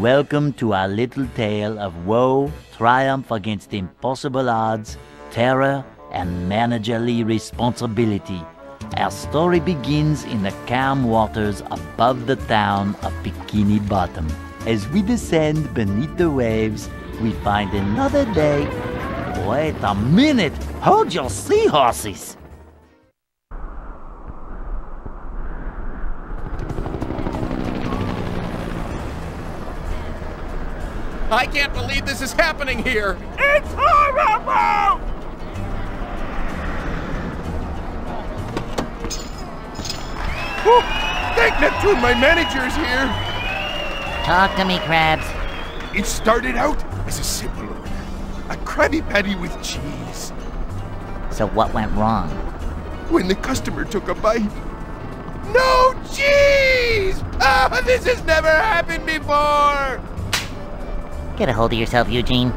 Welcome to our little tale of woe, triumph against impossible odds, terror, and managerly responsibility. Our story begins in the calm waters above the town of Bikini Bottom. As we descend beneath the waves, we find another day. Wait a minute! Hold your seahorses! I can't believe this is happening here. It's horrible! Oh, thank Neptune, my manager's here. Talk to me, Krabs. It started out as a simple order. A Krabby Patty with cheese. So what went wrong? When the customer took a bite, no cheese! Oh, this has never happened before! Get a hold of yourself, Eugene.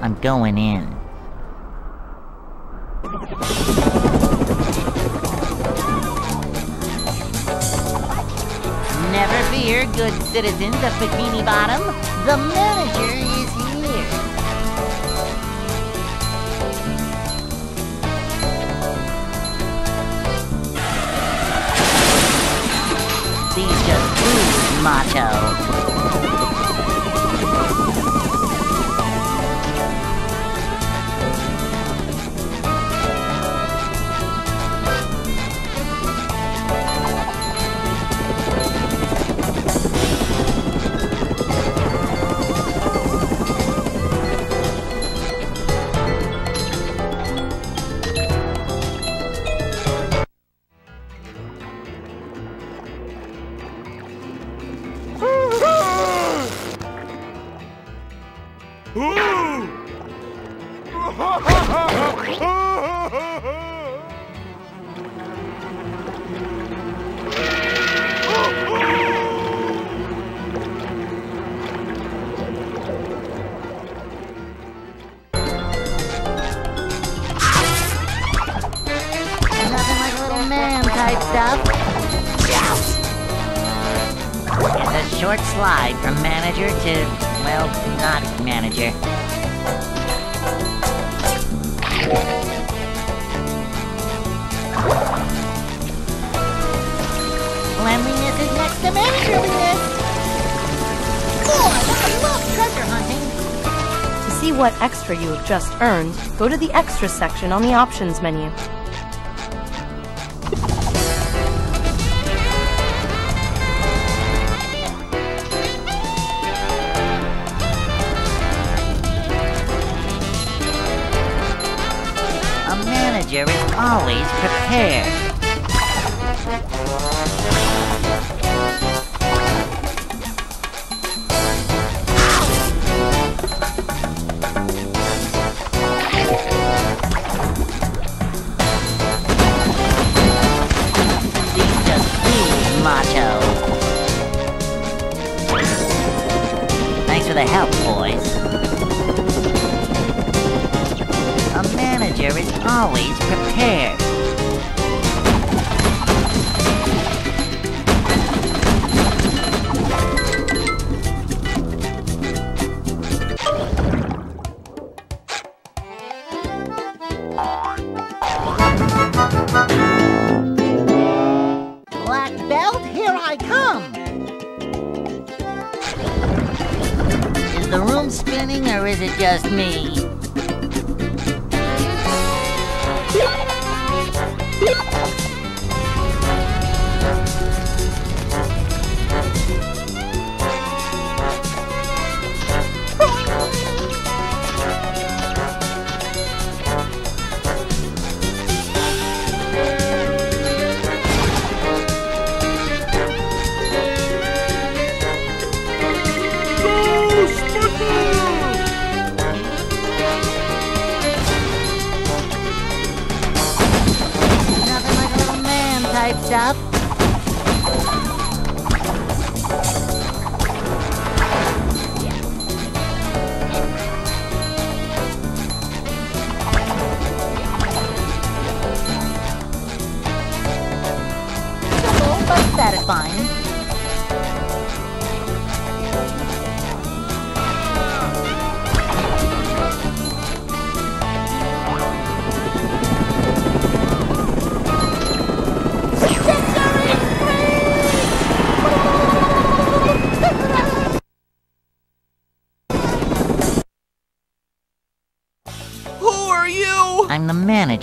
I'm going in. Never fear, good citizens of Bikini Bottom. The manager is here. These just prove macho. Just earned, go to the Extra section on the Options menu.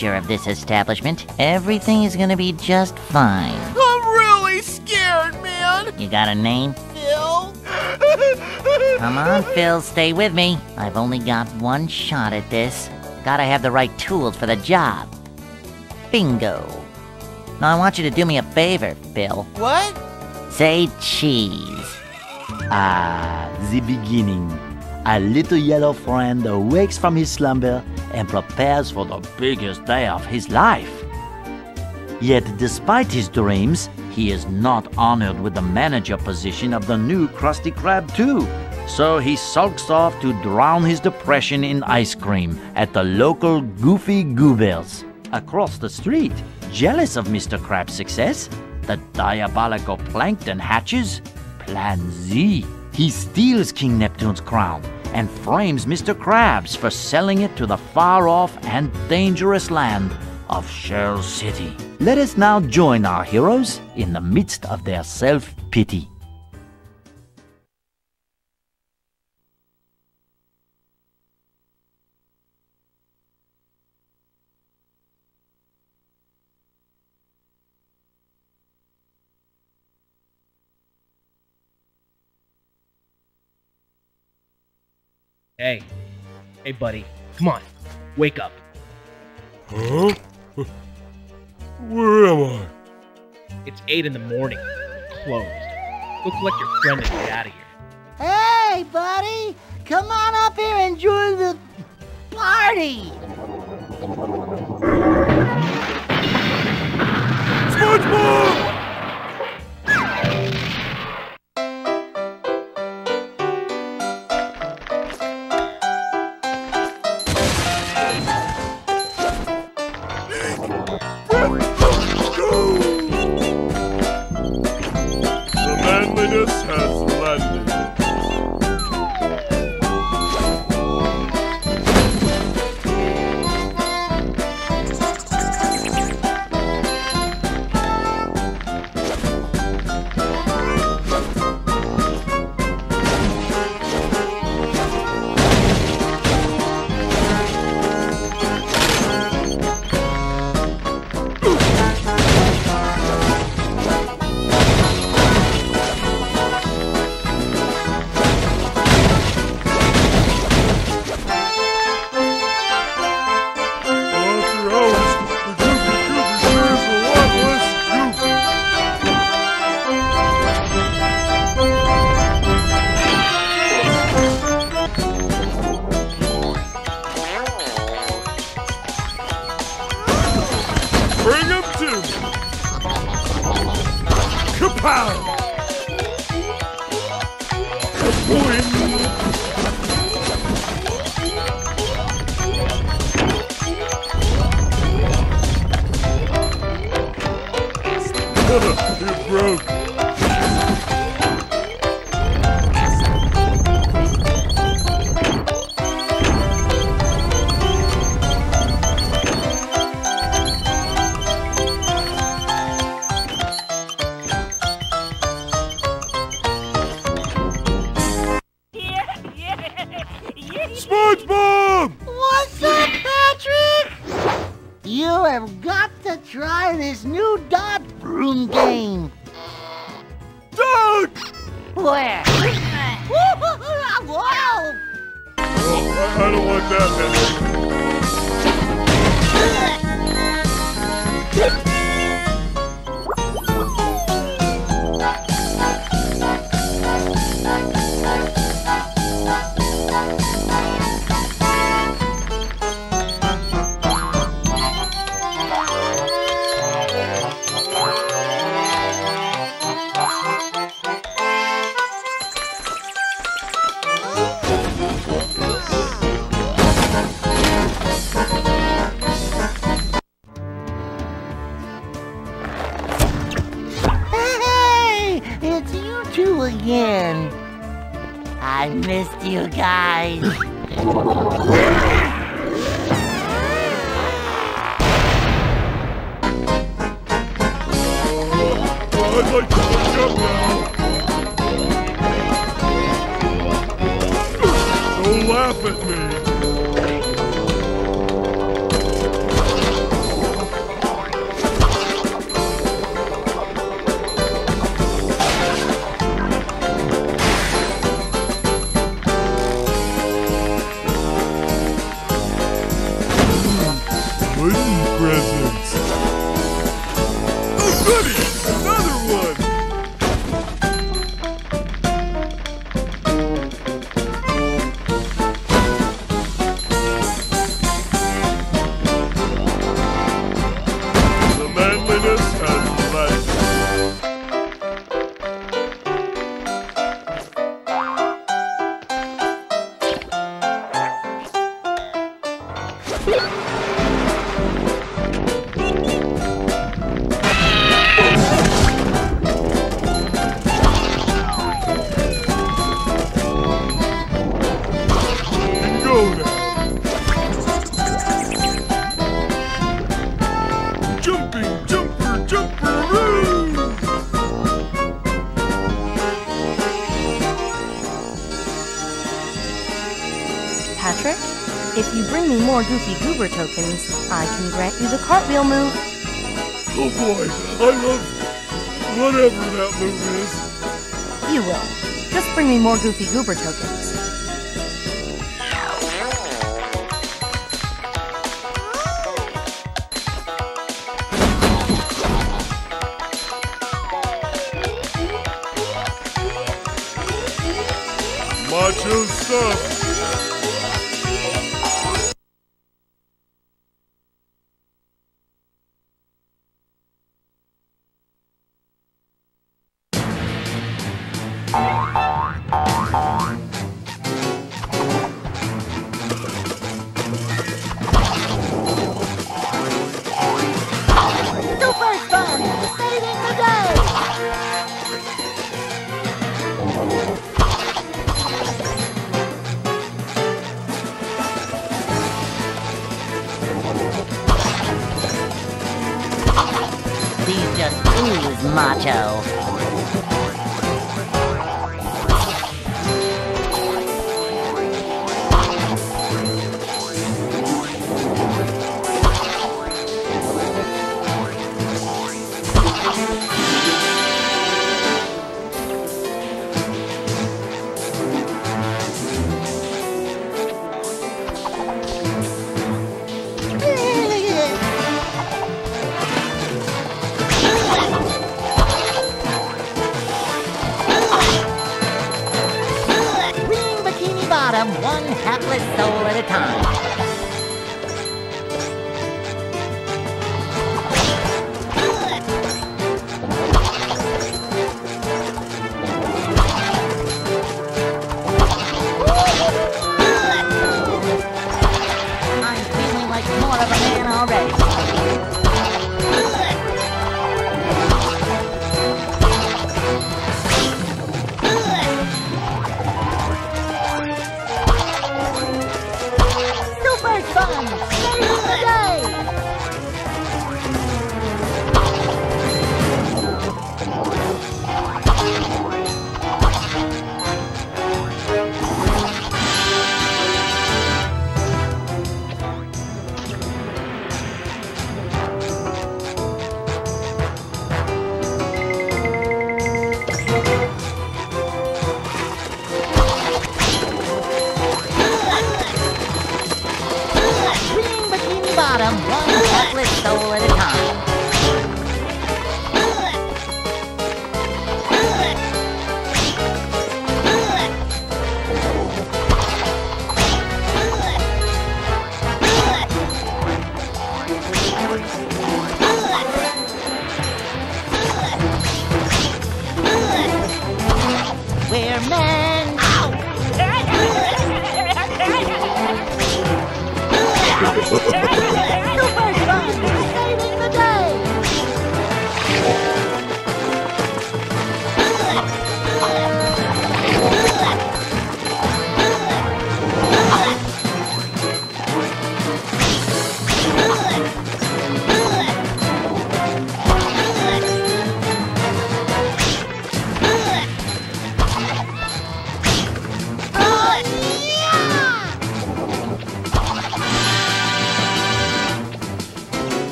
Manager of this establishment. Everything is gonna be just fine. I'm really scared, man. You got a name? Phil? Come on, Phil, stay with me. I've only got one shot at this. Gotta have the right tools for the job. Bingo. Now I want you to do me a favor, Phil. What? Say cheese. Ah, the beginning. A little yellow friend awakes from his slumber and prepares for the biggest day of his life. Yet, despite his dreams, he is not honored with the manager position of the new Krusty Krab 2. So he sulks off to drown his depression in ice cream at the local Goofy Goobers. Across the street, jealous of Mr. Krab's success, the diabolical Plankton hatches Plan Z. He steals King Neptune's crown and frames Mr. Krabs for selling it to the far off and dangerous land of Shell City. Let us now join our heroes in the midst of their self pity. Hey. Hey, buddy. Come on. Wake up. Huh? Where am I? It's 8 in the morning. Closed. Go collect your friend and get out of here. Hey, buddy! Come on up here and join the party! SpongeBob! more Goofy Goober tokens, I can grant you the cartwheel move. Oh boy, I love whatever that move is. You will. Just bring me more Goofy Goober tokens.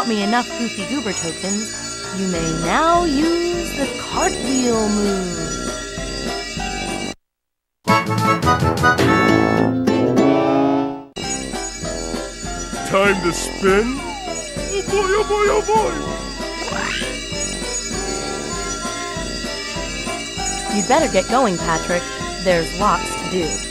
Brought me enough Goofy Goober tokens, you may now use the cartwheel move. Time to spin? Oh boy, oh boy, oh boy! You'd better get going, Patrick. There's lots to do.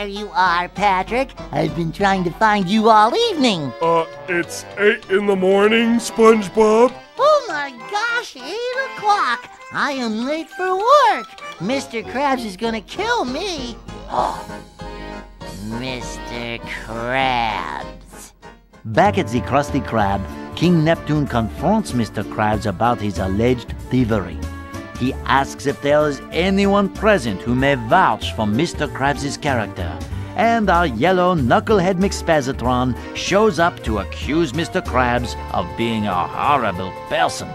There you are, Patrick. I've been trying to find you all evening. Uh, it's eight in the morning, SpongeBob. Oh my gosh, 8 o'clock. I am late for work. Mr. Krabs is gonna kill me. Oh, Mr. Krabs. Back at the Krusty Krab, King Neptune confronts Mr. Krabs about his alleged thievery. He asks if there is anyone present who may vouch for Mr. Krabs' character, and our yellow knucklehead McSpazatron shows up to accuse Mr. Krabs of being a horrible person.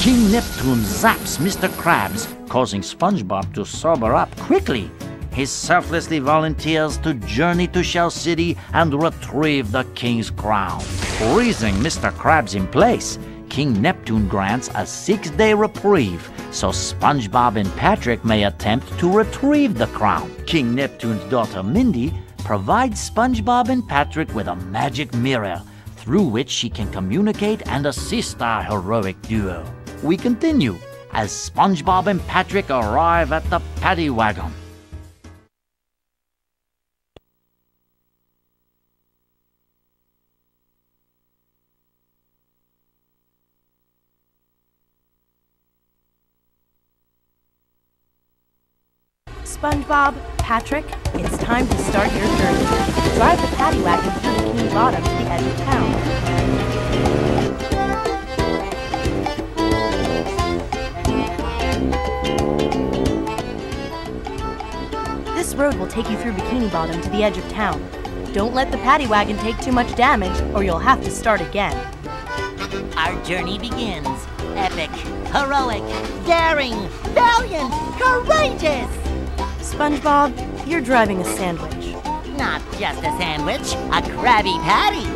King Neptune zaps Mr. Krabs, causing SpongeBob to sober up quickly. He selflessly volunteers to journey to Shell City and retrieve the king's crown. Freezing Mr. Krabs in place, King Neptune grants a six day reprieve so SpongeBob and Patrick may attempt to retrieve the crown. King Neptune's daughter Mindy provides SpongeBob and Patrick with a magic mirror through which she can communicate and assist our heroic duo. We continue as SpongeBob and Patrick arrive at the Patty Wagon. SpongeBob, Patrick, it's time to start your journey. Drive the Patty Wagon through Bikini Bottom to the edge of town. This road will take you through Bikini Bottom to the edge of town. Don't let the Patty Wagon take too much damage, or you'll have to start again. Our journey begins. Epic, heroic, daring, valiant, courageous. SpongeBob, you're driving a sandwich. Not just a sandwich, a Krabby Patty.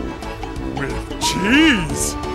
With cheese.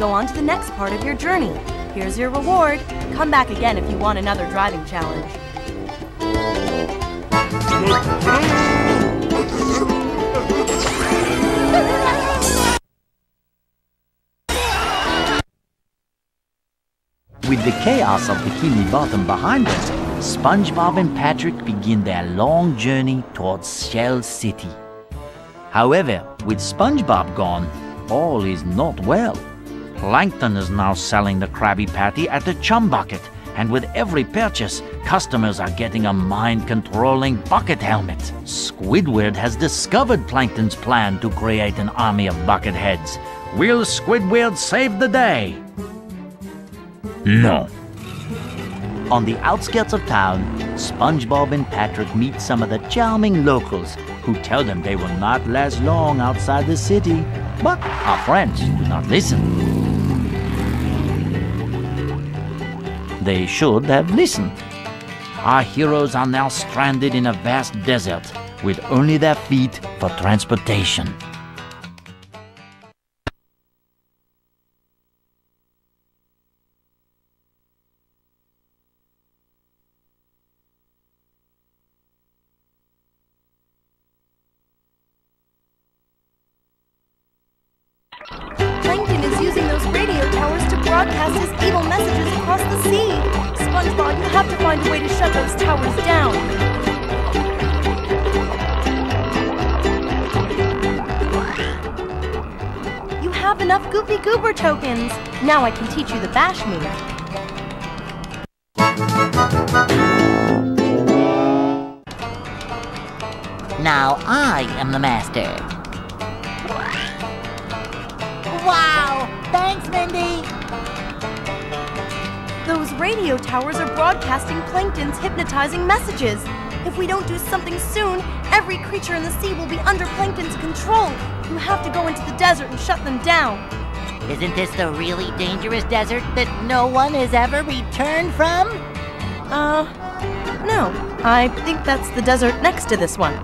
Go on to the next part of your journey. Here's your reward. Come back again if you want another driving challenge. With the chaos of Bikini Bottom behind them, SpongeBob and Patrick begin their long journey towards Shell City. However, with SpongeBob gone, all is not well. Plankton is now selling the Krabby Patty at the Chum Bucket, and with every purchase, customers are getting a mind-controlling bucket helmet. Squidward has discovered Plankton's plan to create an army of bucket heads. Will Squidward save the day? No. On the outskirts of town, SpongeBob and Patrick meet some of the charming locals who tell them they will not last long outside the city. But our friends do not listen. They should have listened. Our heroes are now stranded in a vast desert with only their feet for transportation. Isn't this the really dangerous desert that no one has ever returned from? Uh, no. I think that's the desert next to this one.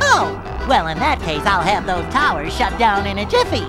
Oh, well, in that case, I'll have those towers shut down in a jiffy.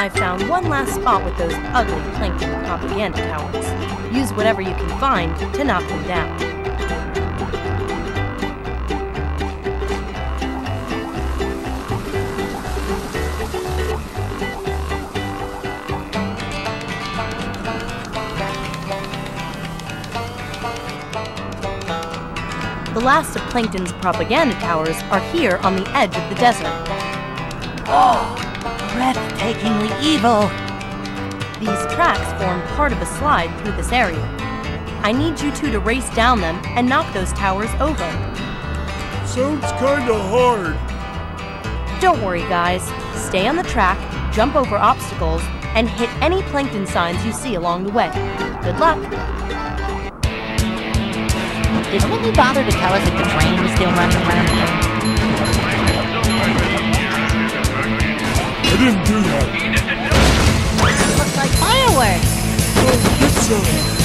I've found one last spot with those ugly plankton propaganda cowards. Use whatever you can find to knock them down. the last of Plankton's propaganda towers are here on the edge of the desert. Oh. Breathtakingly evil. These tracks form part of a slide through this area. I need you two to race down them and knock those towers over. Sounds kinda hard. Don't worry, guys. Stay on the track, jump over obstacles, and hit any plankton signs you see along the way. Good luck. Did Mindy bother to tell us if the train was still running around here? Didn't do that. Looks like fireworks. Get.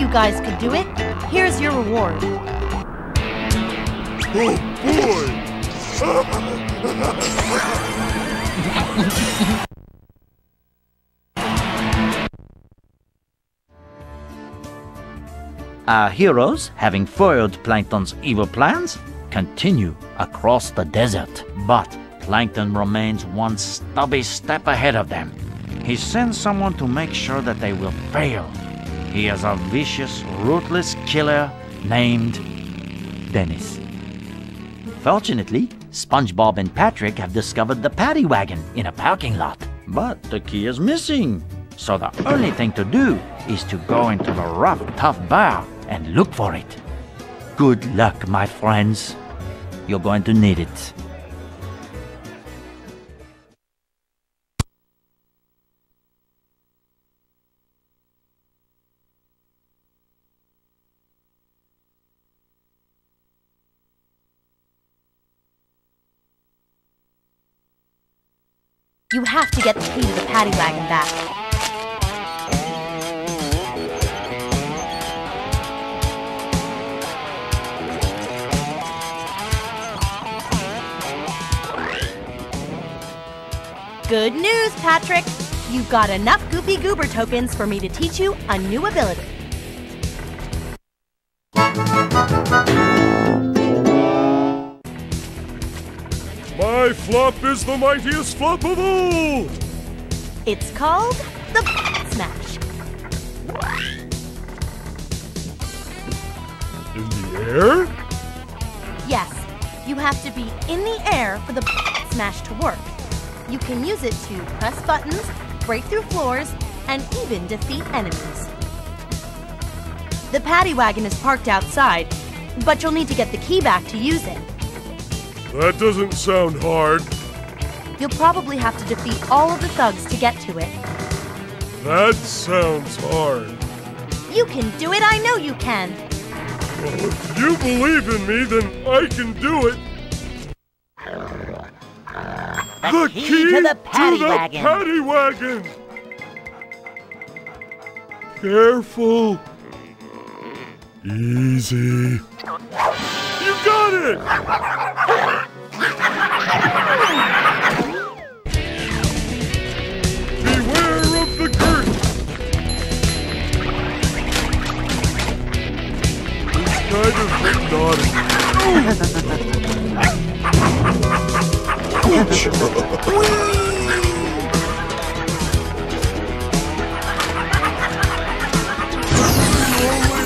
You guys could do it. Here's your reward. Oh boy! Our heroes, having foiled Plankton's evil plans, continue across the desert. But Plankton remains one stubby step ahead of them. He sends someone to make sure that they will fail. He is a vicious, ruthless killer named Dennis. Fortunately, SpongeBob and Patrick have discovered the Patty Wagon in a parking lot. But the key is missing. So the only thing to do is to go into the rough, tough bar and look for it. Good luck, my friends. You're going to need it. For me to teach you a new ability. My flop is the mightiest flop of all! It's called the Smash. In the air? Yes, you have to be in the air for the smash to work. You can use it to press buttons, break through floors, and even defeat enemies. The Patty Wagon is parked outside, but you'll need to get the key back to use it. That doesn't sound hard. You'll probably have to defeat all of the thugs to get to it. That sounds hard. You can do it, I know you can. Well, if you believe in me, then I can do it. The, key, to the Patty to the wagon. Patty Wagon. Careful. Easy. You got it! Beware of the curtain! It's kind of hypnotic. Only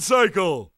Cycle!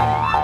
I'm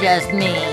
just me?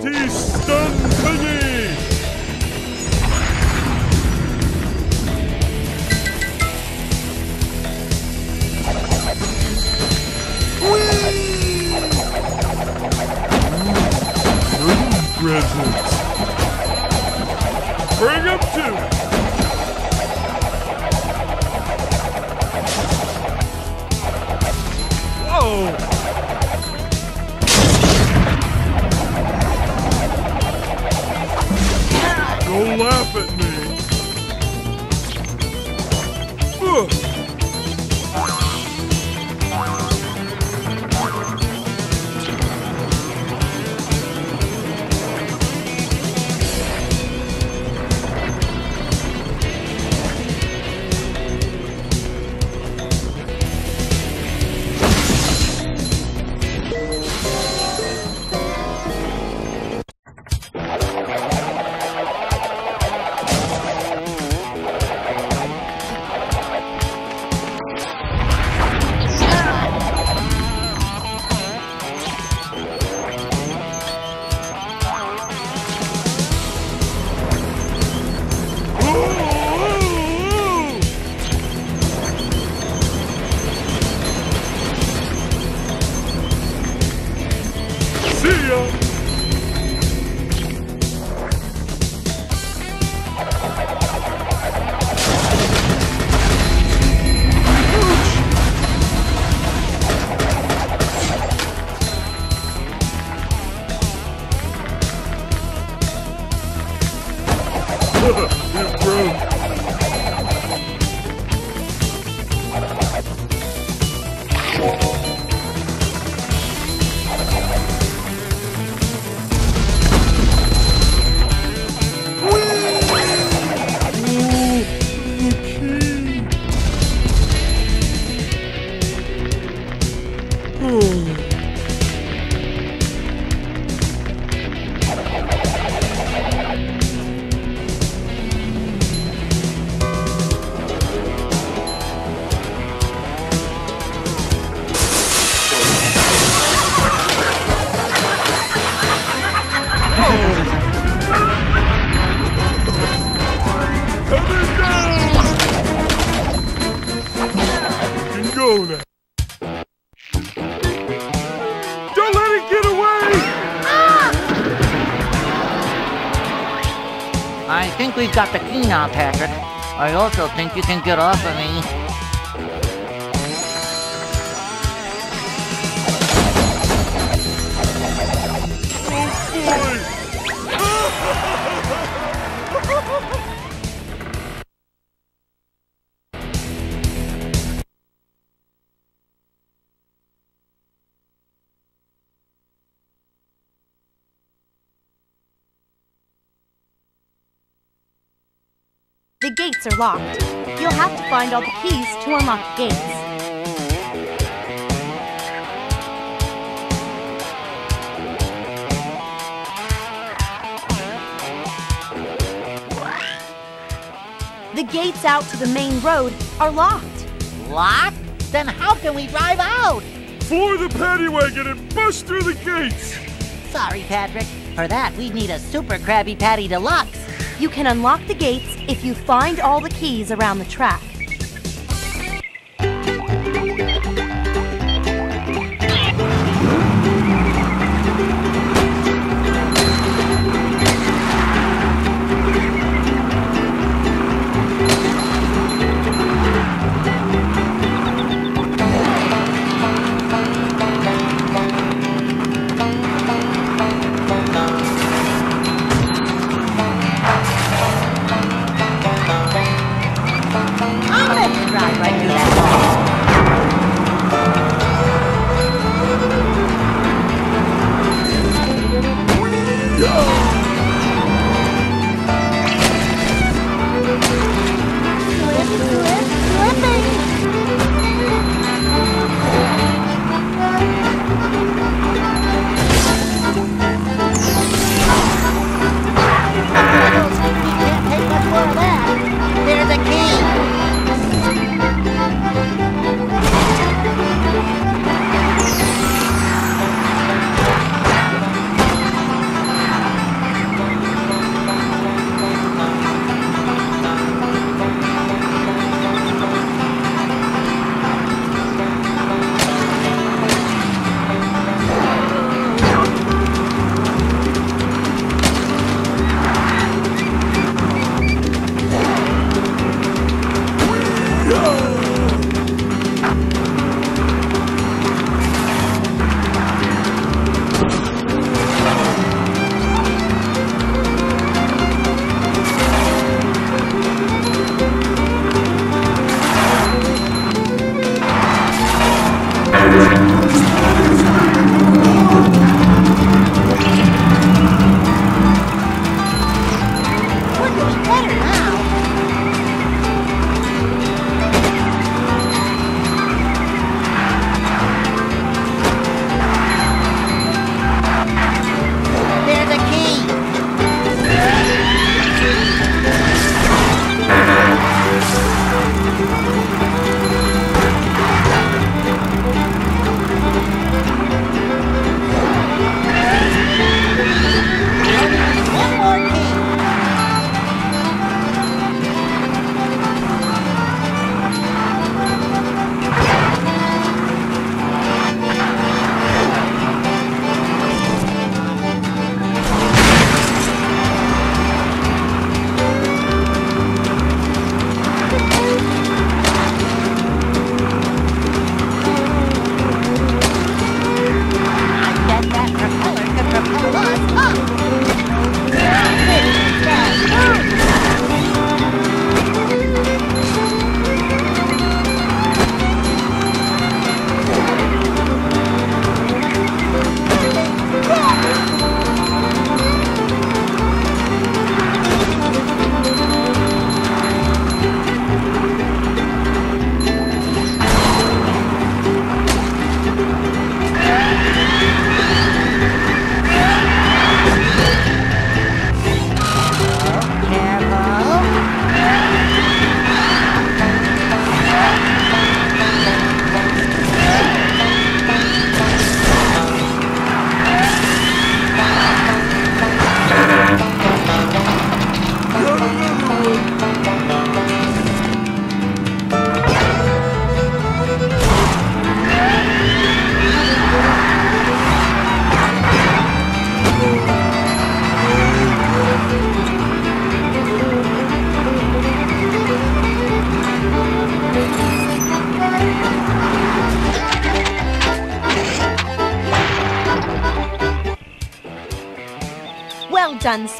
mighty Stun got the key now, Patrick. I also think you can get off of me. Keys to unlock the gates. The gates out to the main road are locked. Locked? Then how can we drive out? Floor the Patty Wagon and bust through the gates! Sorry, Patrick. For that, we'd need a Super Krabby Patty Deluxe. You can unlock the gates if you find all the keys around the track.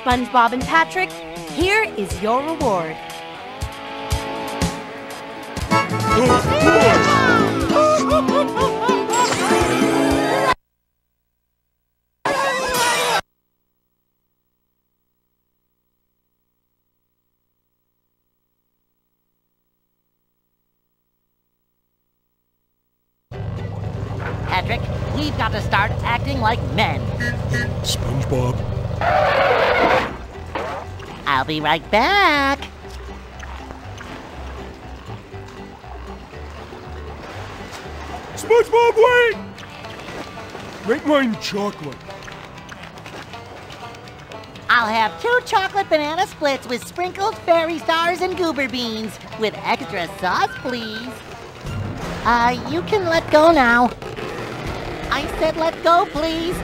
SpongeBob and Patrick. Here is your reward. Be right back. SpongeBob, wait! Make mine chocolate. I'll have two chocolate banana splits with sprinkled fairy stars and goober beans. With extra sauce, please. Uh, you can let go now. I said let go, please.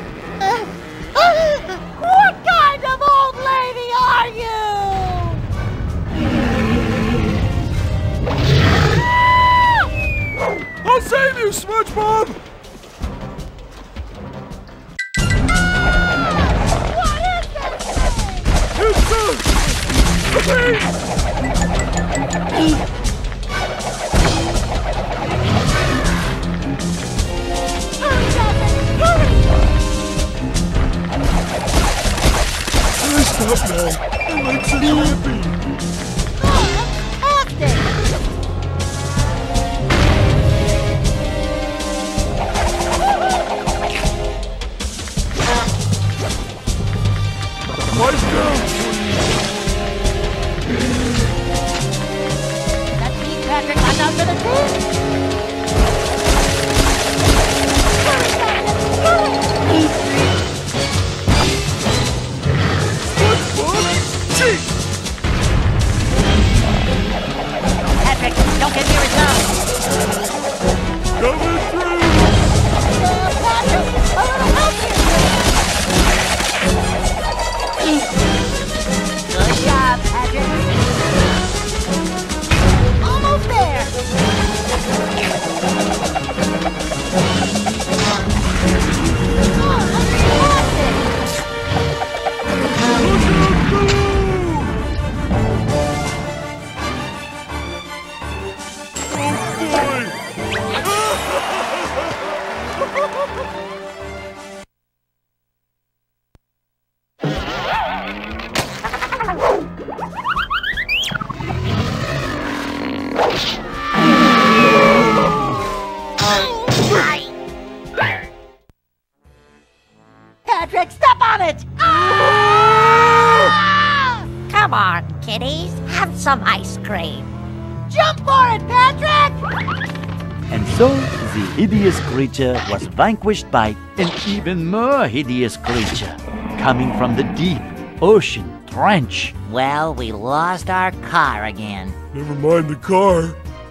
Creature was vanquished by an even more hideous creature coming from the deep ocean trench. Well, we lost our car again. Never mind the car.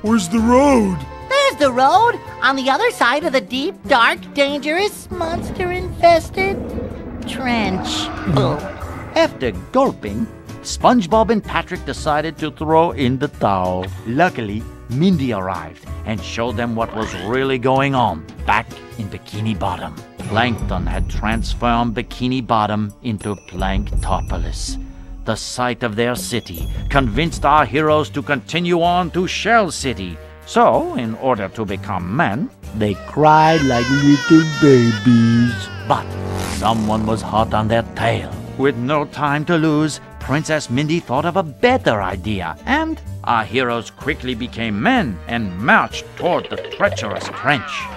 Where's the road? There's the road on the other side of the deep, dark, dangerous, monster infested trench. After gulping, SpongeBob and Patrick decided to throw in the towel. Luckily, Mindy arrived and showed them what was really going on back in Bikini Bottom. Plankton had transformed Bikini Bottom into Planktopolis. The sight of their city convinced our heroes to continue on to Shell City. So, in order to become men, they cried like little babies. But someone was hot on their tail. With no time to lose, Princess Mindy thought of a better idea, and our heroes quickly became men and marched toward the treacherous trench.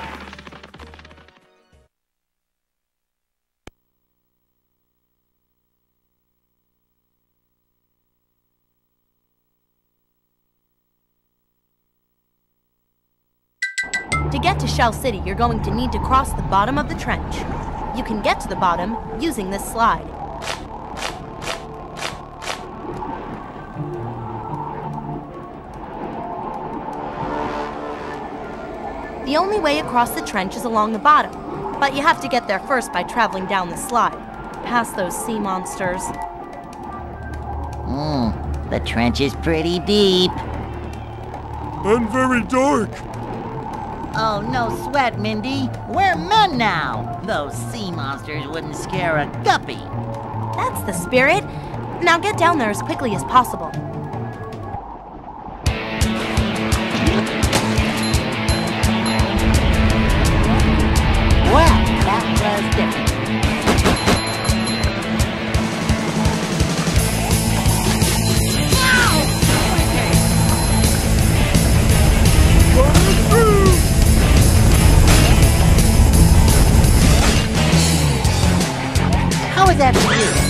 Shell City, you're going to need to cross the bottom of the trench. You can get to the bottom using this slide. The only way across the trench is along the bottom, but you have to get there first by traveling down the slide, past those sea monsters. Hmm, the trench is pretty deep. And very dark. Oh, no sweat, Mindy. We're men now. Those sea monsters wouldn't scare a guppy. That's the spirit. Now get down there as quickly as possible. Well, that was different. was after you.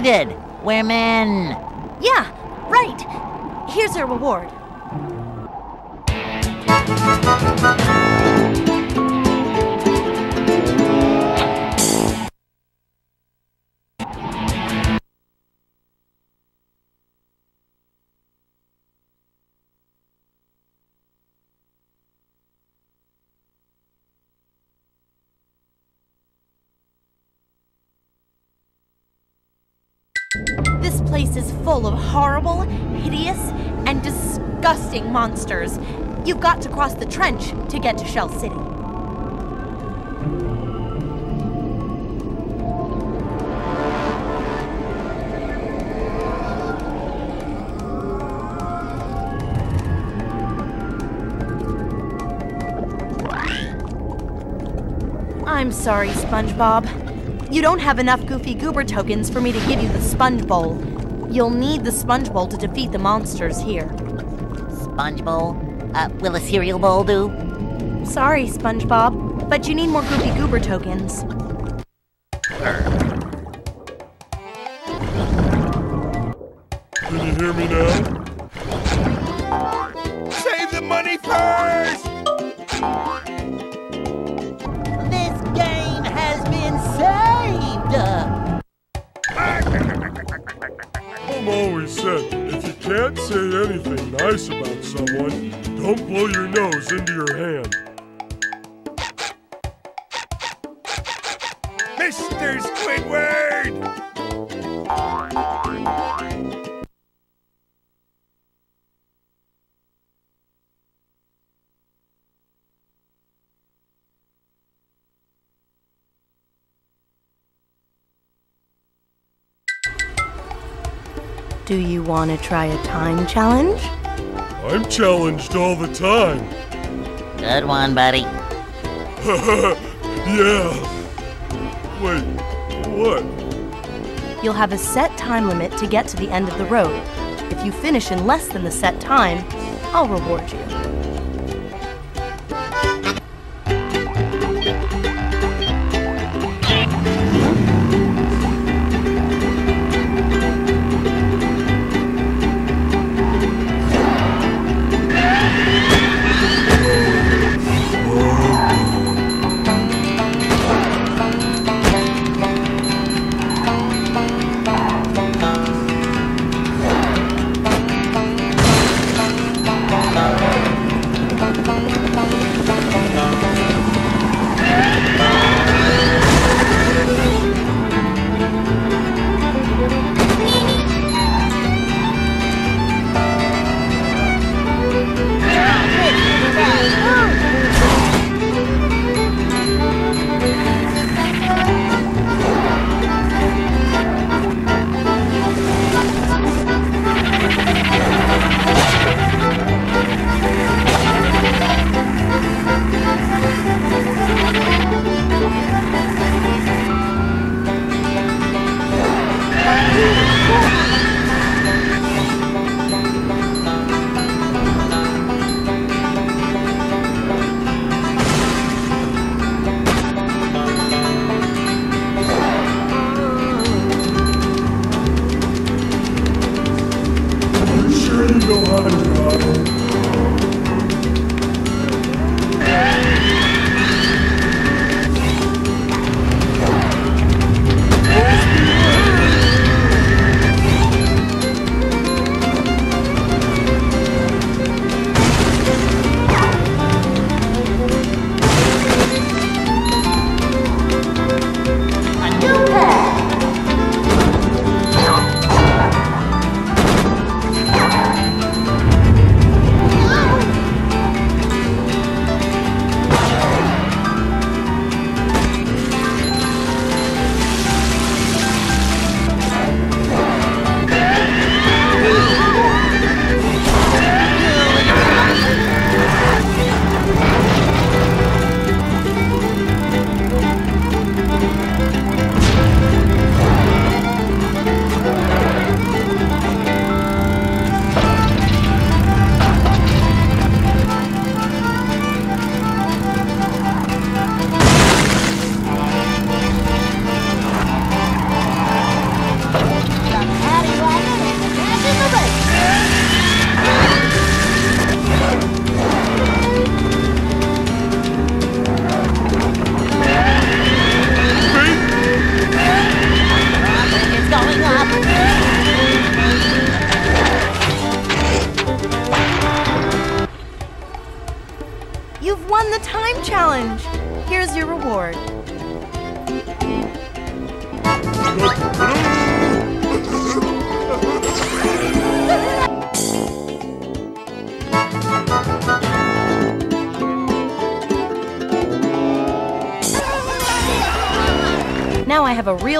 Did. Sorry, SpongeBob. You don't have enough Goofy Goober tokens for me to give you the Sponge Bowl. You'll need the Sponge Bowl to defeat the monsters here. Sponge bowl? Uh, will a cereal bowl do? Sorry, SpongeBob, but you need more Goofy Goober tokens. Want to try a time challenge? I'm challenged all the time. Good one, buddy. yeah. Wait, what? You'll have a set time limit to get to the end of the road. If you finish in less than the set time, I'll reward you. You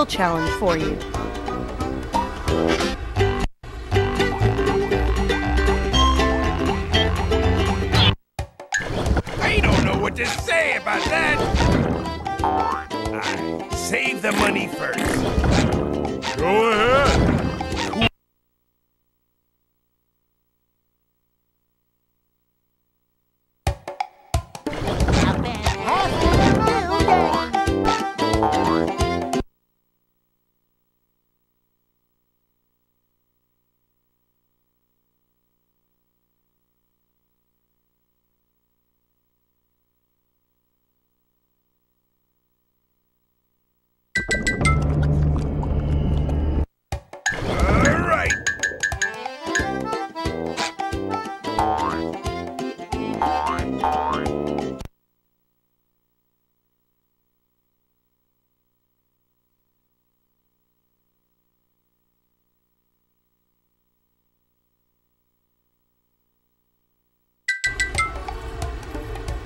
Real challenge for you.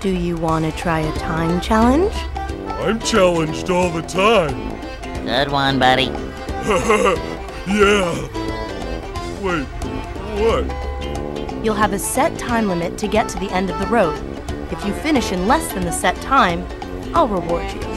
Do you want to try a time challenge? I'm challenged all the time. Good one, buddy. yeah. Wait, what? You'll have a set time limit to get to the end of the road. If you finish in less than the set time, I'll reward you.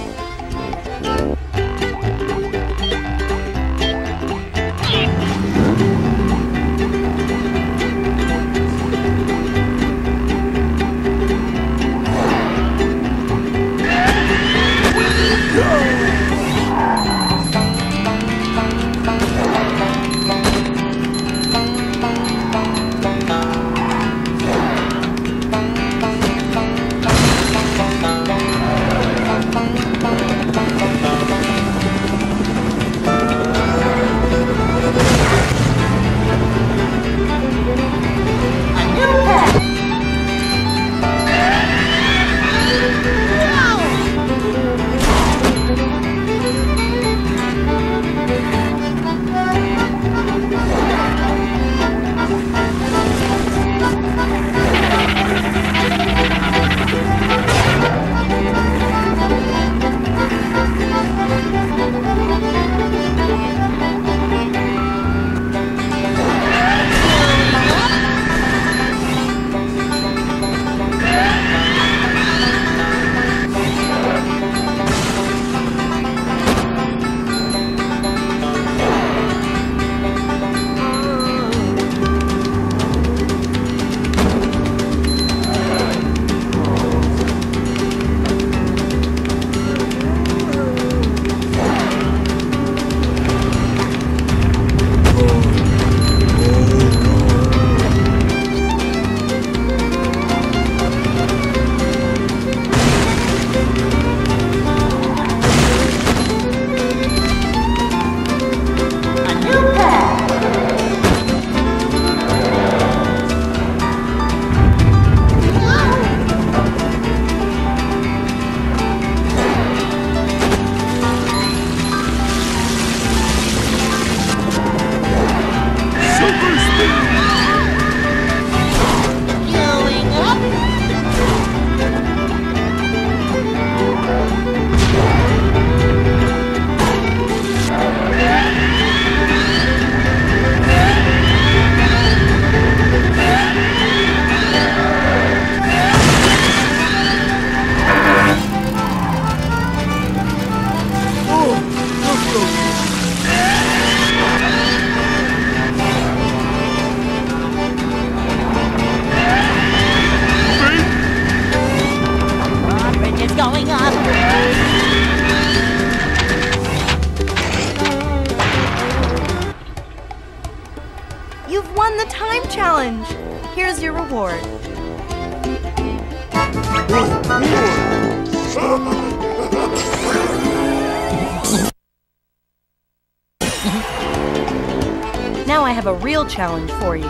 Challenge for you.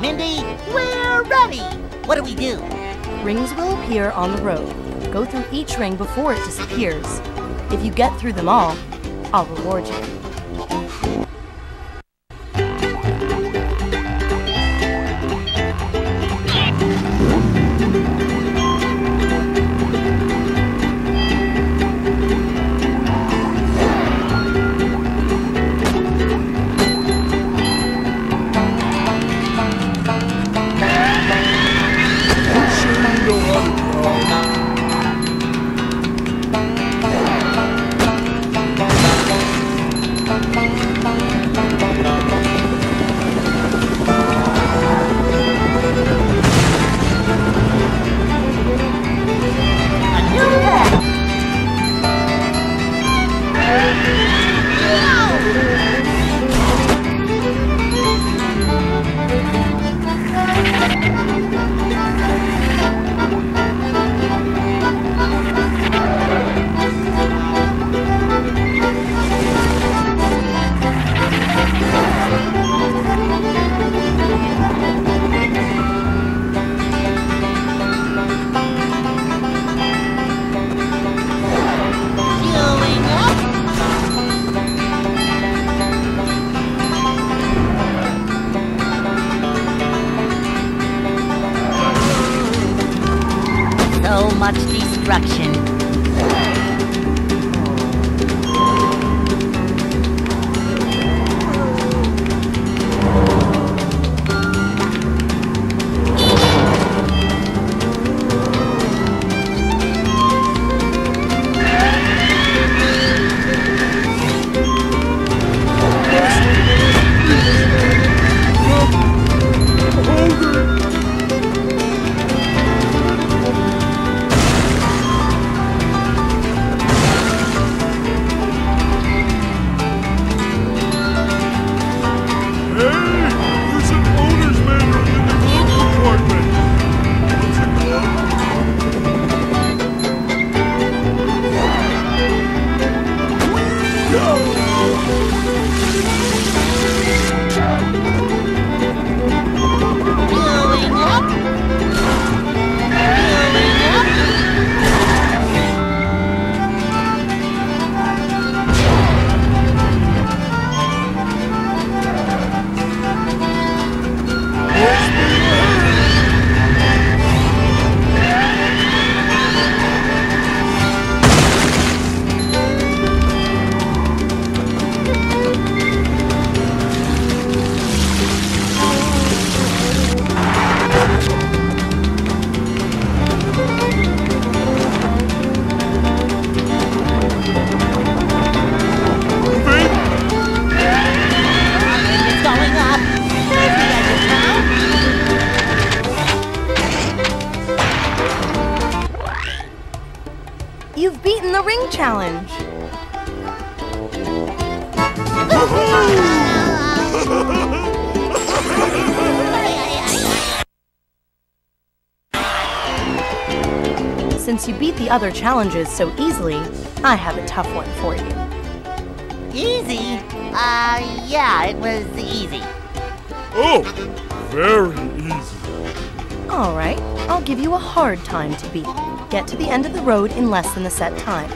Mindy, we're ready. What do we do? Rings will appear on the road. Go through each ring before it disappears. If you get through them all, I'll reward you. Other challenges so easily, I have a tough one for you. Easy. Uh, yeah, it was easy. Oh, very easy. All right, I'll give you a hard time to beat. Get to the end of the road in less than the set time.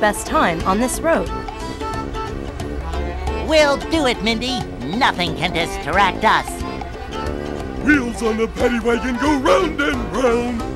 Best time on this road. We'll do it, Mindy. Nothing can distract us. Wheels on the Patty Wagon go round and round.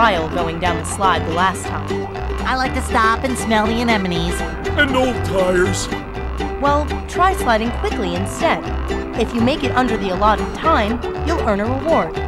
While going down the slide the last time. I like to stop and smell the anemones. And old tires. Well, try sliding quickly instead. If you make it under the allotted time, you'll earn a reward.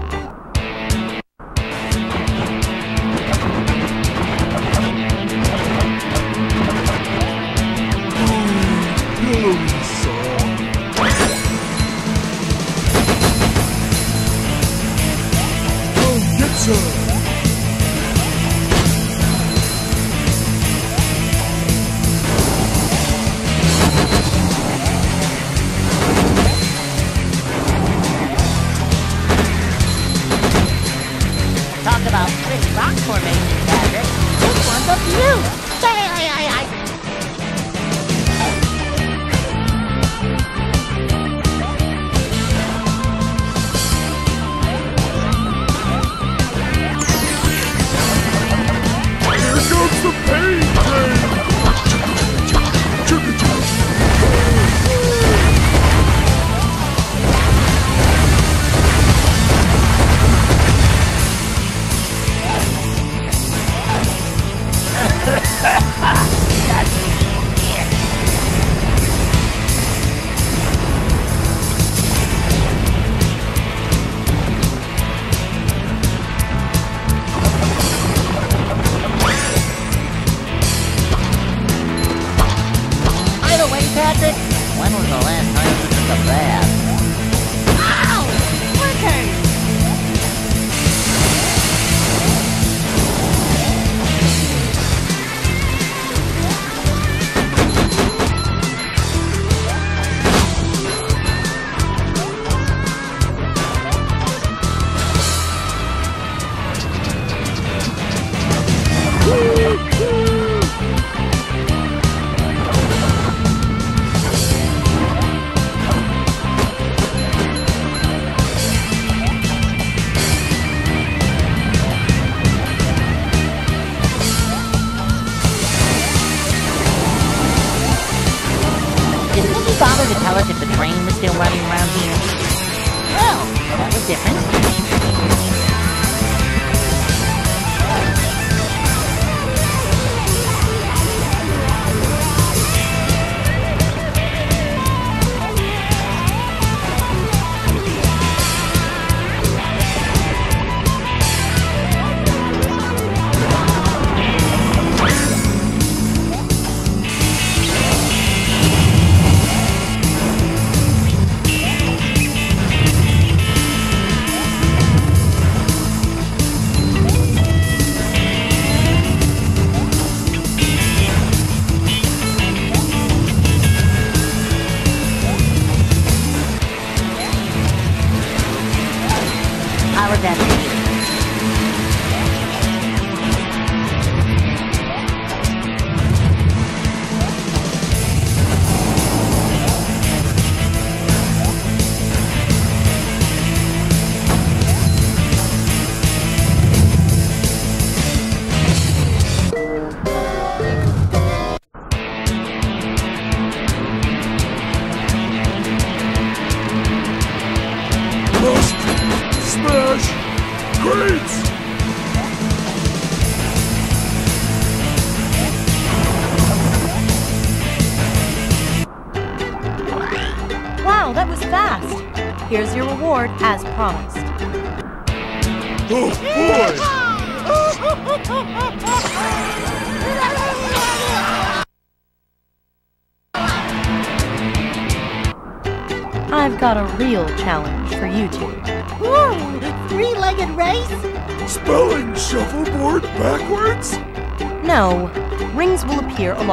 Patrick, when was the last time you took a bath?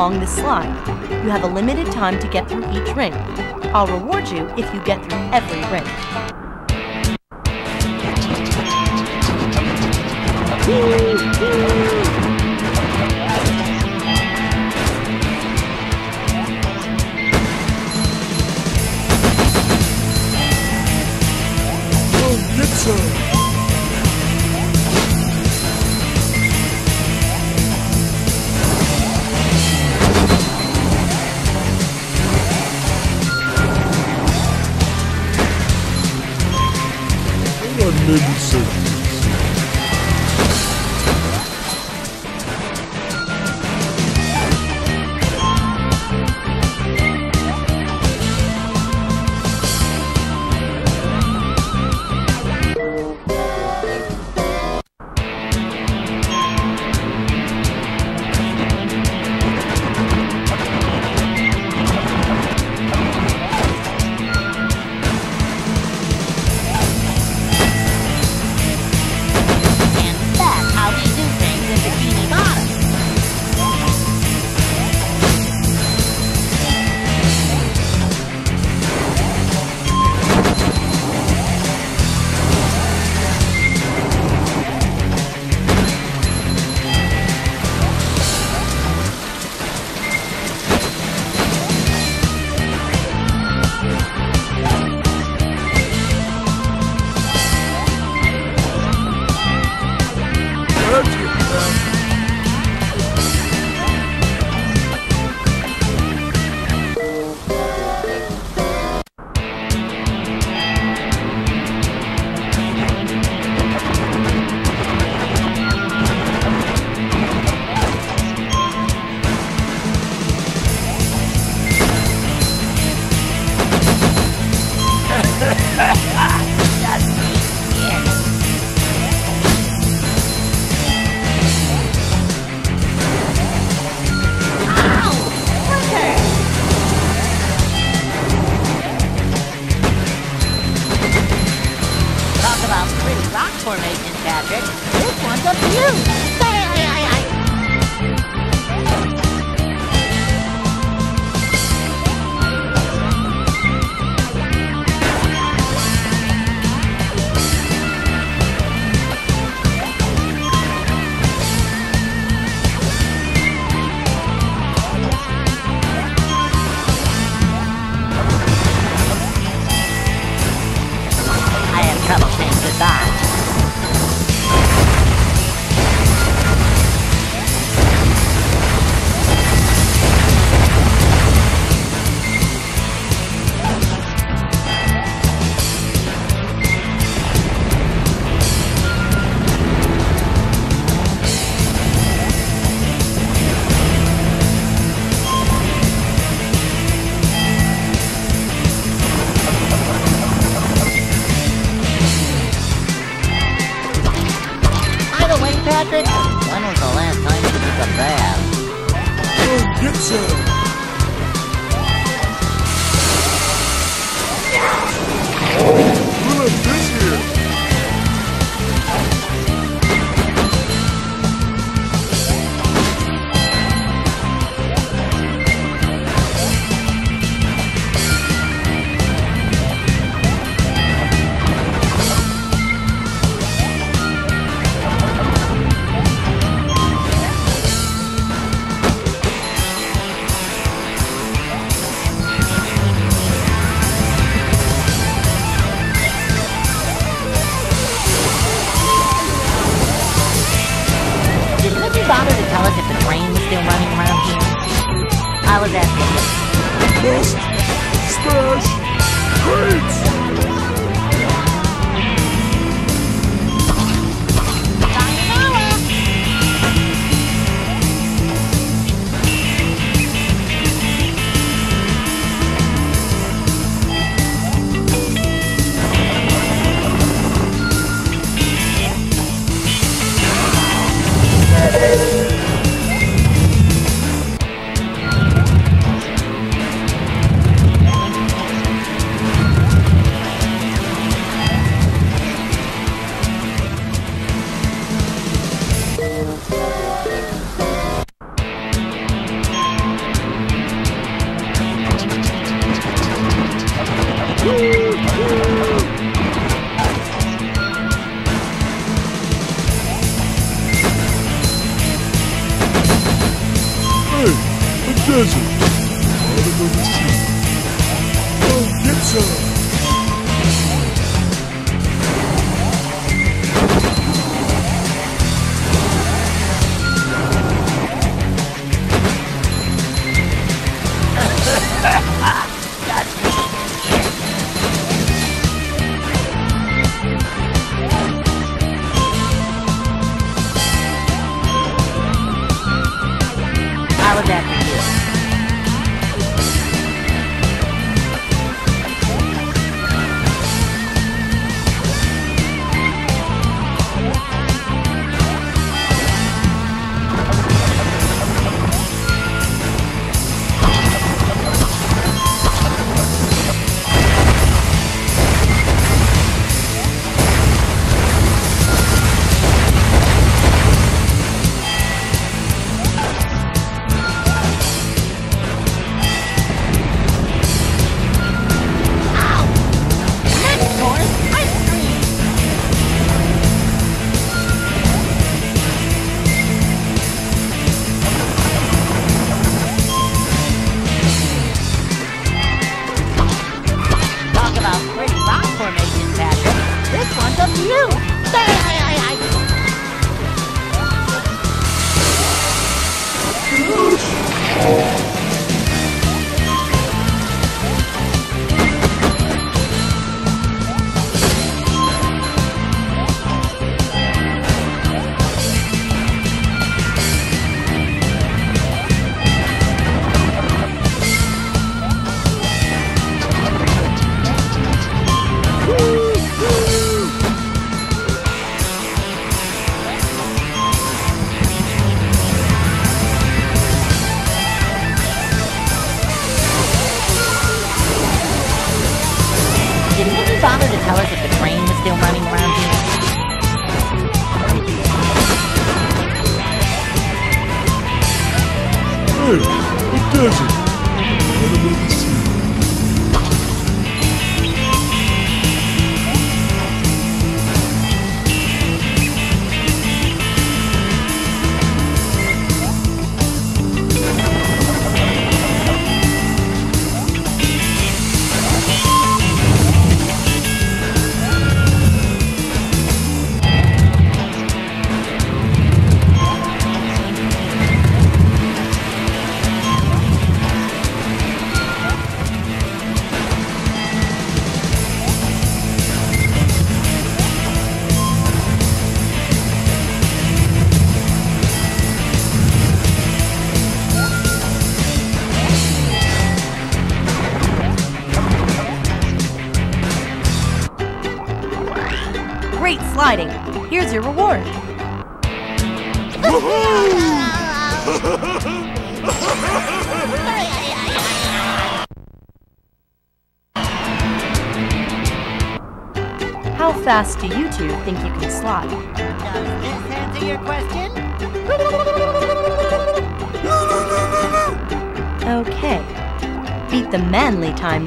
along this slide. You have a limited time to get through each ring. I'll reward you if you get through every ring.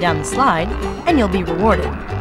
Down the slide, and you'll be rewarded.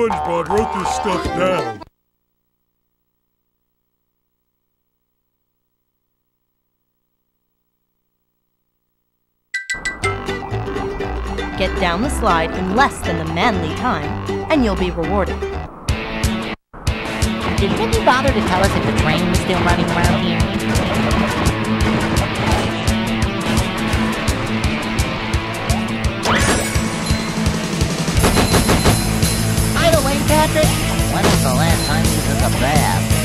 SpongeBob wrote this stuff down. Get down the slide in less than the manly time, and you'll be rewarded. Did Mindy bother to tell us if the train was still running around here? When was the last time you took a bath?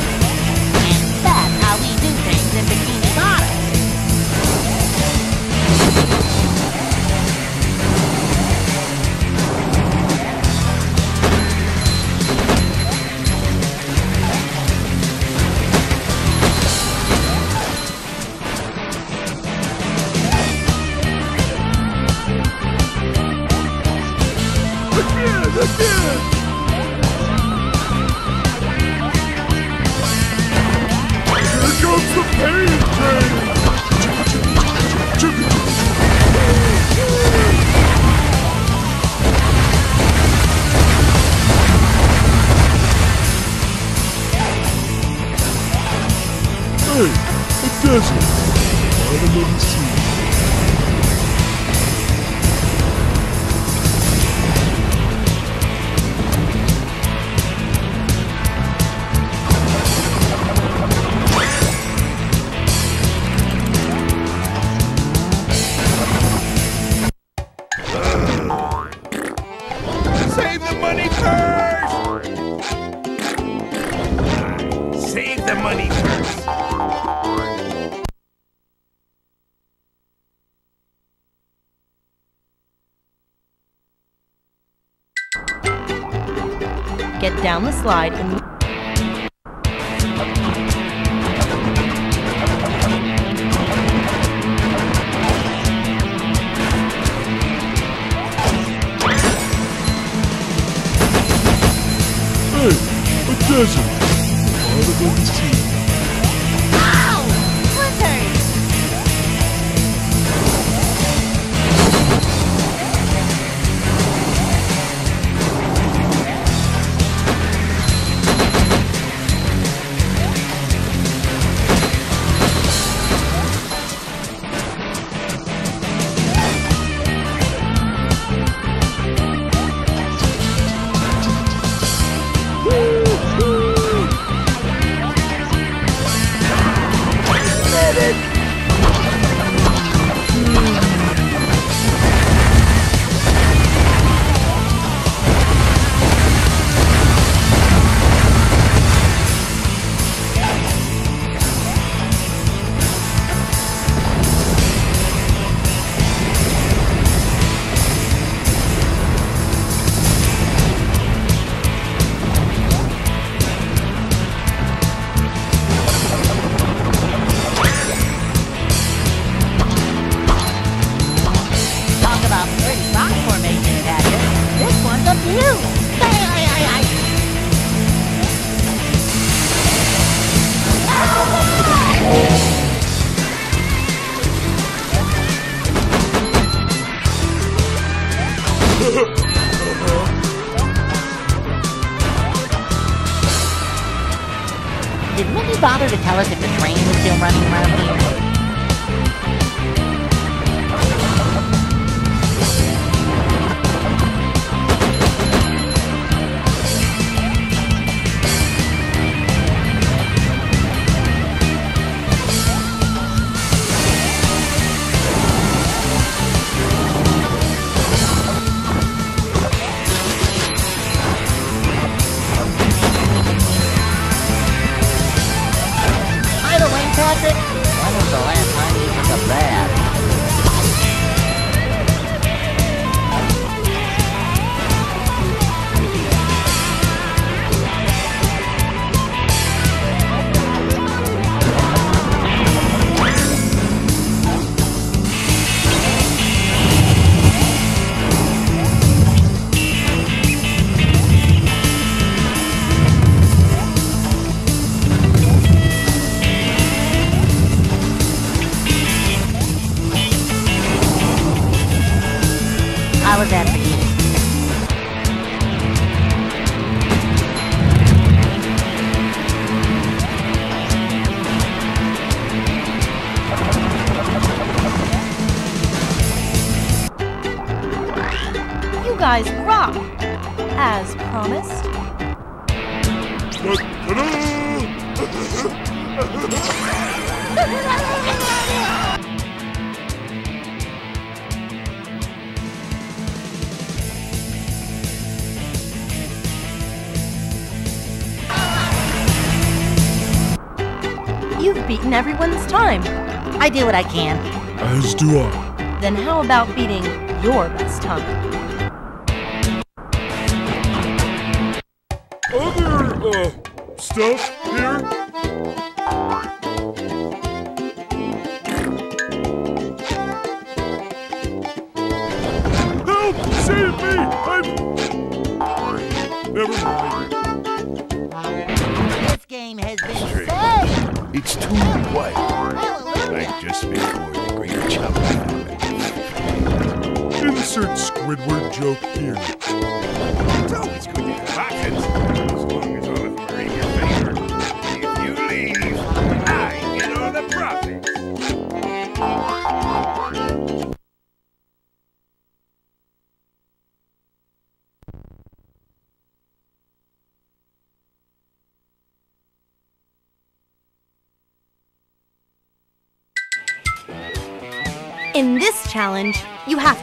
I do what I can. As do I. Then how about beating your best time?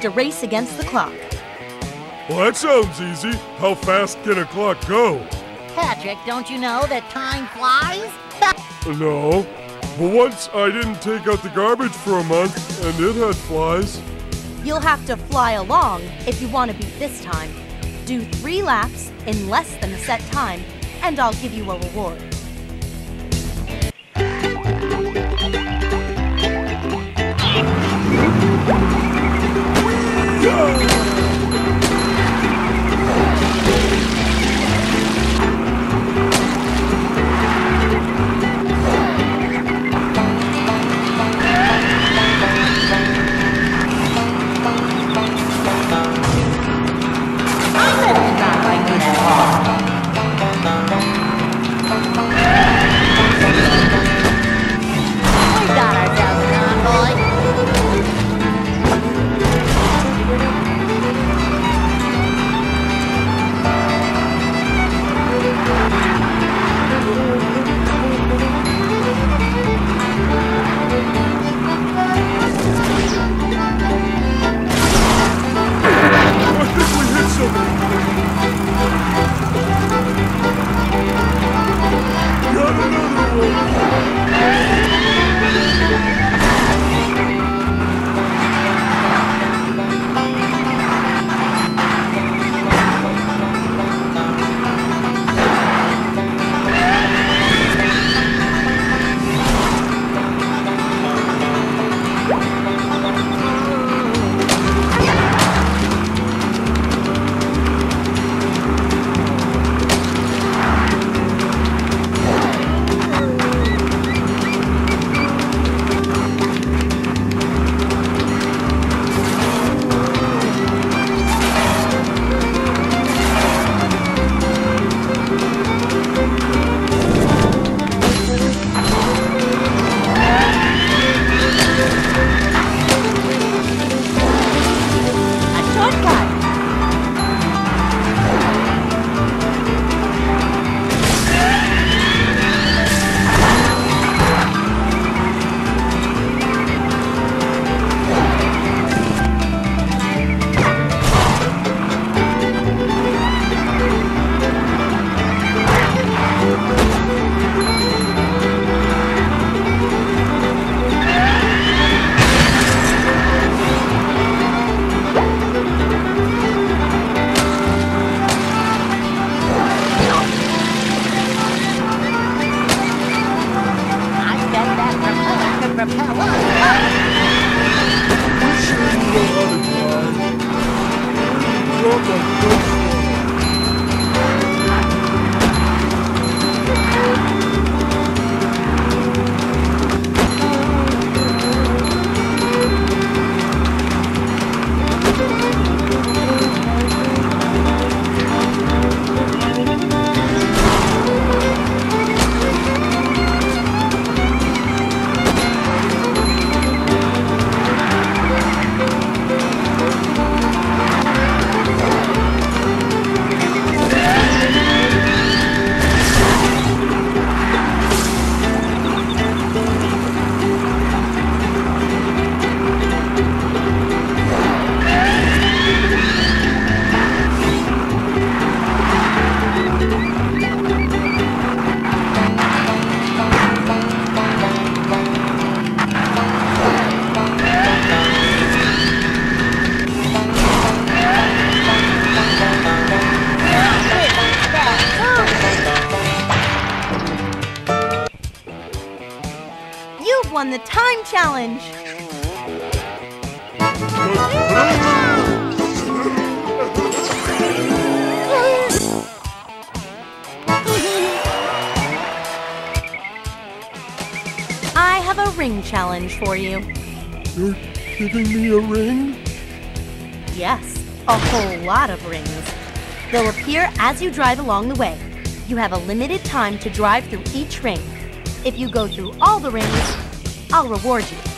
To race against the clock. Well, that sounds easy. How fast can a clock go? Patrick, don't you know that time flies? No. But once I didn't take out the garbage for a month, and it had flies. You'll have to fly along if you want to beat this time. Do three laps in less than a set time, and I'll give you a reward. As you drive along the way. You have a limited time to drive through each ring. If you go through all the rings, I'll reward you.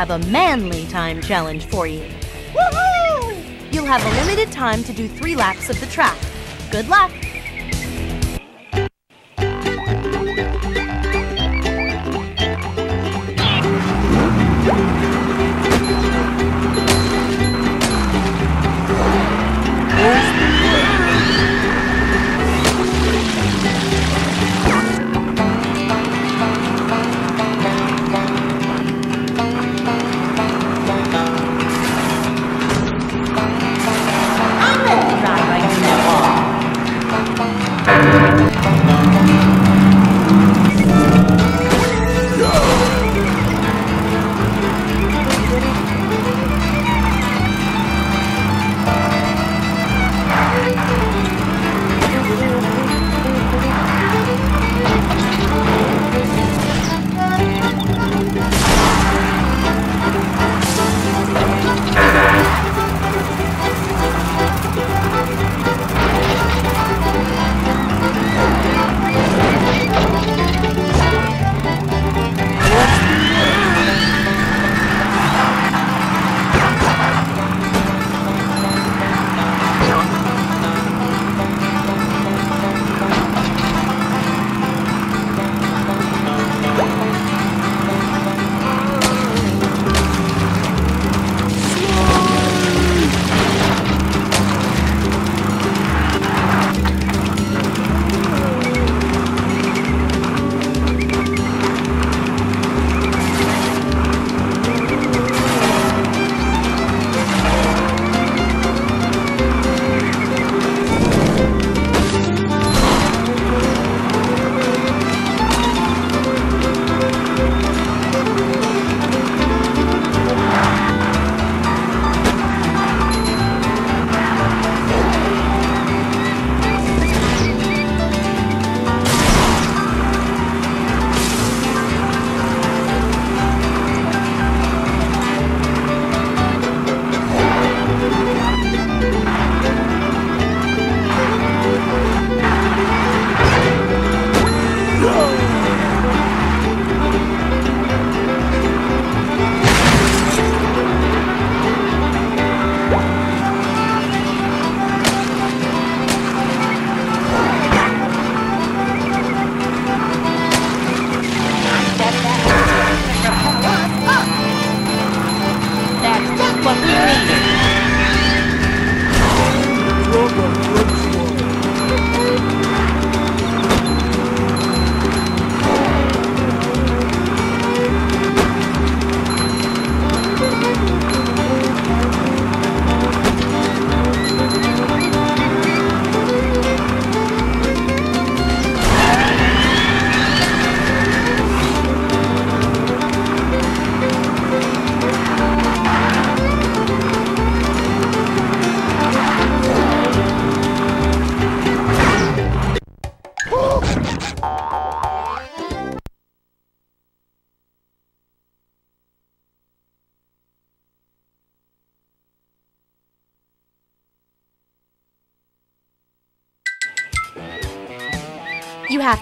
Have a manly time challenge for you. Woohoo! You'll have a limited time to do three laps of the track. Good luck!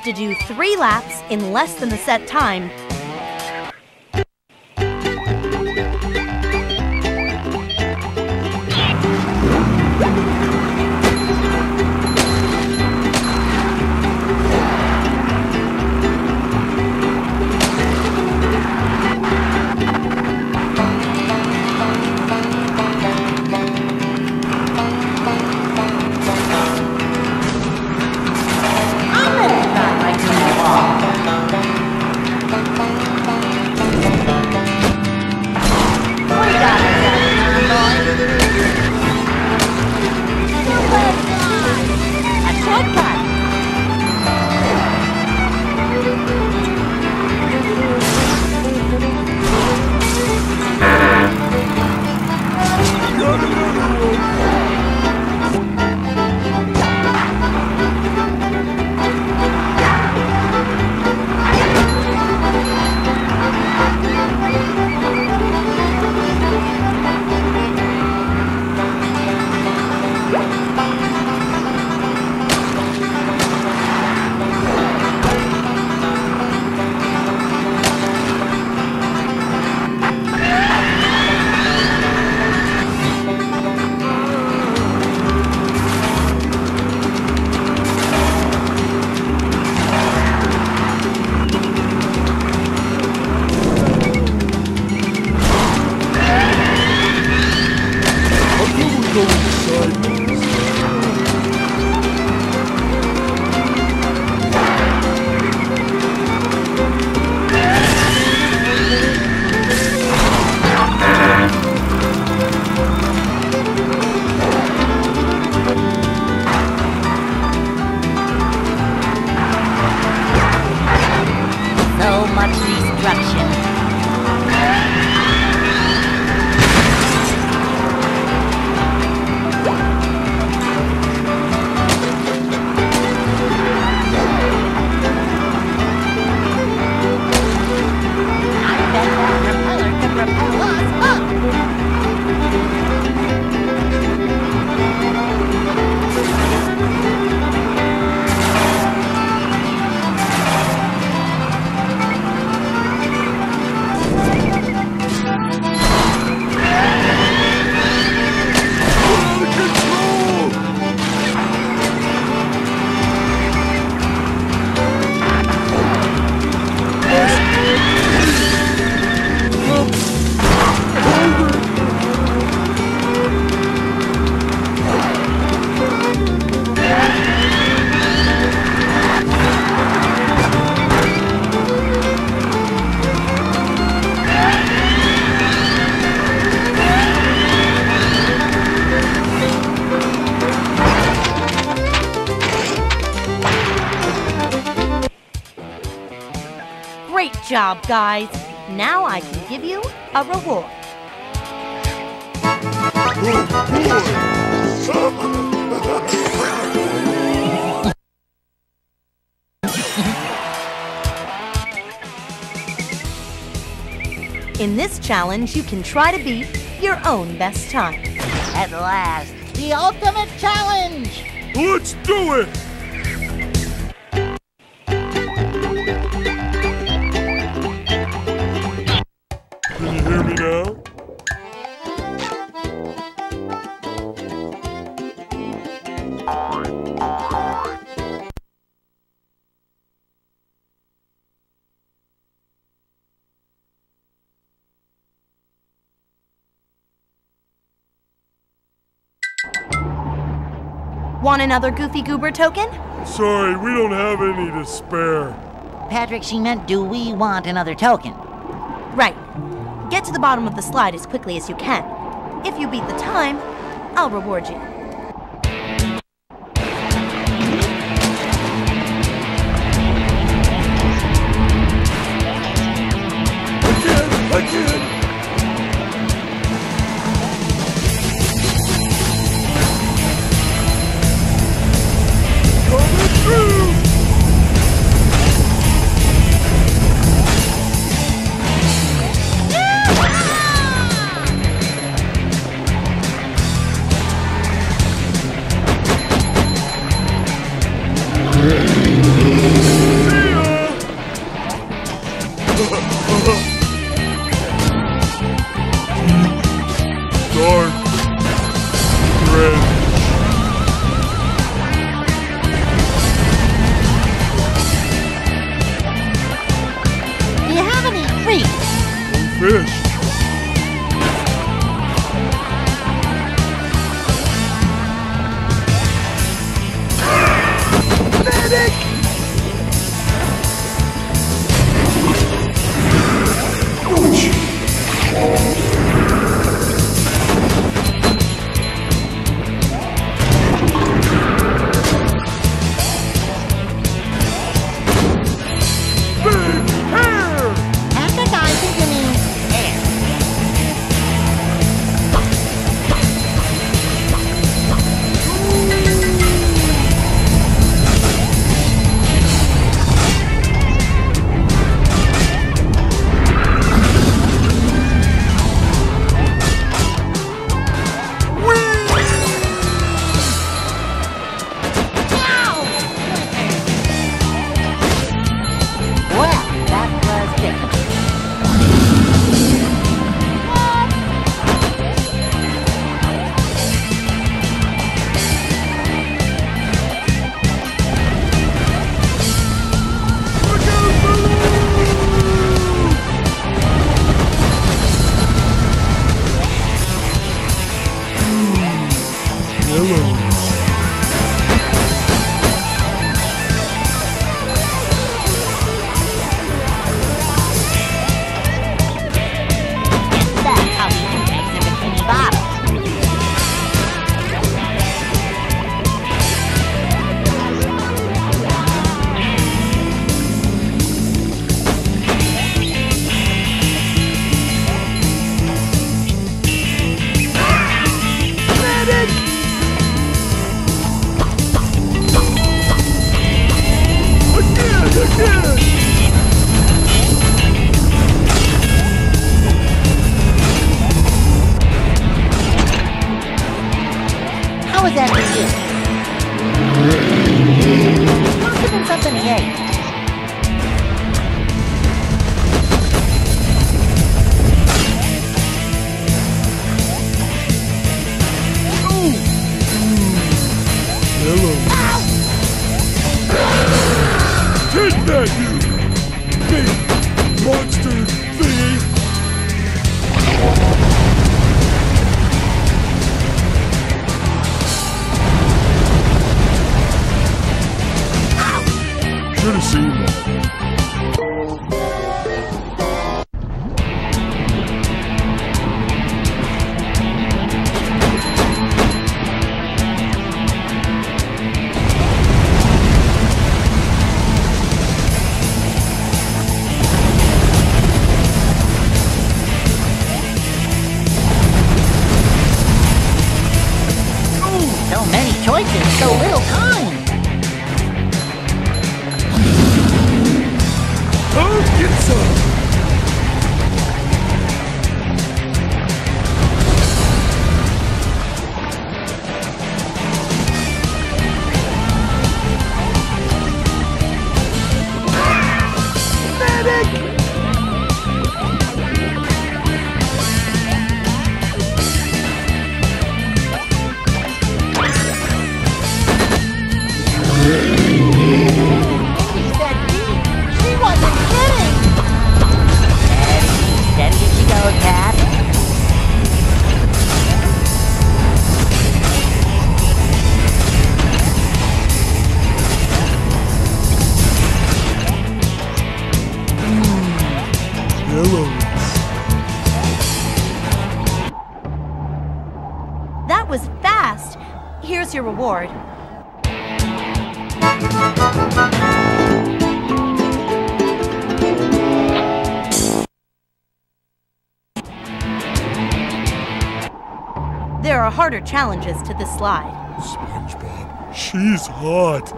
To do three laps in less than the set time. Job, guys. Now I can give you a reward. In this challenge, you can try to beat your own best time. At last, the ultimate challenge! Let's do it! Want another Goofy Goober token? Sorry, we don't have any to spare. Patrick, she meant, do we want another token? Right. Get to the bottom of the slide as quickly as you can. If you beat the time, I'll reward you. Reward. There are harder challenges to this slide. SpongeBob, she's hot.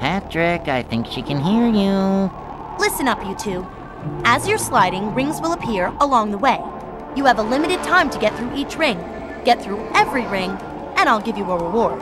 Patrick, I think she can hear you. Listen up, you two. As you're sliding, rings will appear along the way. You have a limited time to get through each ring. Get through every ring, and I'll give you a reward.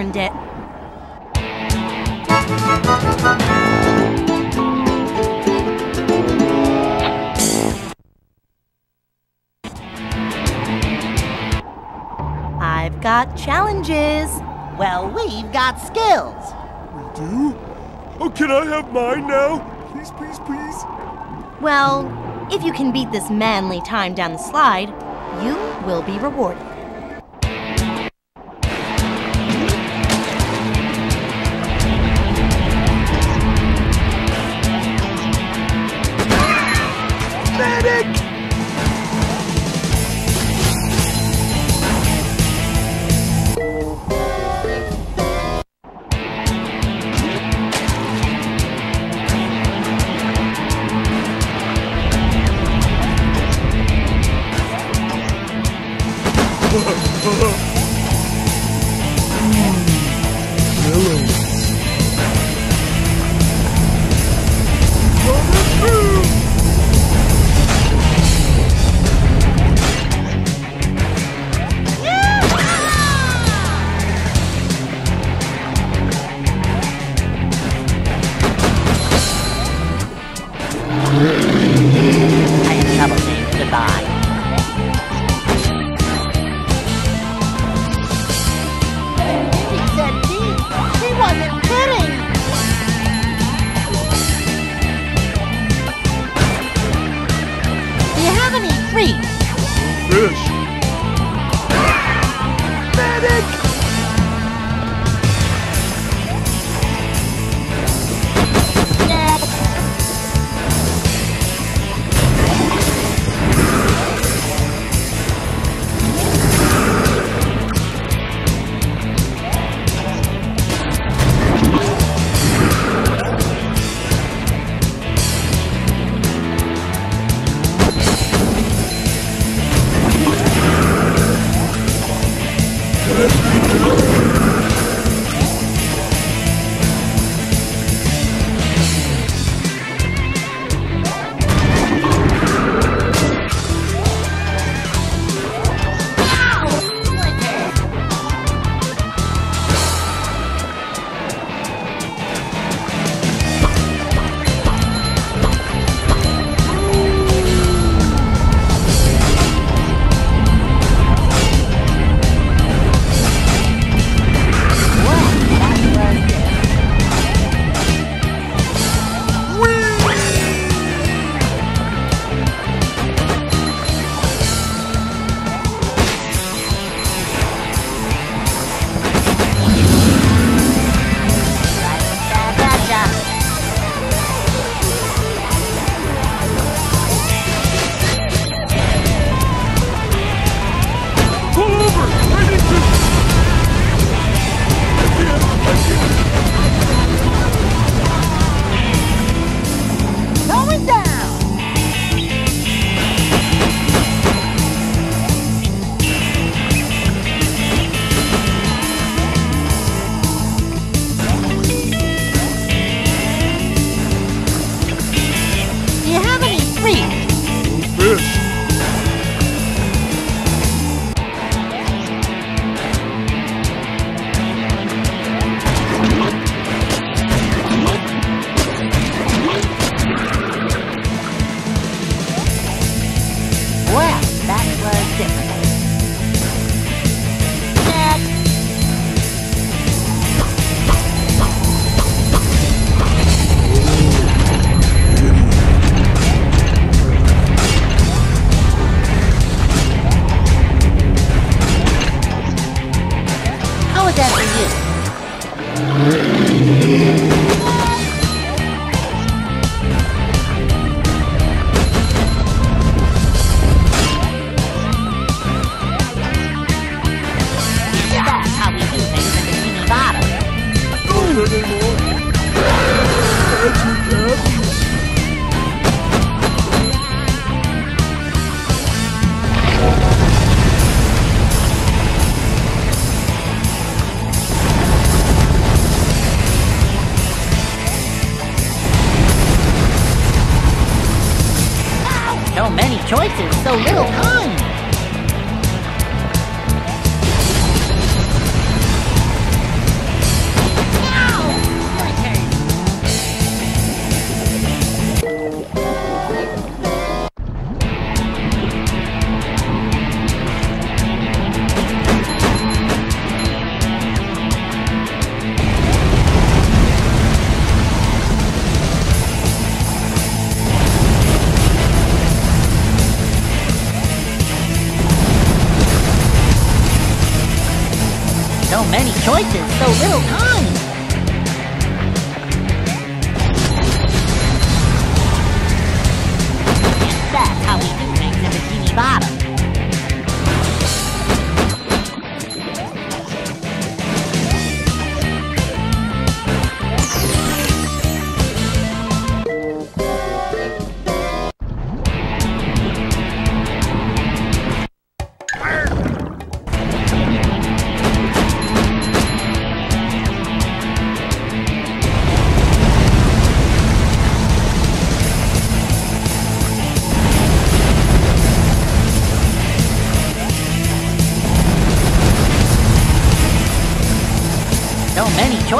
earned it. I've got challenges. Well, we've got skills. We do? Oh, can I have mine now? Please, please, please. Well, if you can beat this manly time down the slide, you will be rewarded.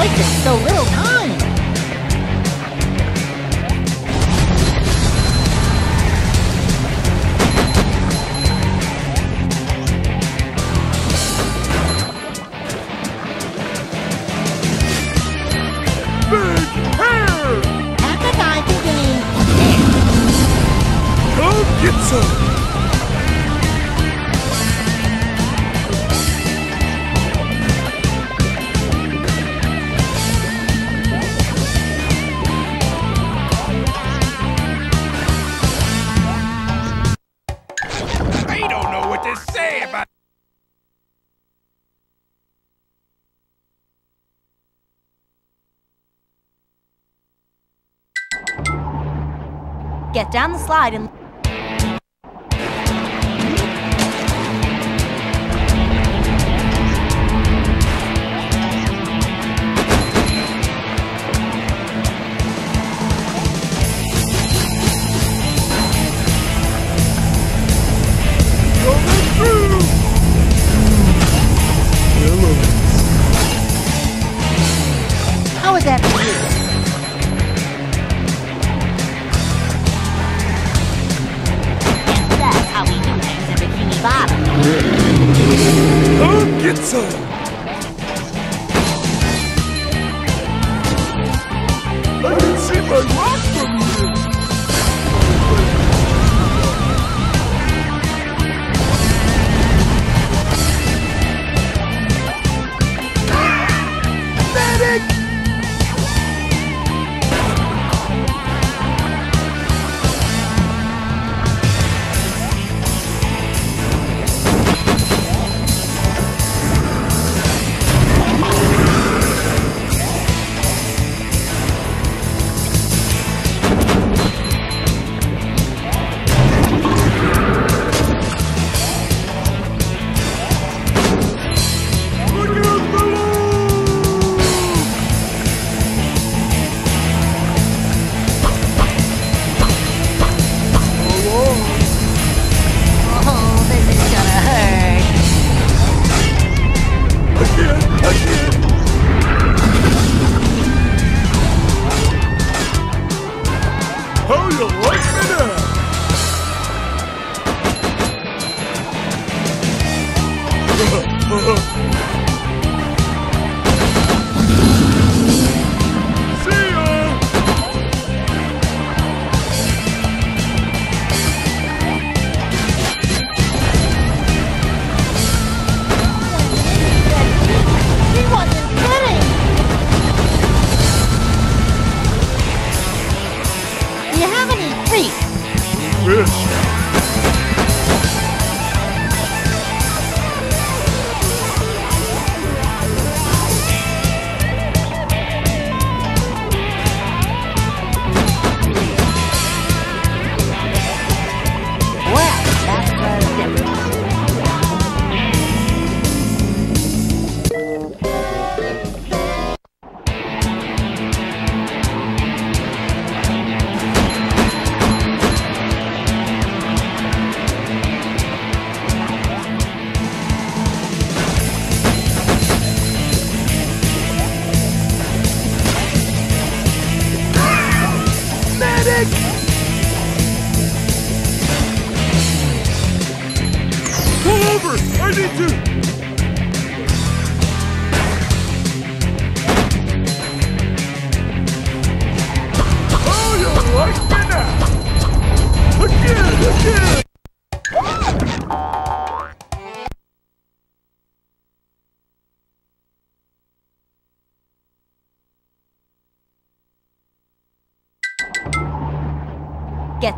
Many choices, so slide and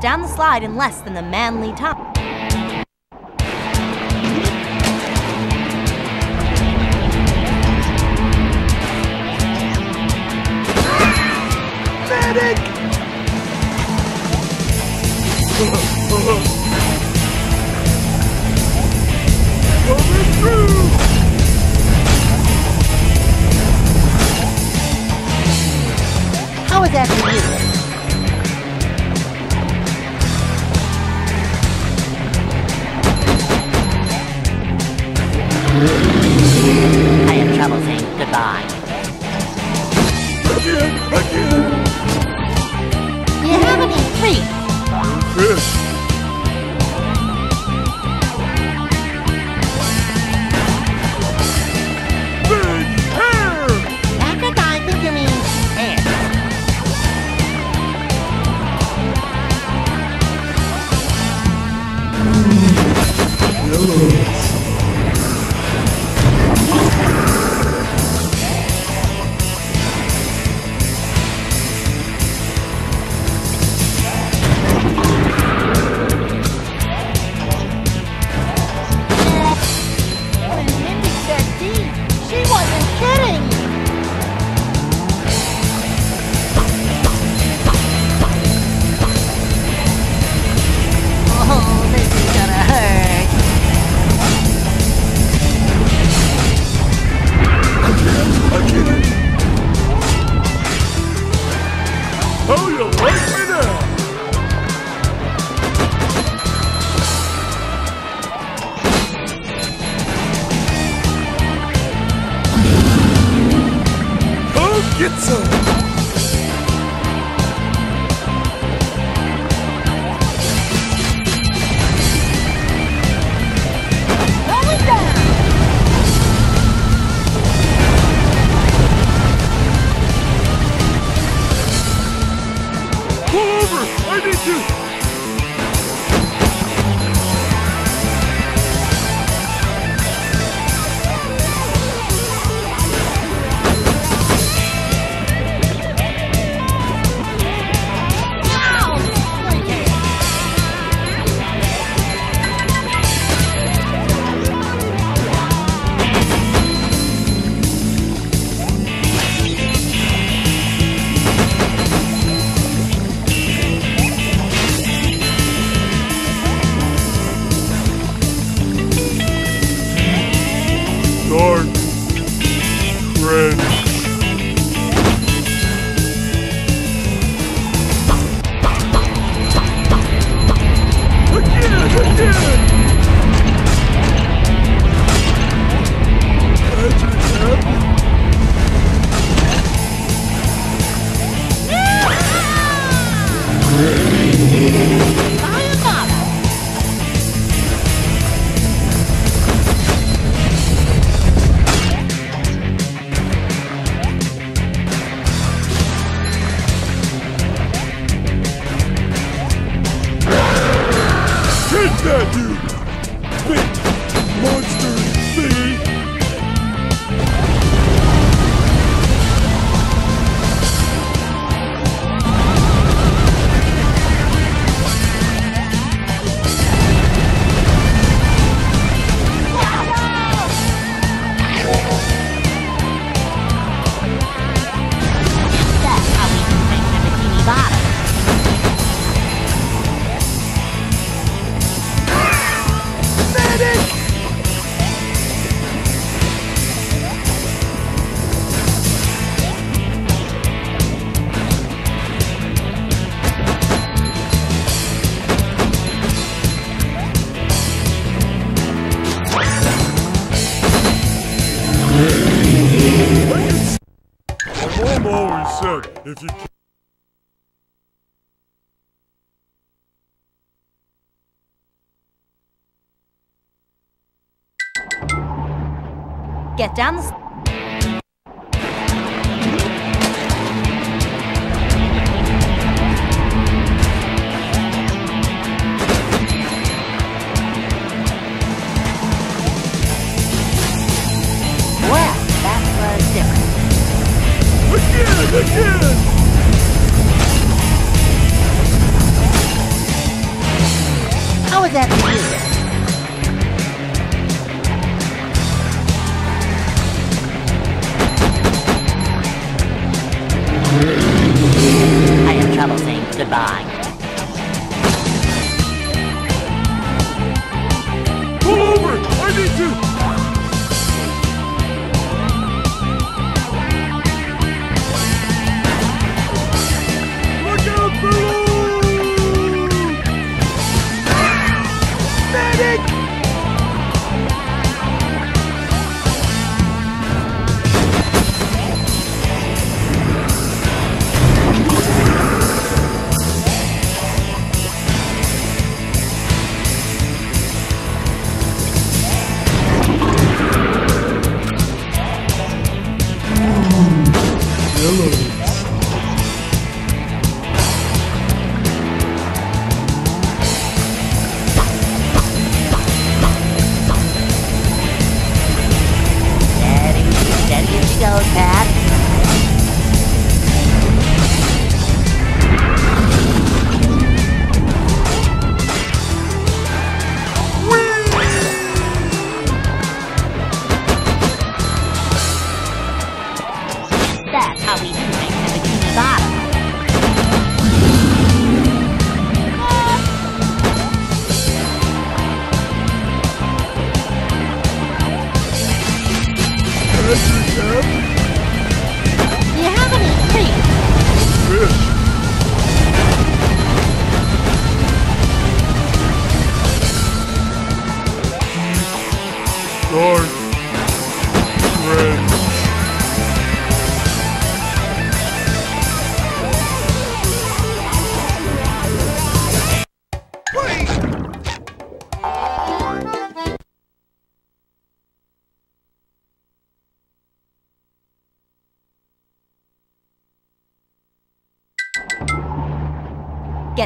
down the slide in less than the manly time.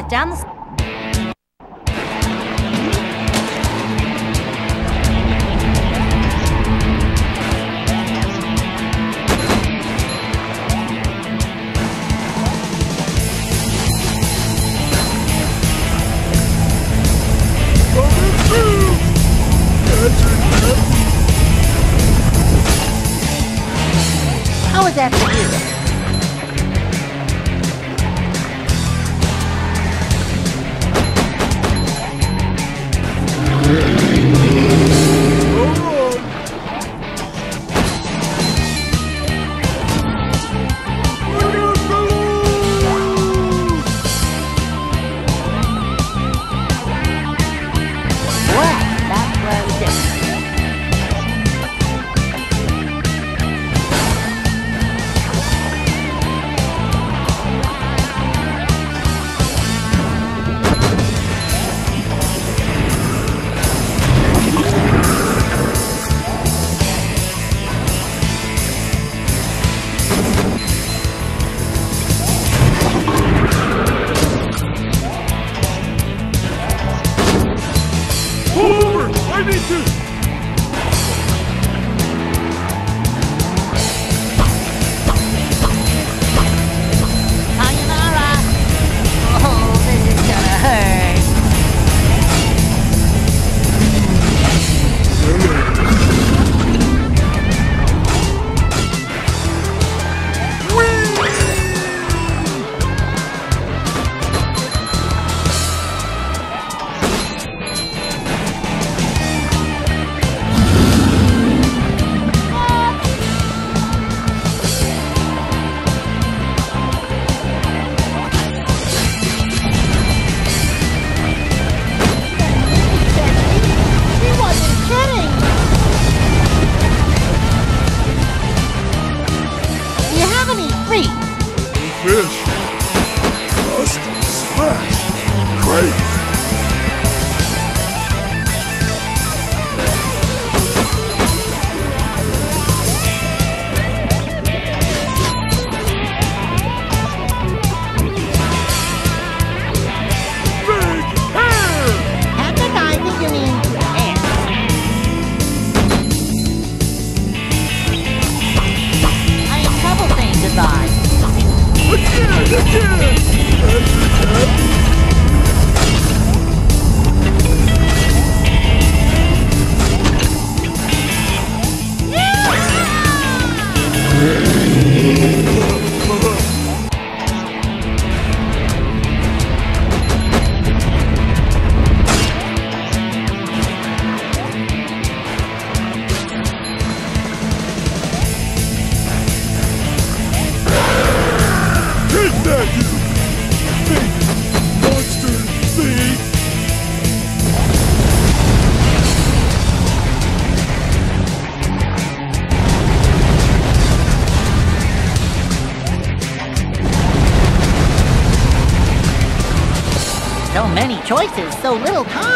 get down the stairs. choices so little time.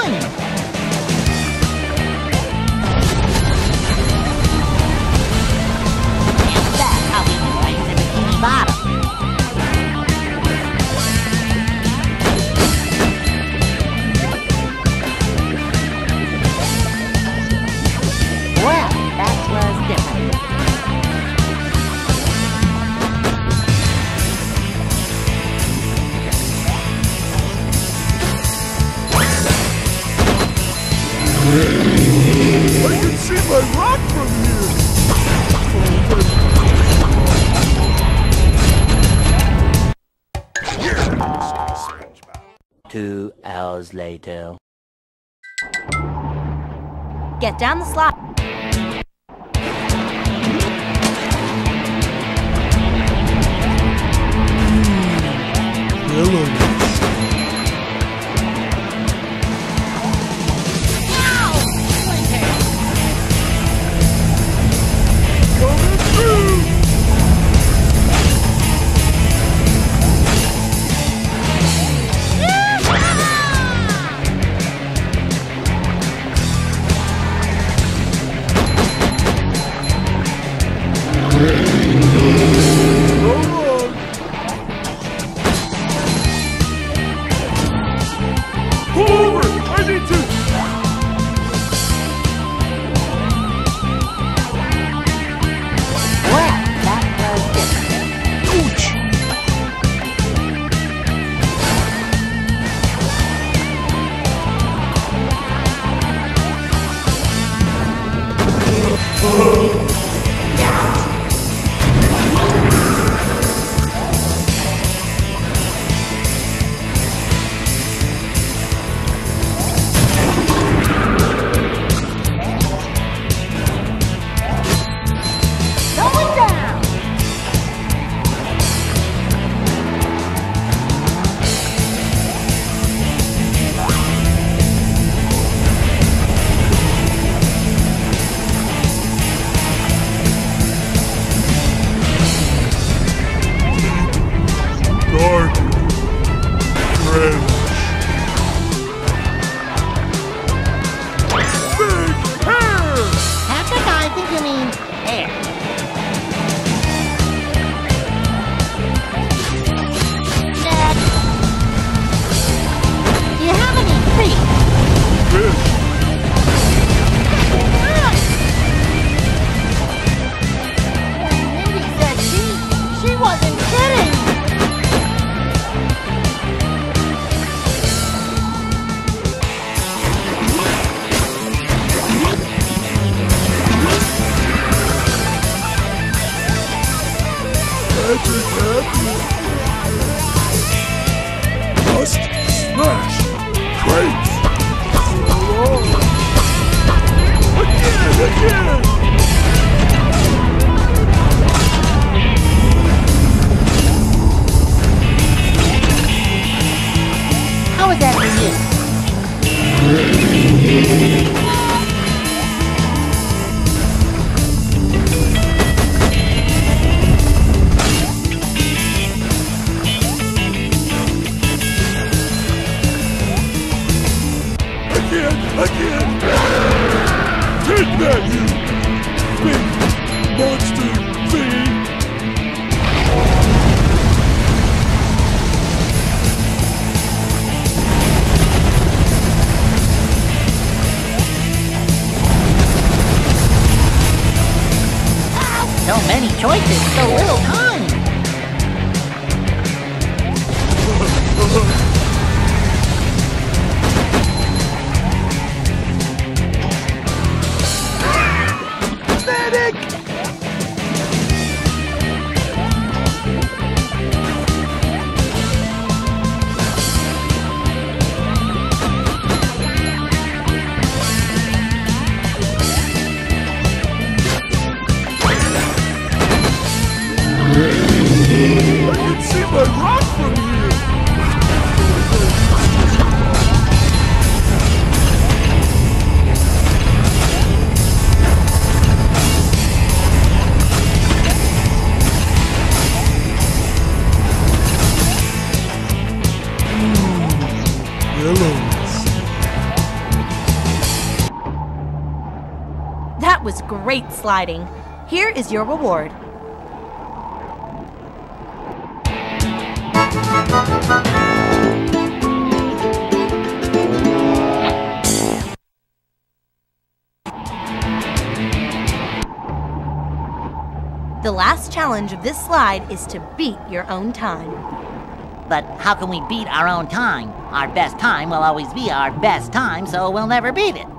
ponytail. Get down the slide. Sliding. Here is your reward. The last challenge of this slide is to beat your own time. But how can we beat our own time? Our best time will always be our best time, so we'll never beat it.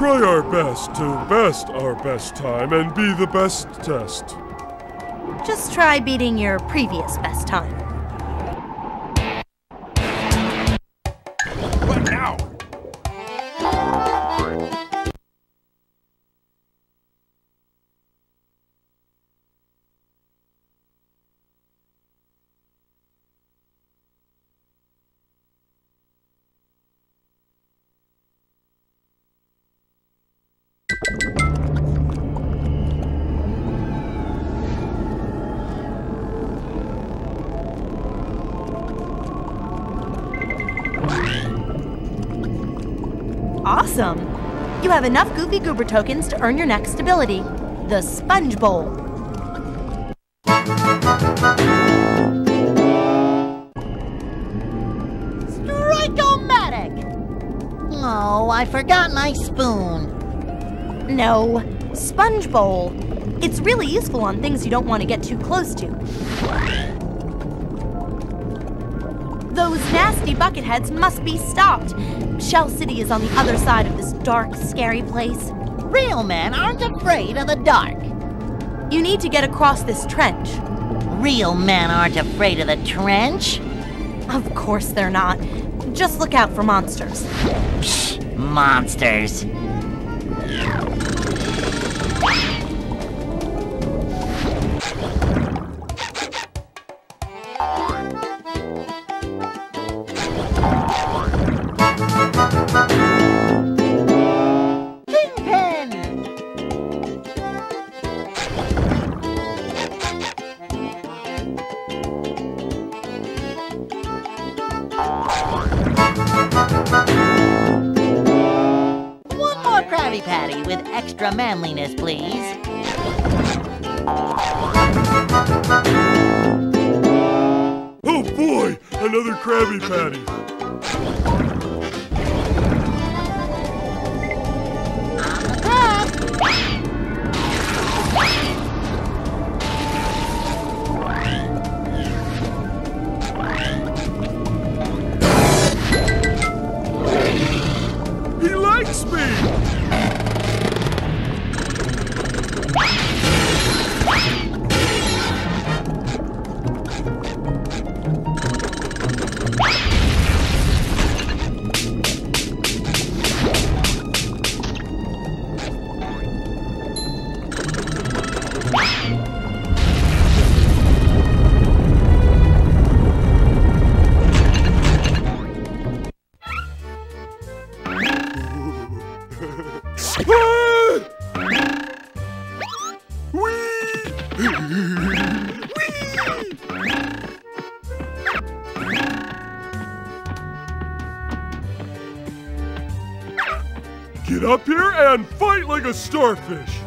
Try our best to best our best time and be the best test. Just try beating your previous best time. Goofy Goober tokens to earn your next ability, the Sponge Bowl. Strike-o-matic! Oh, I forgot my spoon. No, Sponge Bowl. It's really useful on things you don't want to get too close to. Those nasty bucketheads must be stopped. Shell City is on the other side of this dark, scary place. Real men aren't afraid of the dark. You need to get across this trench. Real men aren't afraid of the trench. Of course they're not. Just look out for monsters. Monsters. A starfish.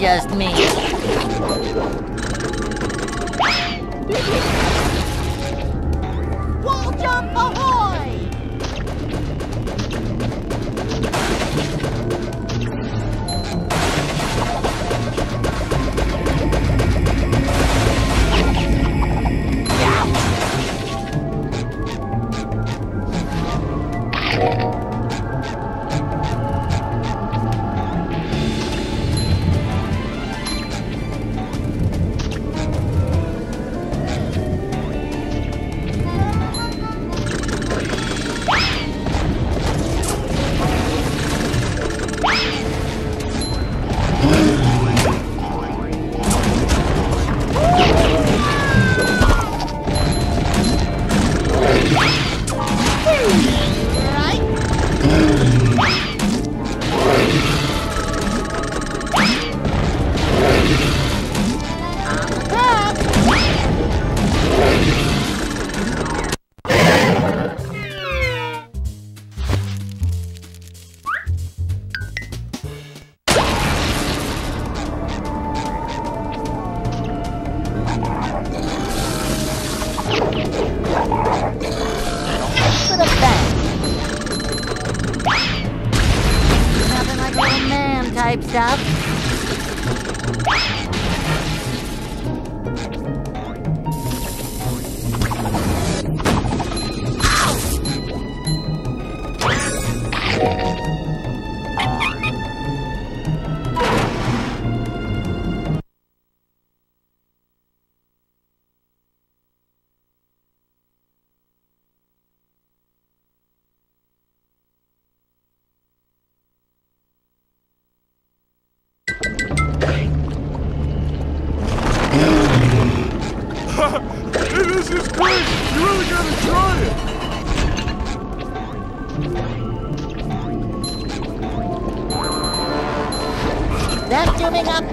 Just me?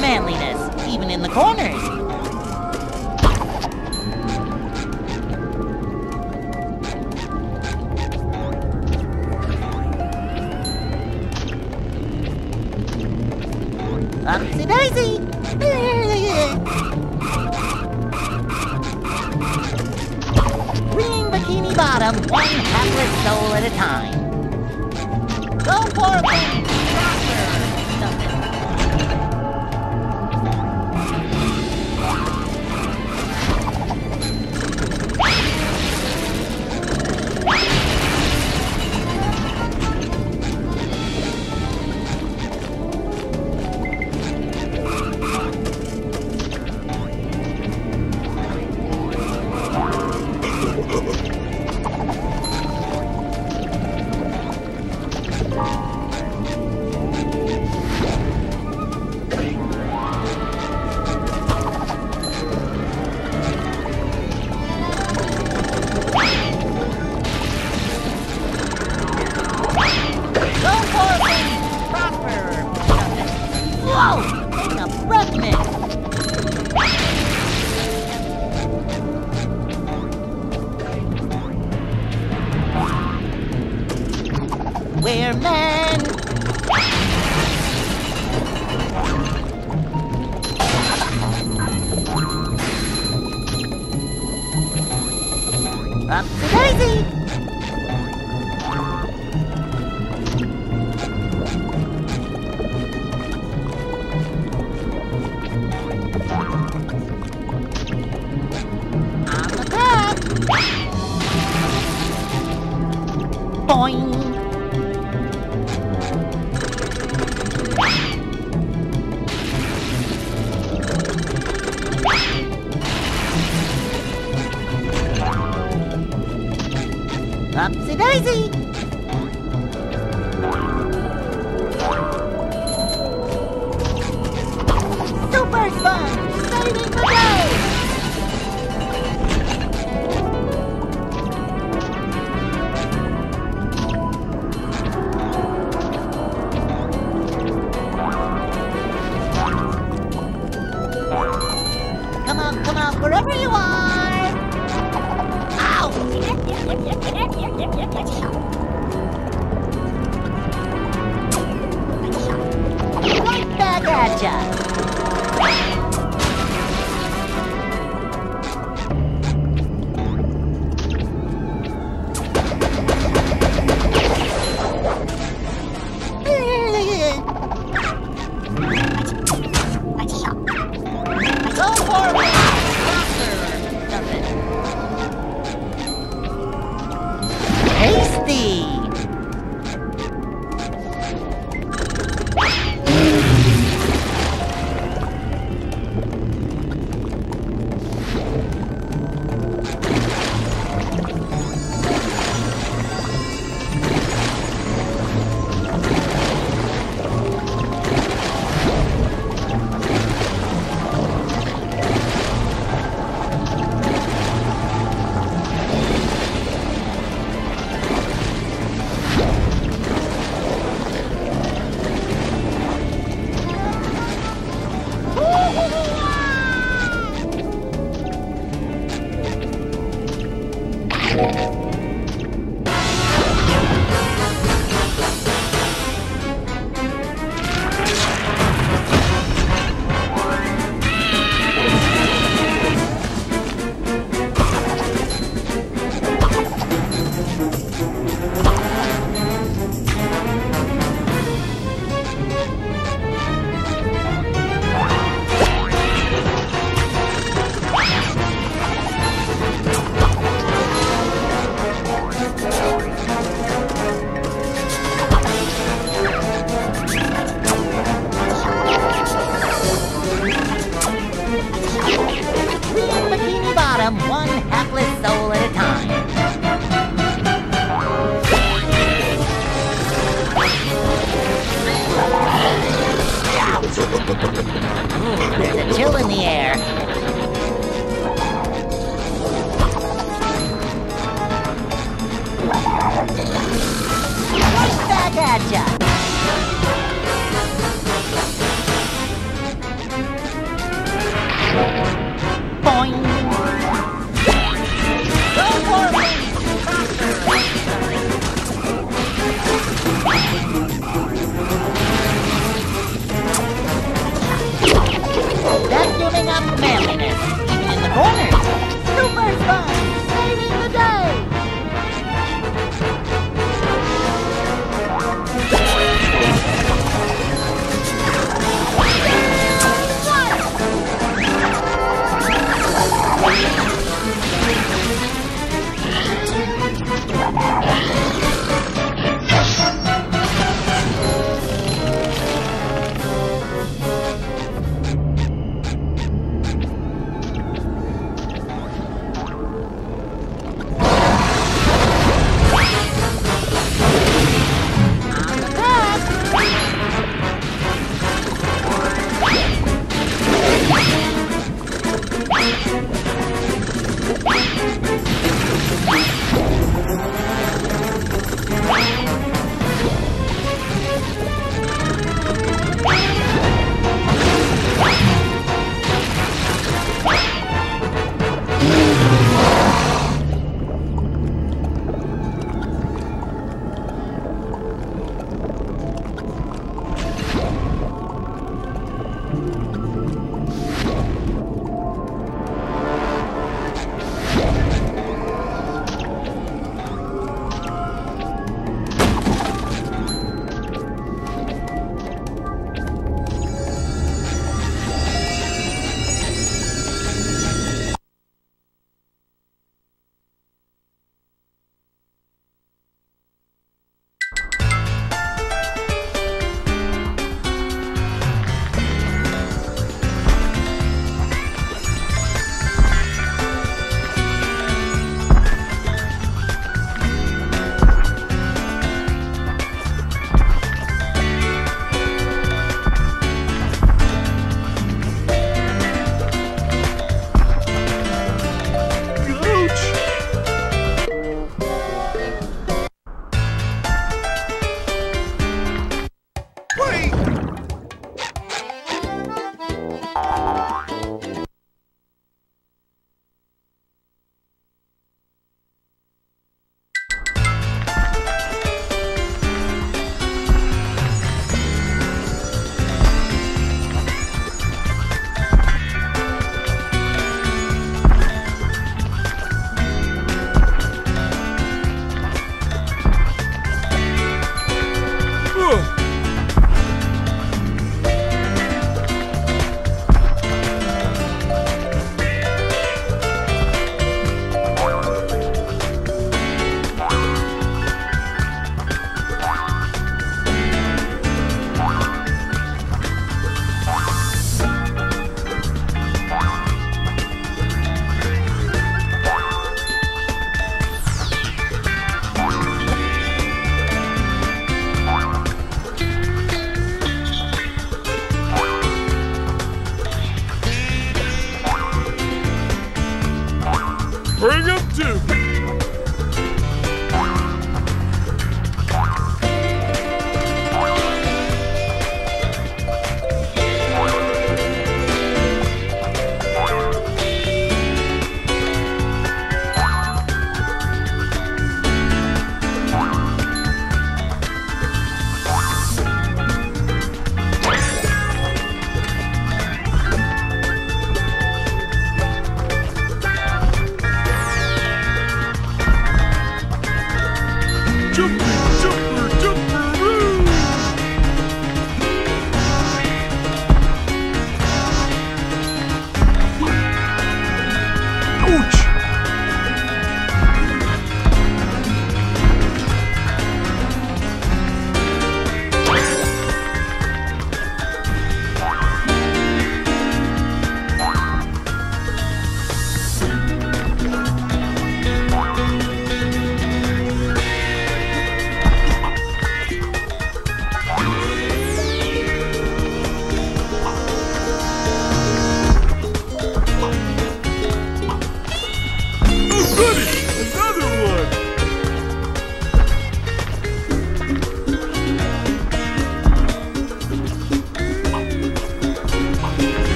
Manliness,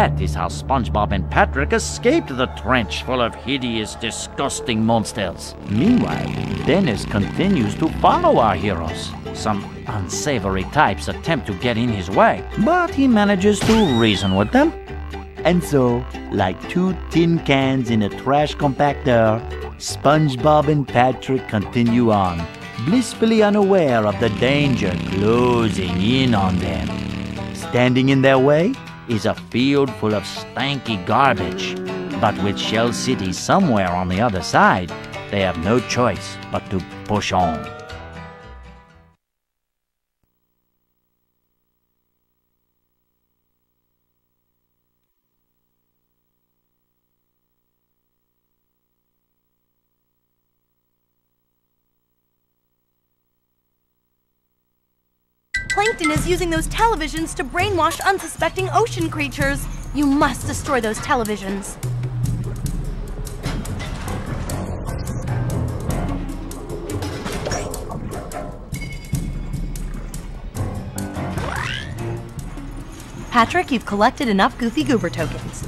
That is how SpongeBob and Patrick escaped the trench full of hideous, disgusting monsters. Meanwhile, Dennis continues to follow our heroes. Some unsavory types attempt to get in his way, but he manages to reason with them. And so, like two tin cans in a trash compactor, SpongeBob and Patrick continue on, blissfully unaware of the danger closing in on them. Standing in their way is a field full of stanky garbage. But with Shell City somewhere on the other side, they have no choice but to push on. Those televisions to brainwash unsuspecting ocean creatures. You must destroy those televisions. Patrick, you've collected enough Goofy Goober tokens.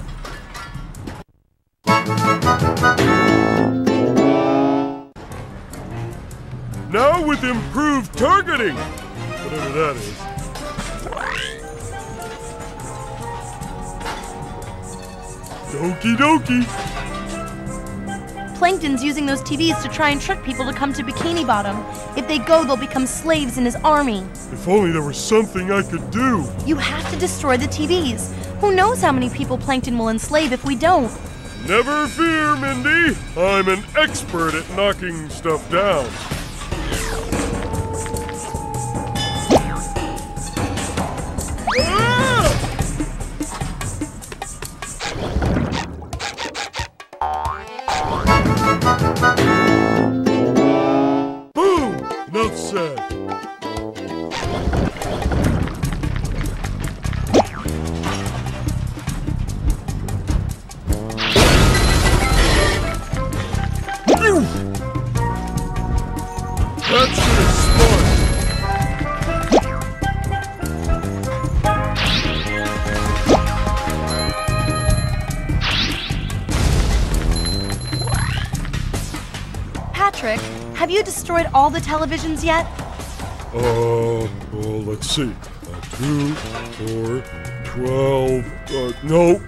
Now with improved targeting! Whatever that is. Doki doki! Plankton's using those TVs to try and trick people to come to Bikini Bottom. If they go, they'll become slaves in his army. If only there was something I could do! You have to destroy the TVs. Who knows how many people Plankton will enslave if we don't? Never fear, Mindy! I'm an expert at knocking stuff down. Destroyed all the televisions yet? Uh, well, let's see. Uh, two, four, twelve. Uh, no.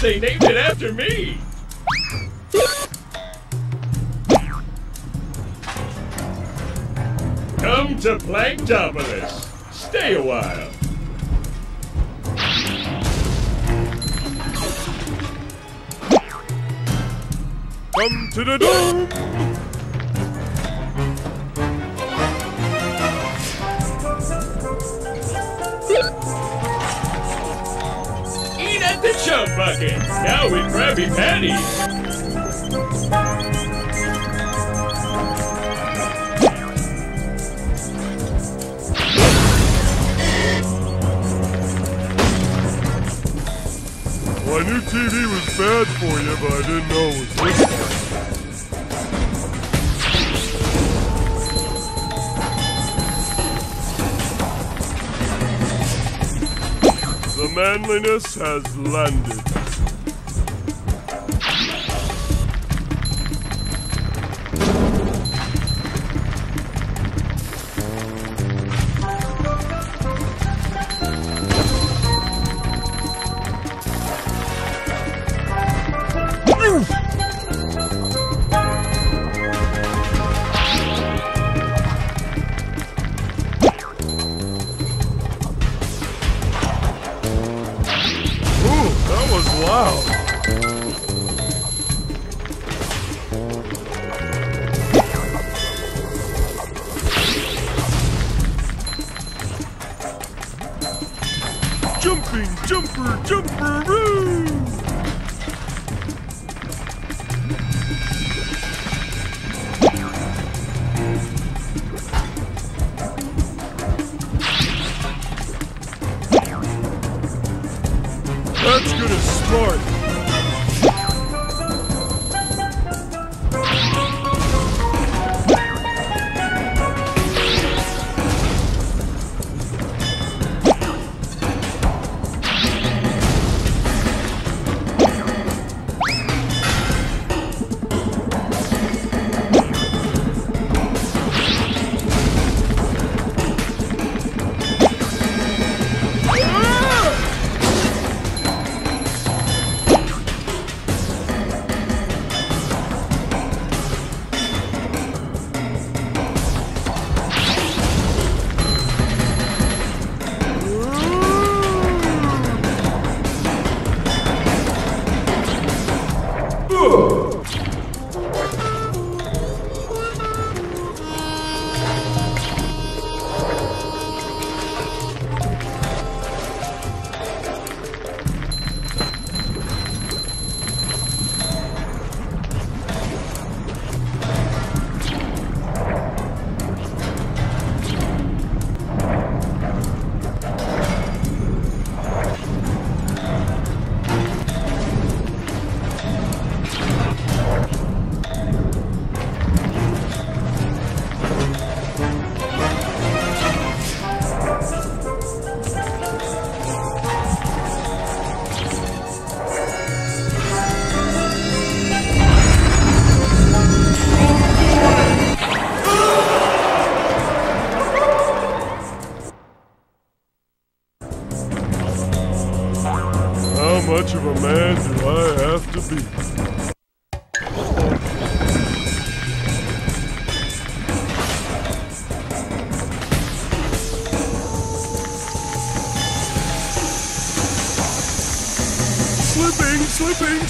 They named it after me. The manliness has landed.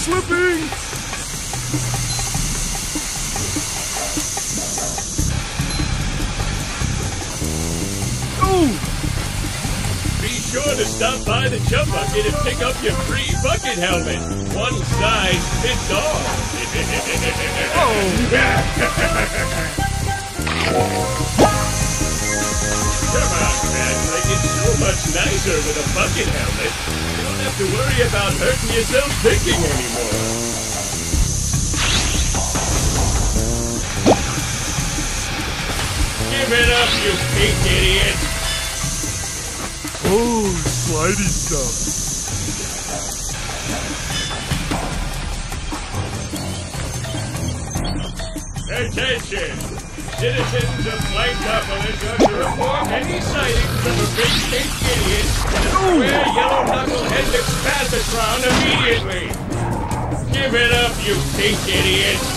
Slipping, slipping! Oh! Be sure to stop by the Chum Bucket and pick up your free bucket helmet. One size fits all. Oh. Come on, Patrick. It's so much nicer with a bucket helmet. Have to worry about hurting yourself picking anymore. Give it up, you pink idiot. Oh, slidey stuff. Attention! Citizens of Planktopolis are to report any sightings of a big pink idiot and square yellow knucklehead Spazatron immediately! Give it up, you pink idiot!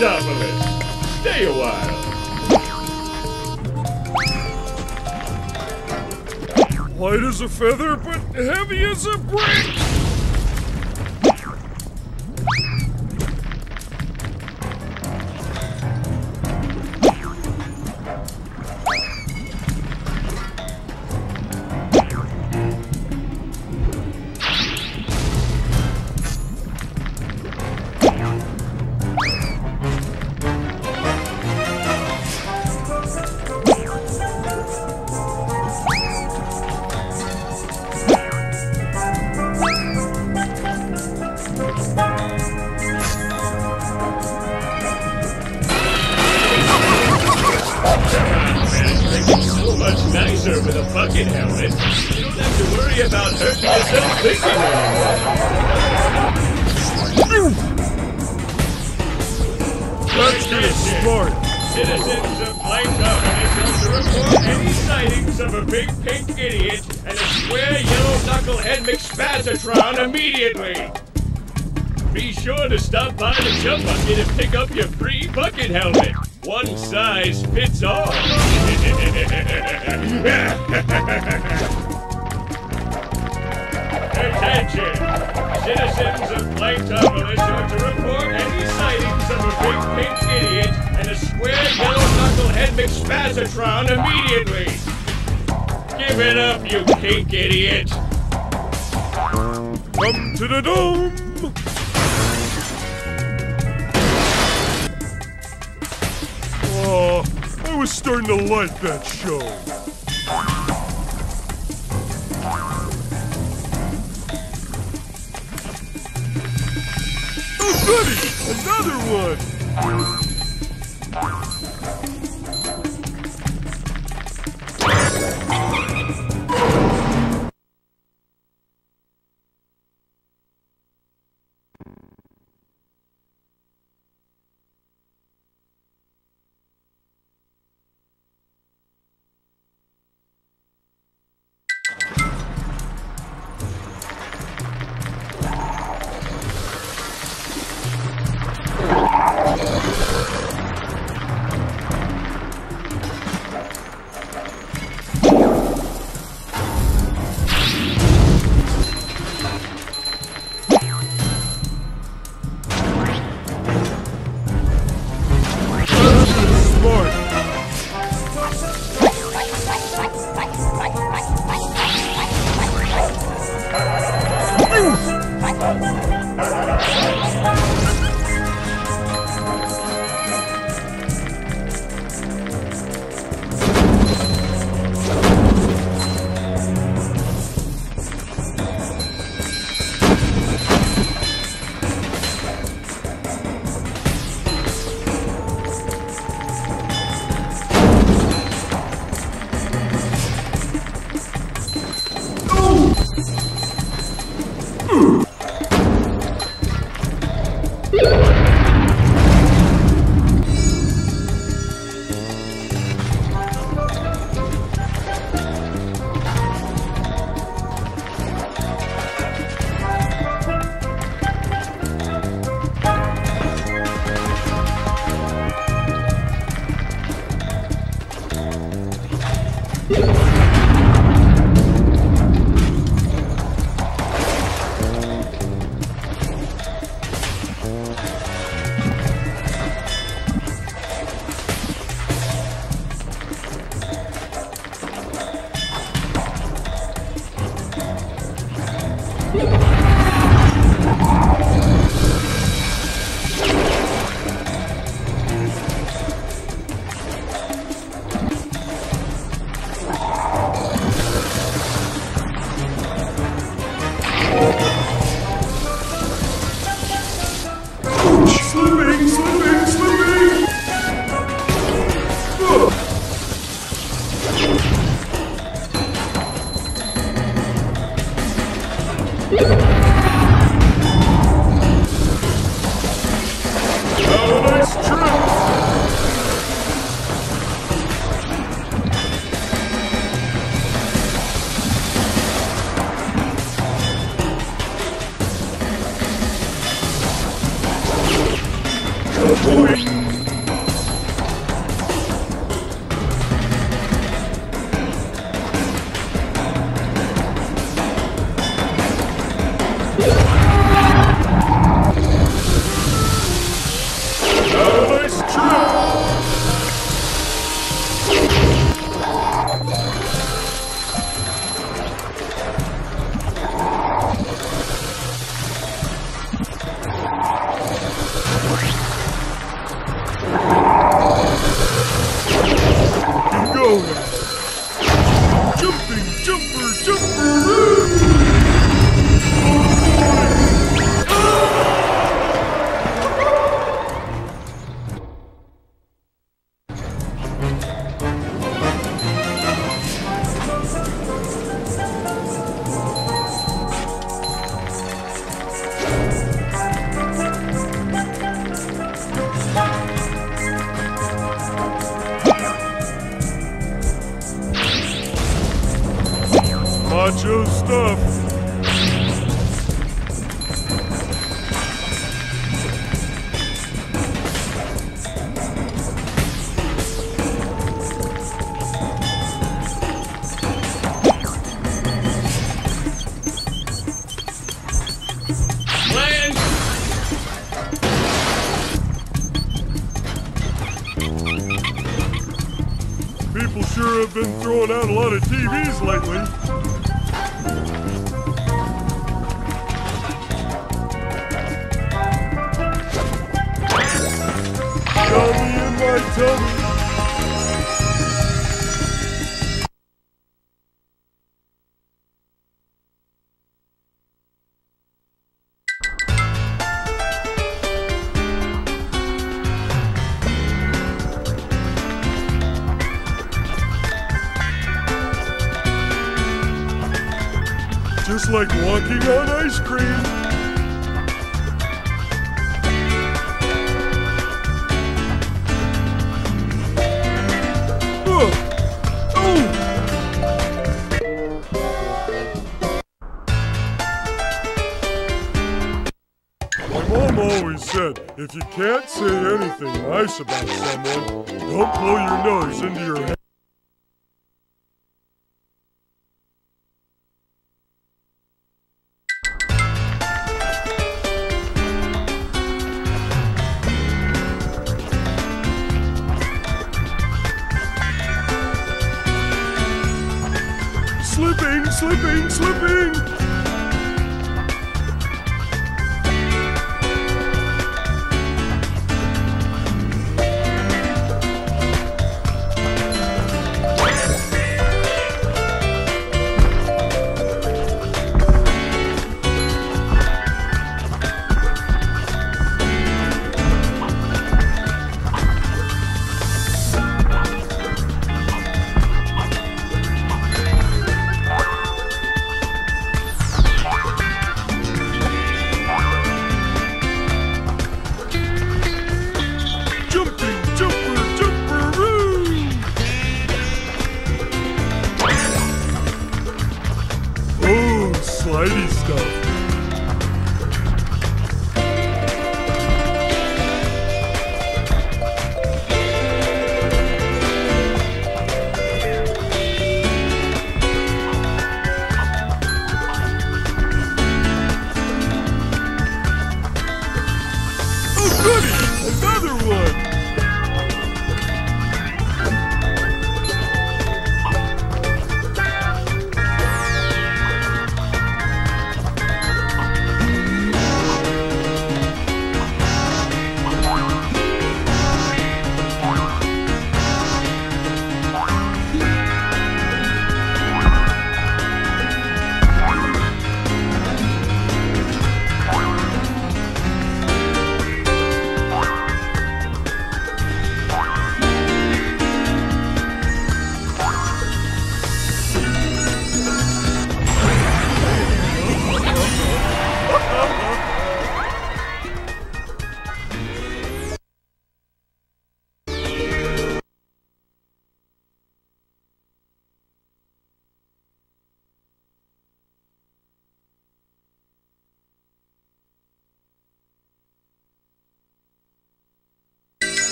top of it. Stay a while. Light as a feather, but heavy as a brick! slightly. ice cream. if you can't say anything nice about someone, don't blow your nose into your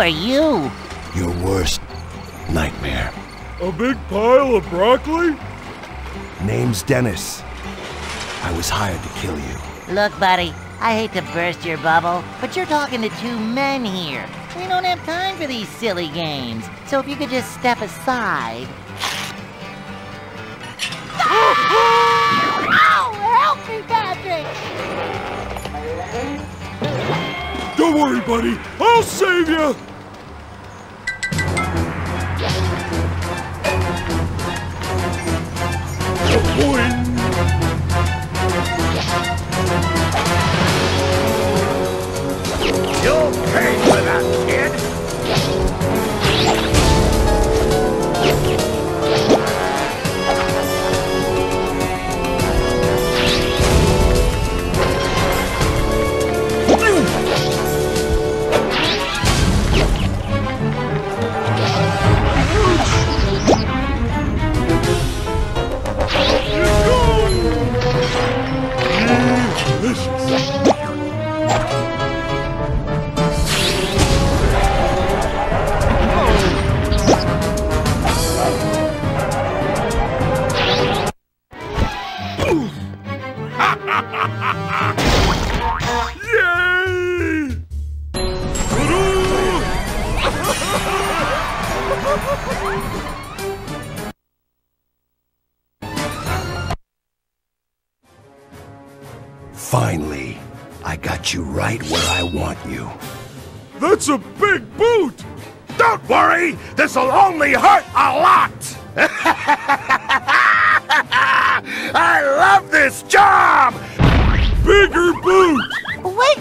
are you? Your worst nightmare. A big pile of broccoli? Name's Dennis. I was hired to kill you. Look, buddy, I hate to burst your bubble, but you're talking to two men here. We don't have time for these silly games. So if you could just step aside. Ow! Help me, Patrick! Don't worry, buddy. I'll save you.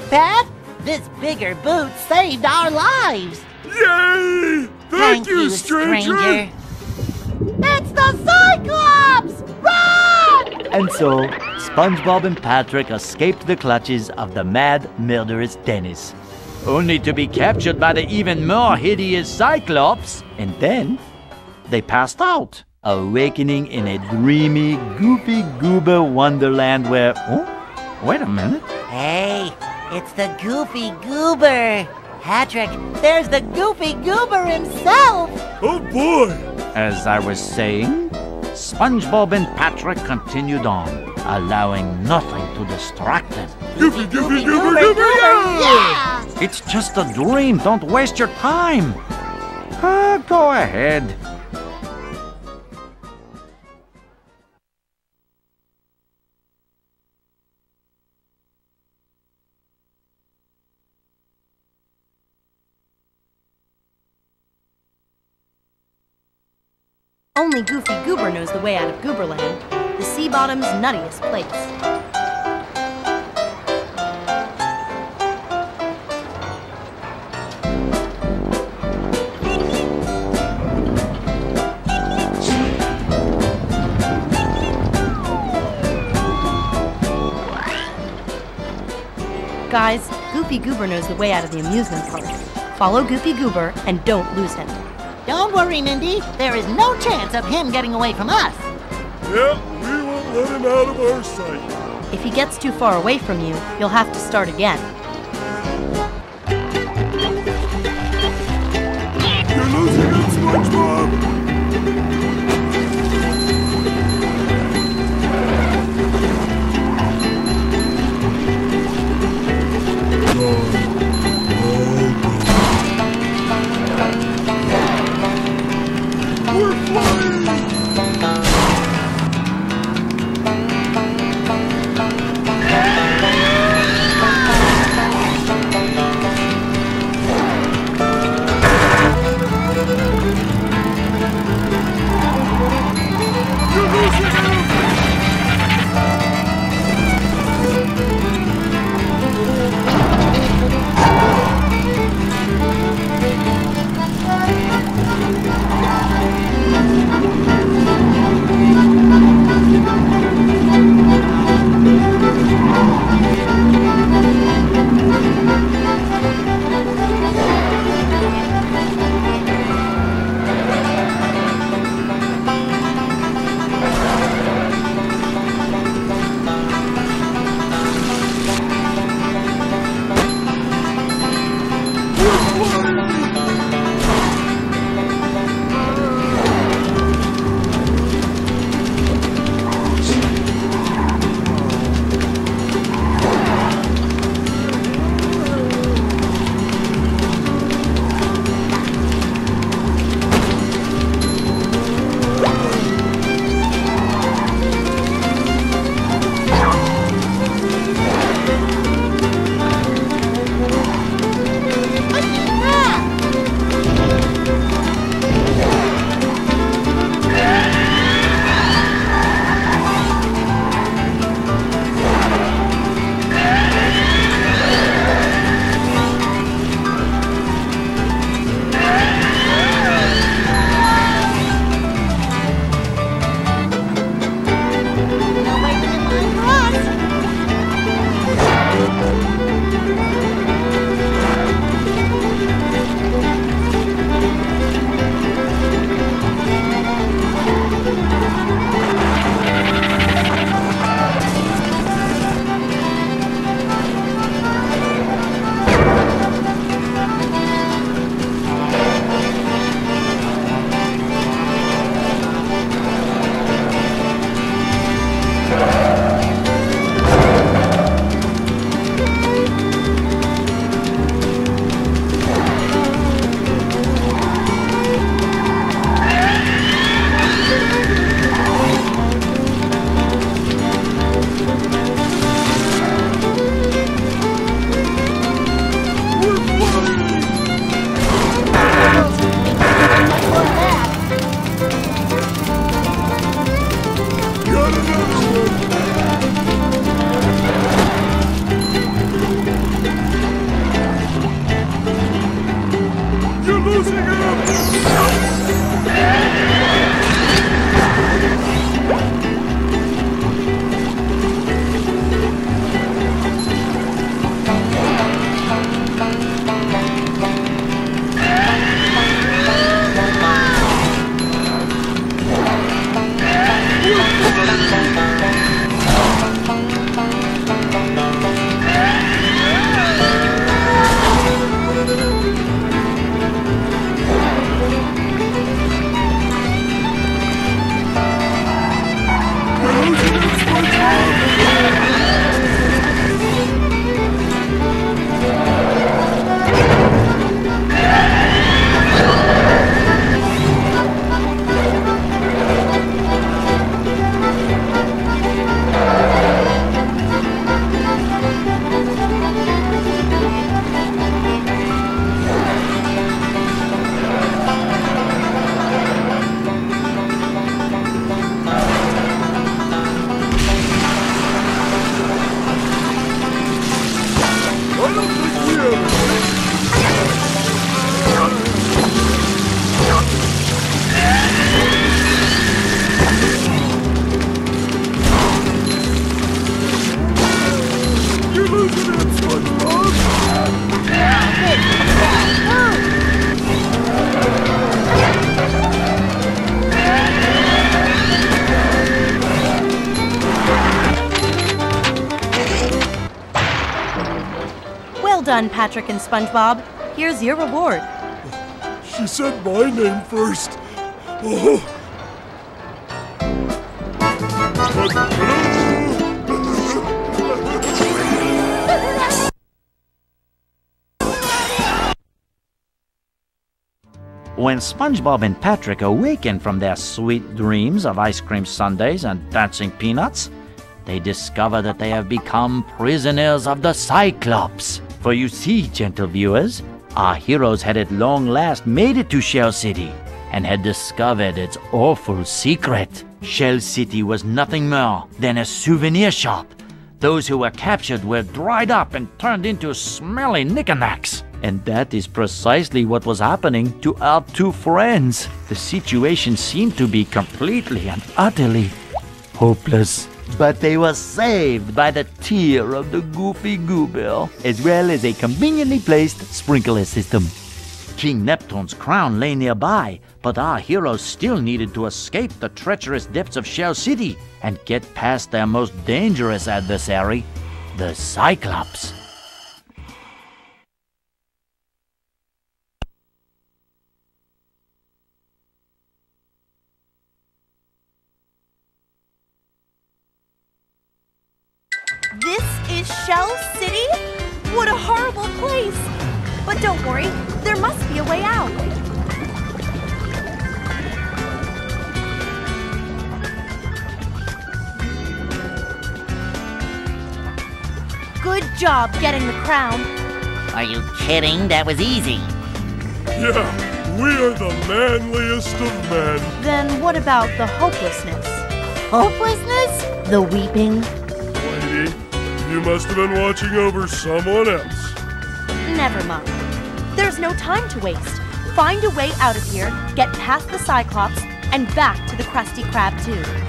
Pat! This bigger boot saved our lives! Yay! Thank, you, stranger. It's the Cyclops! Run! And so, SpongeBob and Patrick escaped the clutches of the mad, murderous Dennis, only to be captured by the even more hideous Cyclops, and then they passed out, awakening in a dreamy, goopy goober wonderland where. Oh, wait a minute. Hey, it's the Goofy Goober. Patrick, there's the Goofy Goober himself. Oh boy! As I was saying, SpongeBob and Patrick continued on, allowing nothing to distract them. Goofy, goofy, goober, goober, yeah! Yeah! It's just a dream. Don't waste your time. Uh, go ahead. Only Goofy Goober knows the way out of Gooberland, the sea bottom's nuttiest place. Guys, Goofy Goober knows the way out of the amusement park. Follow Goofy Goober and don't lose him. Don't worry, Mindy. There is no chance of him getting away from us. Yeah, we won't let him out of our sight. If he gets too far away from you, you'll have to start again. You're losing it, SpongeBob! Patrick and SpongeBob. Here's your reward. She said my name first. Oh. When SpongeBob and Patrick awaken from their sweet dreams of ice cream sundaes and dancing peanuts, they discover that they have become prisoners of the Cyclops. For you see, gentle viewers, our heroes had at long last made it to Shell City and had discovered its awful secret. Shell City was nothing more than a souvenir shop. Those who were captured were dried up and turned into smelly knickknacks. And that is precisely what was happening to our two friends. The situation seemed to be completely and utterly hopeless. But they were saved by the tear of the Goofy Goober, as well as a conveniently placed sprinkler system. King Neptune's crown lay nearby, but our heroes still needed to escape the treacherous depths of Shell City and get past their most dangerous adversary, the Cyclops. Crown. Are you kidding? That was easy. Yeah, we are the manliest of men. Then what about the hopelessness? Hopelessness? The weeping? Lady, you must have been watching over someone else. Never mind. There's no time to waste. Find a way out of here, get past the Cyclops, and back to the Krusty Krab 2.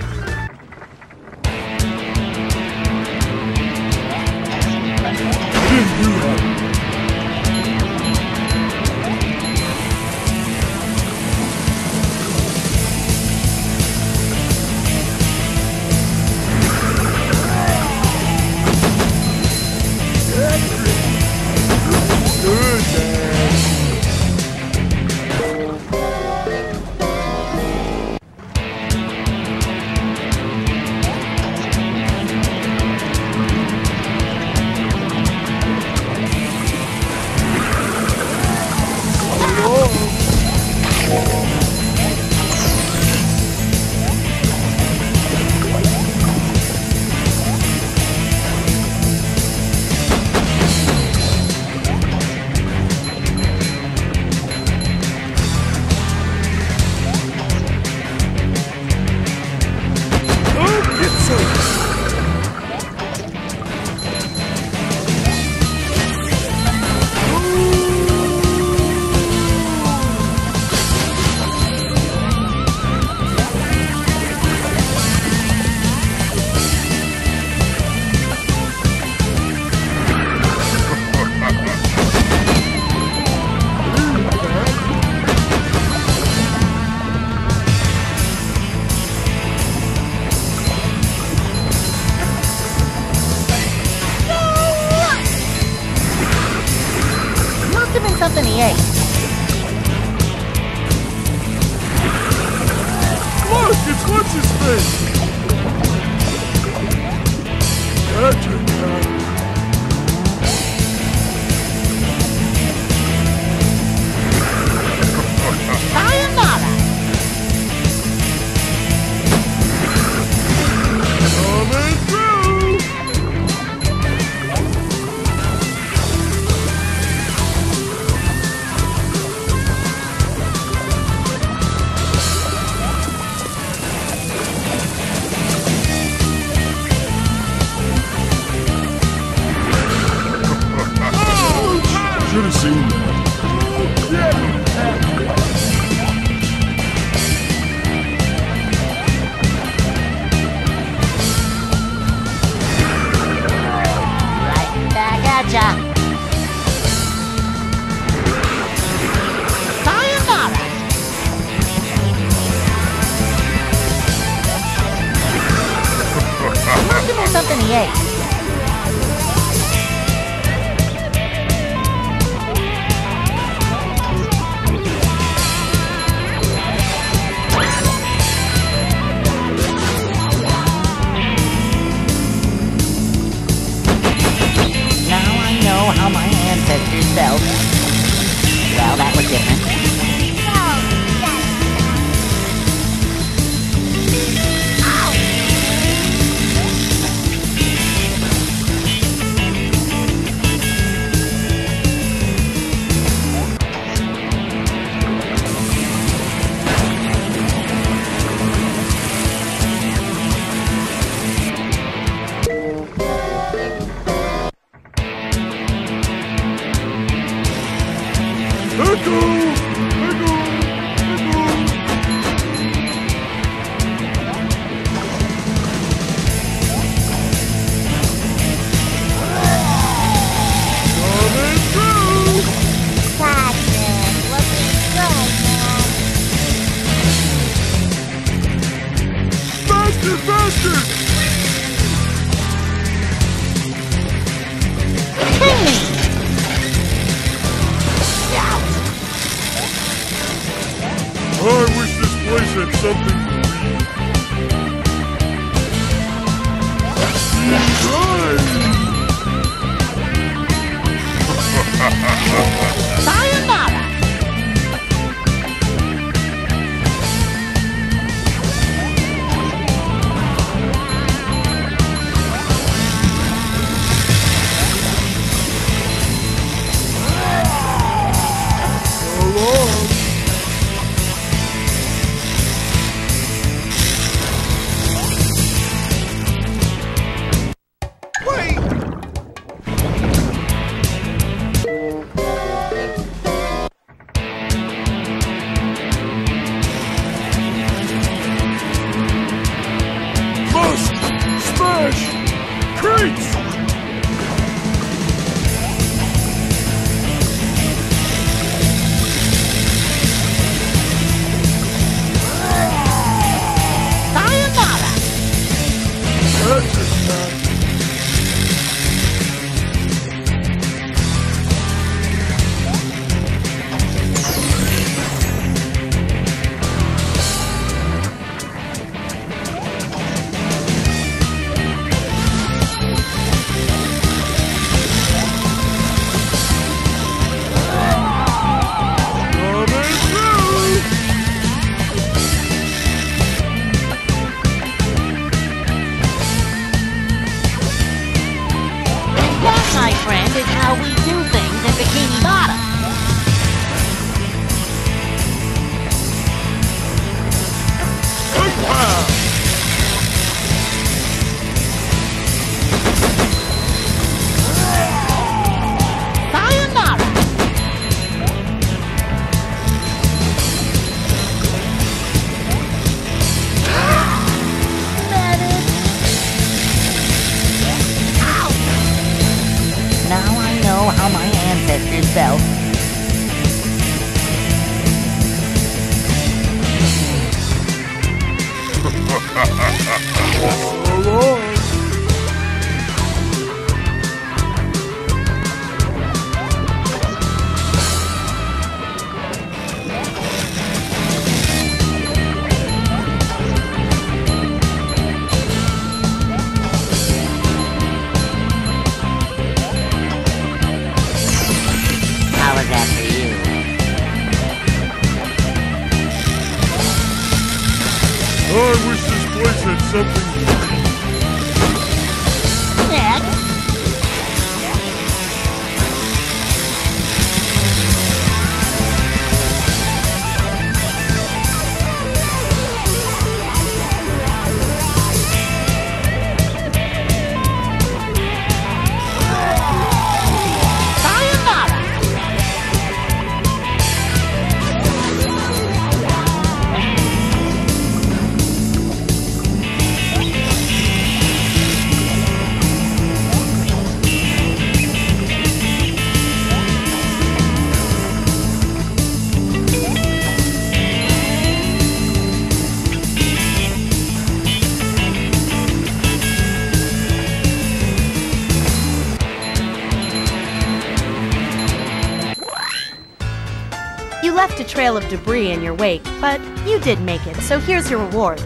trail of debris in your wake, but you did make it, so here's your reward.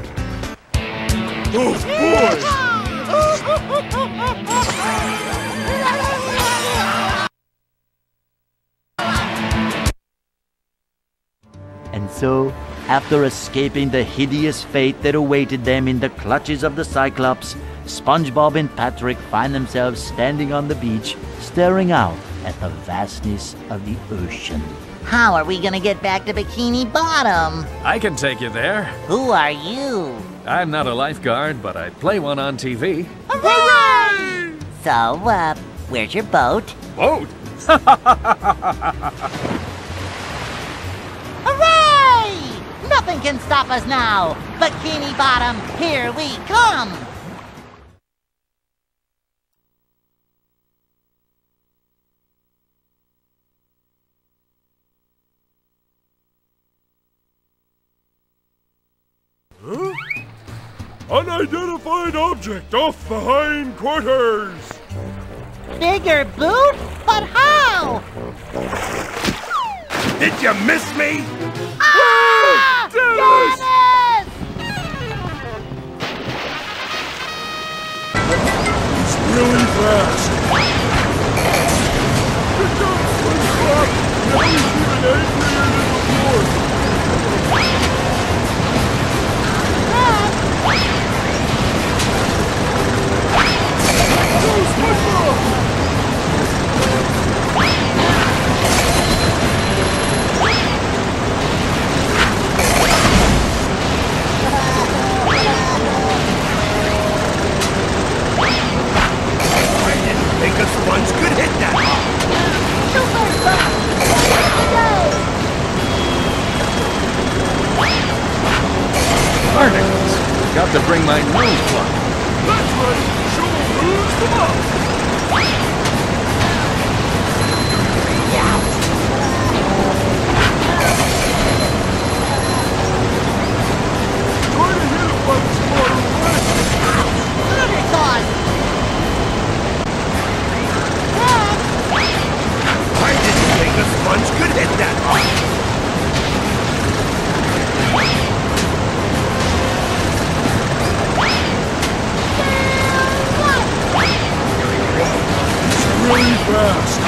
Those boys! And so, after escaping the hideous fate that awaited them in the clutches of the Cyclops, SpongeBob and Patrick find themselves standing on the beach, staring out at the vastness of the ocean. How are we gonna get back to Bikini Bottom? I can take you there. Who are you? I'm not a lifeguard, but I play one on TV. Hooray! So, uh, where's your boat? Boat? Hooray! Nothing can stop us now! Bikini Bottom, here we come! Huh? Unidentified object off the hind quarters! Bigger boot? But how? Did you miss me? Ah! Dennis! It's really fast! Good job! Now he's even didn't think sponge could hit that hard. Barnacles. Got to bring my nose plug. That's right! Show 'em who's the boss! Try to hit it by the smarter way! I a sponge could hit that hard. Really fast!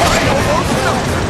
Yay,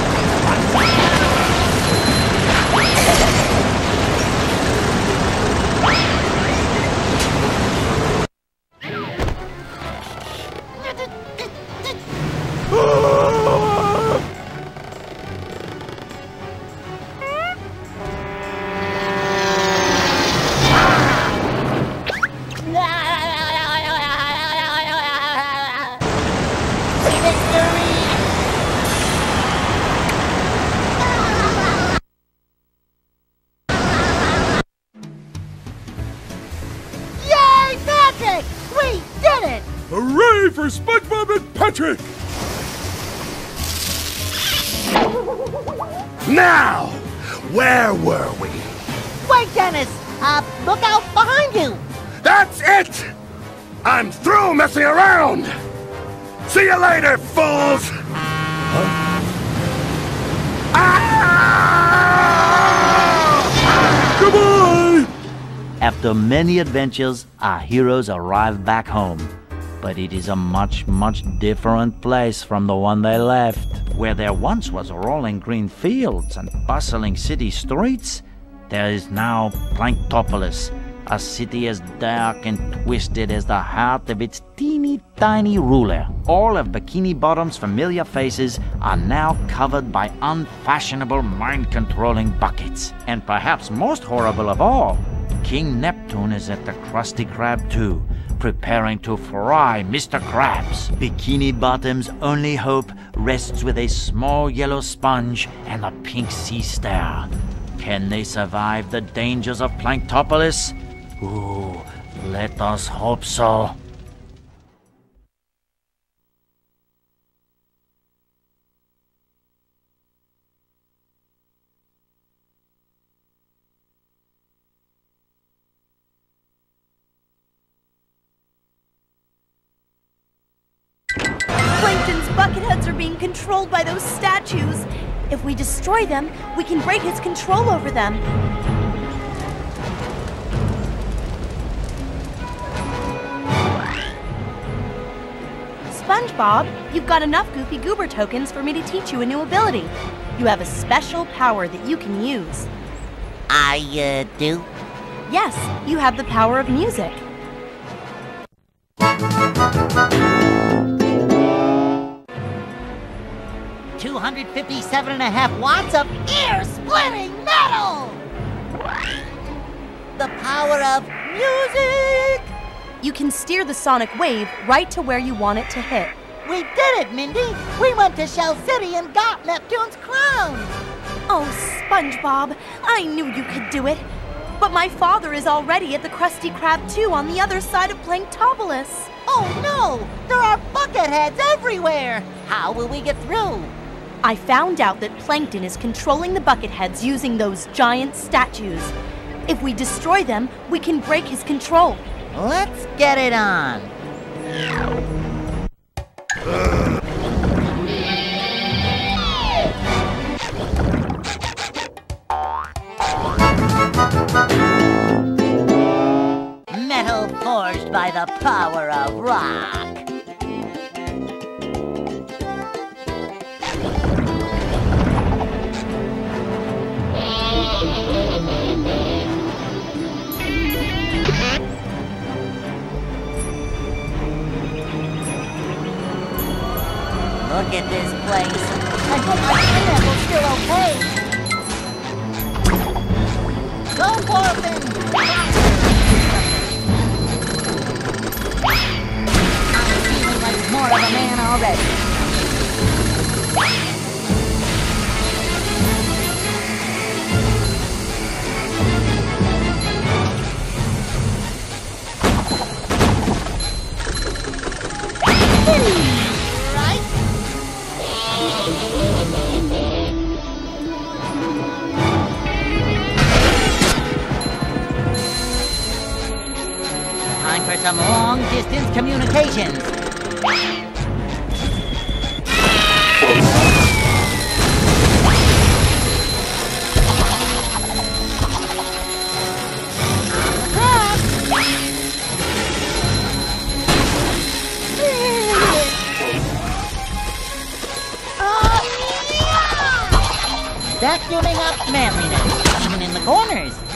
many adventures, our heroes arrive back home. But it is a much, much different place from the one they left. Where there once was rolling green fields and bustling city streets, there is now Planktopolis, a city as dark and twisted as the heart of its teeny tiny ruler. All of Bikini Bottom's familiar faces are now covered by unfashionable mind controlling buckets. And perhaps most horrible of all, King Neptune is at the Krusty Krab 2, preparing to fry Mr. Krabs. Bikini Bottom's only hope rests with a small yellow sponge and a pink sea star. Can they survive the dangers of Planktopolis? Ooh, let us hope so. Controlled by those statues. If we destroy them, we can break his control over them. SpongeBob, you've got enough Goofy Goober tokens for me to teach you a new ability. You have a special power that you can use. I, uh, do? Yes, you have the power of music. Two hundred fifty-seven and a half watts of ear-splitting metal! The power of music! You can steer the sonic wave right to where you want it to hit. We did it, Mindy! We went to Shell City and got Neptune's crown! Oh, SpongeBob, I knew you could do it. But my father is already at the Krusty Krab 2 on the other side of Planktopolis. Oh no! There are bucketheads everywhere! How will we get through? I found out that Plankton is controlling the Bucketheads using those giant statues. If we destroy them, we can break his control. Let's get it on. Metal forged by the power of rock. Look at this place. I hope my pineapple's still okay! Go, Orphan! I'm feeling like more of a man already. Some long distance communications. Vacuuming up manliness, even in the corners.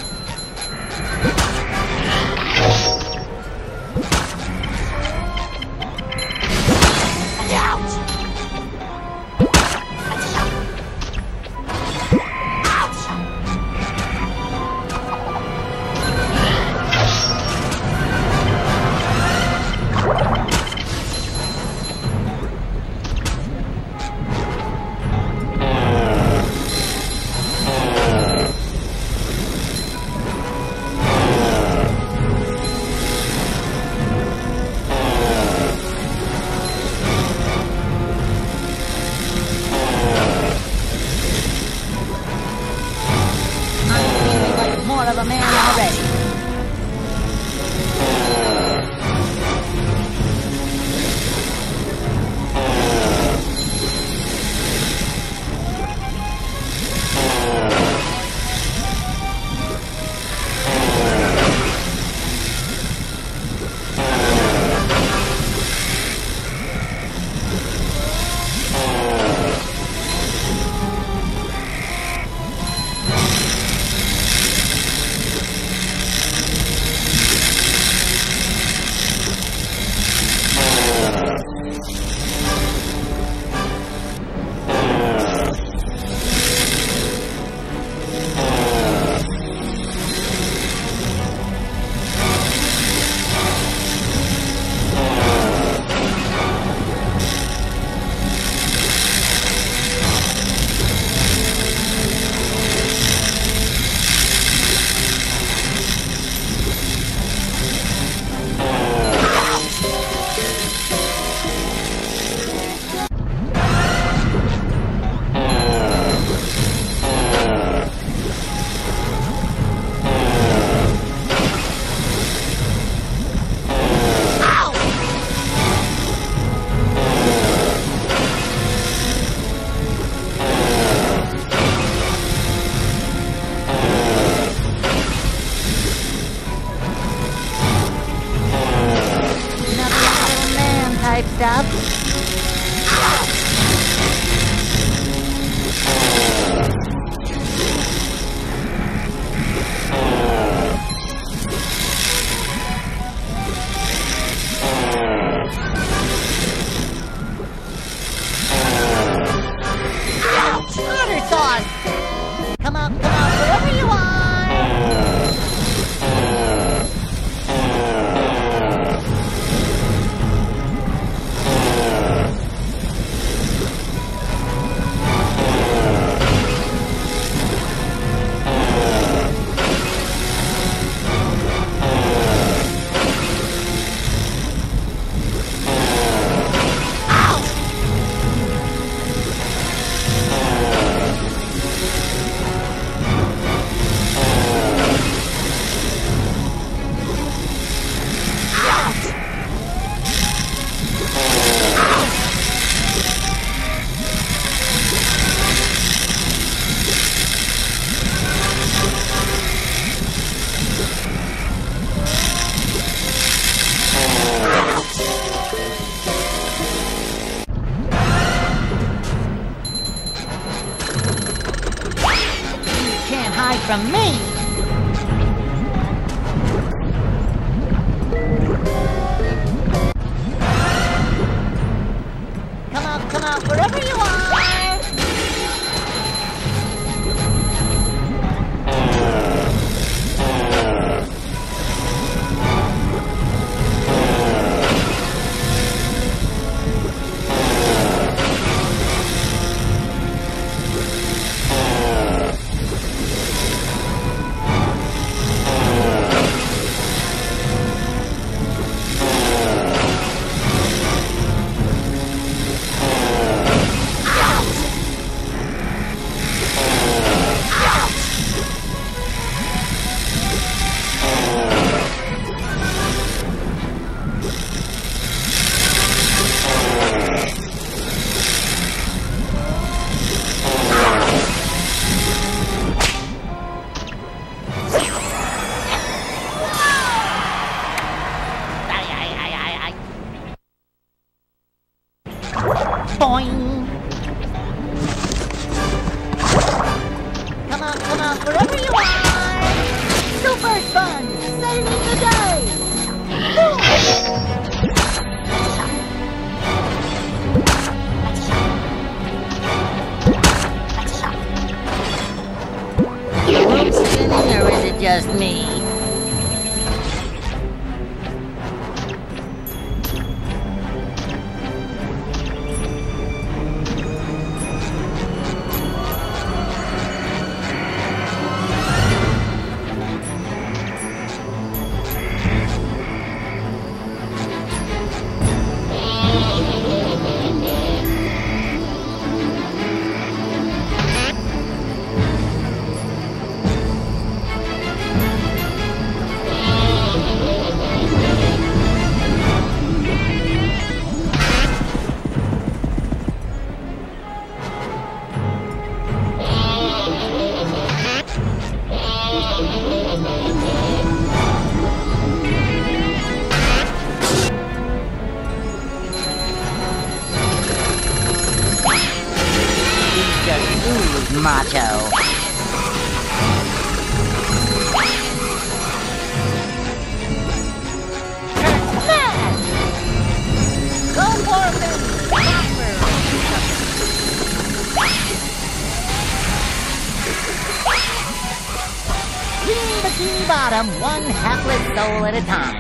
soul at a time.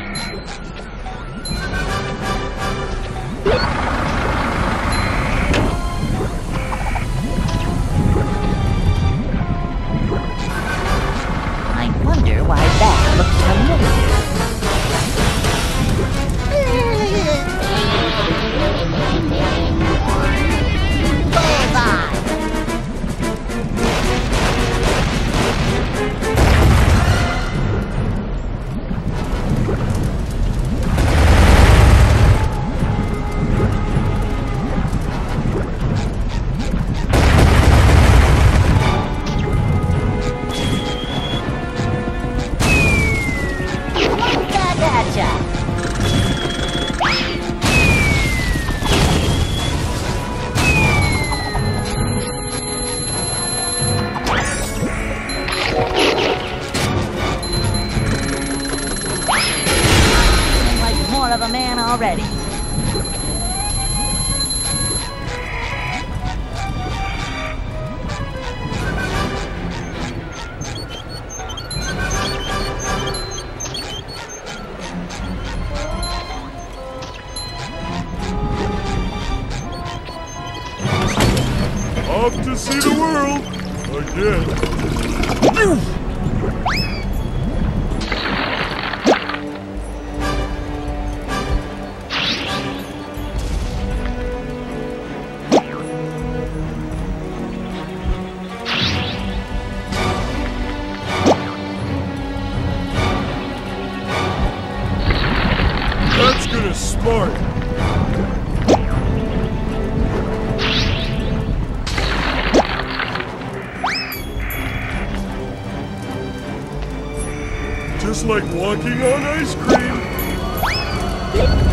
just like walking on ice cream.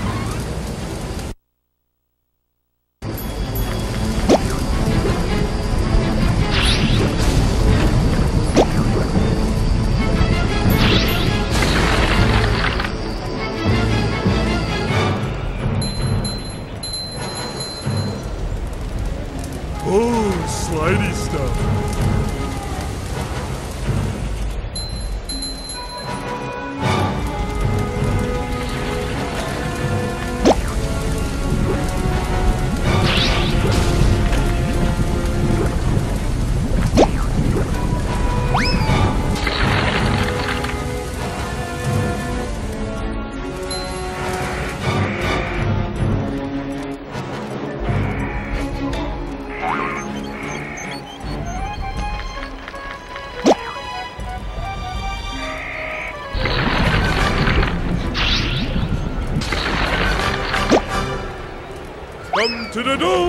to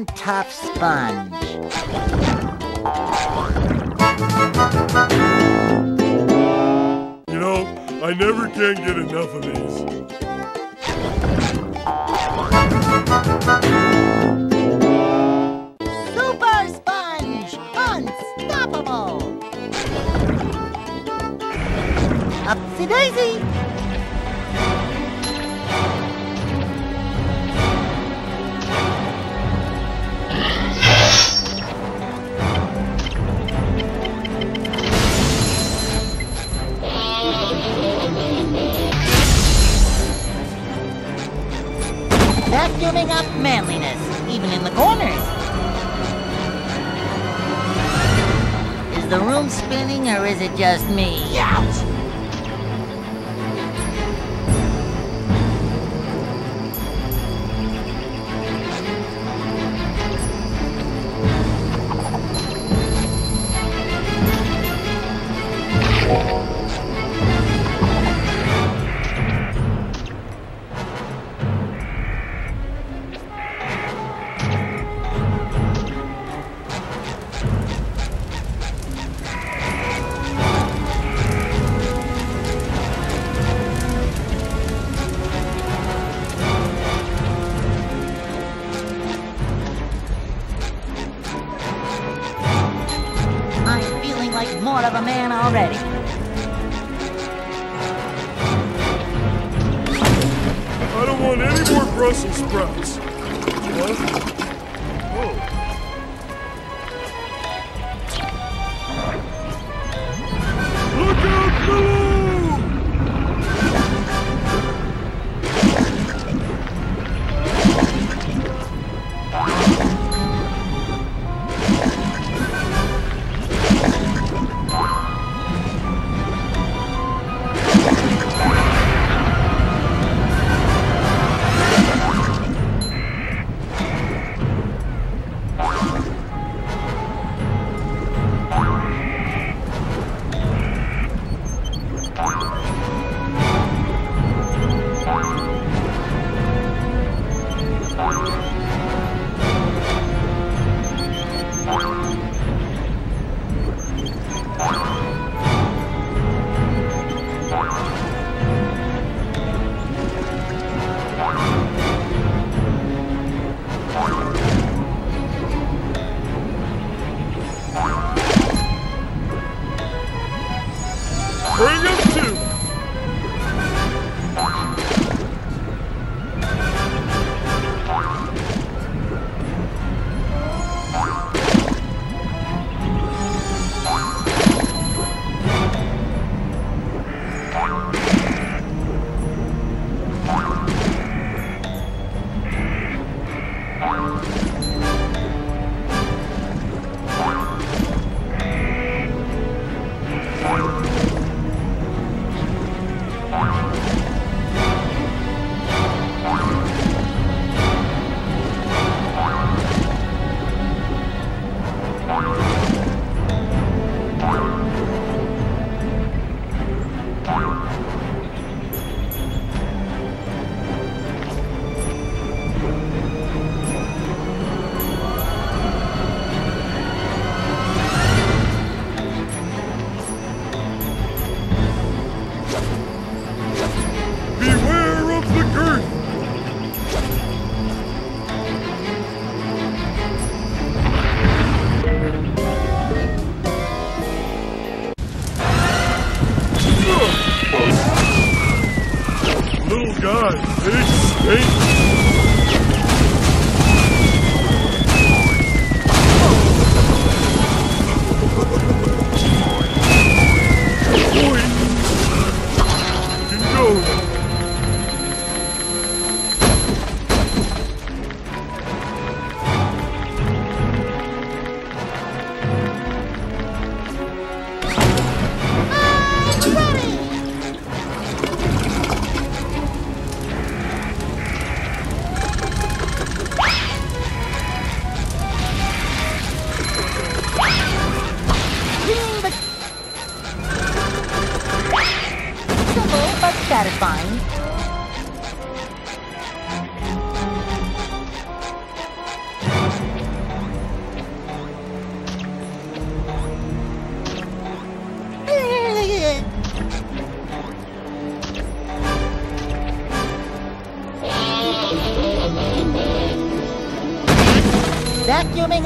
on top sponge. You know, I never can get enough of these.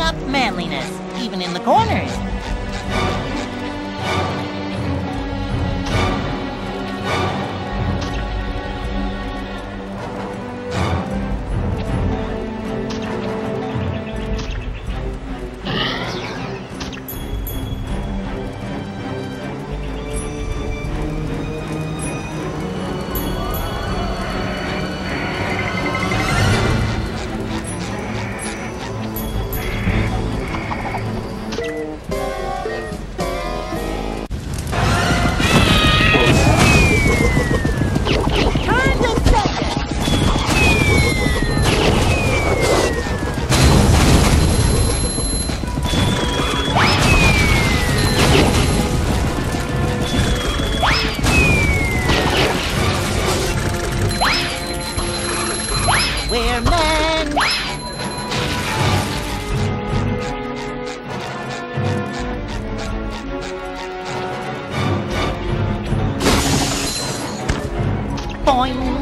Up manliness, even in the corners. Boing.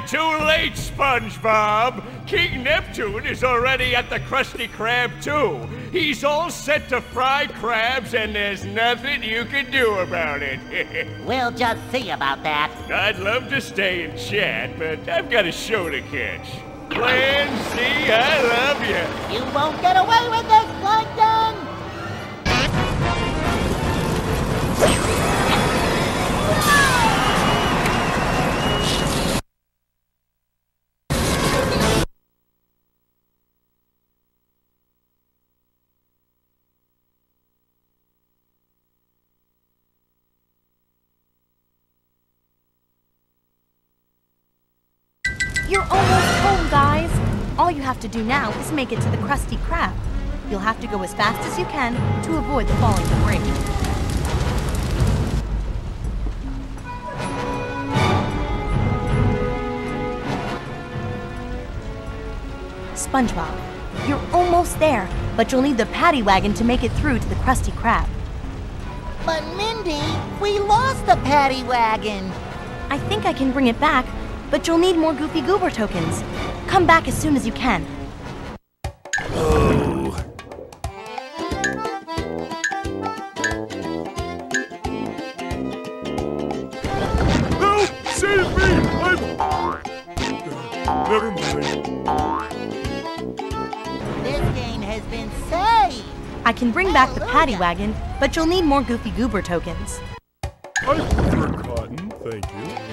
You're too late, SpongeBob. King Neptune is already at the Krusty Krab, too. He's all set to fry crabs, and there's nothing you can do about it. We'll just see about that. I'd love to stay and chat, but I've got a show to catch. Plan C, I love you. You won't get away with this, but you'll need the Patty Wagon to make it through to the Krusty Krab. But Mindy, we lost the Patty Wagon. I think I can bring it back, but you'll need more Goofy Goober tokens. Come back as soon as you can. Paddy wagon, but you'll need more Goofy Goober tokens. Cotton, thank you.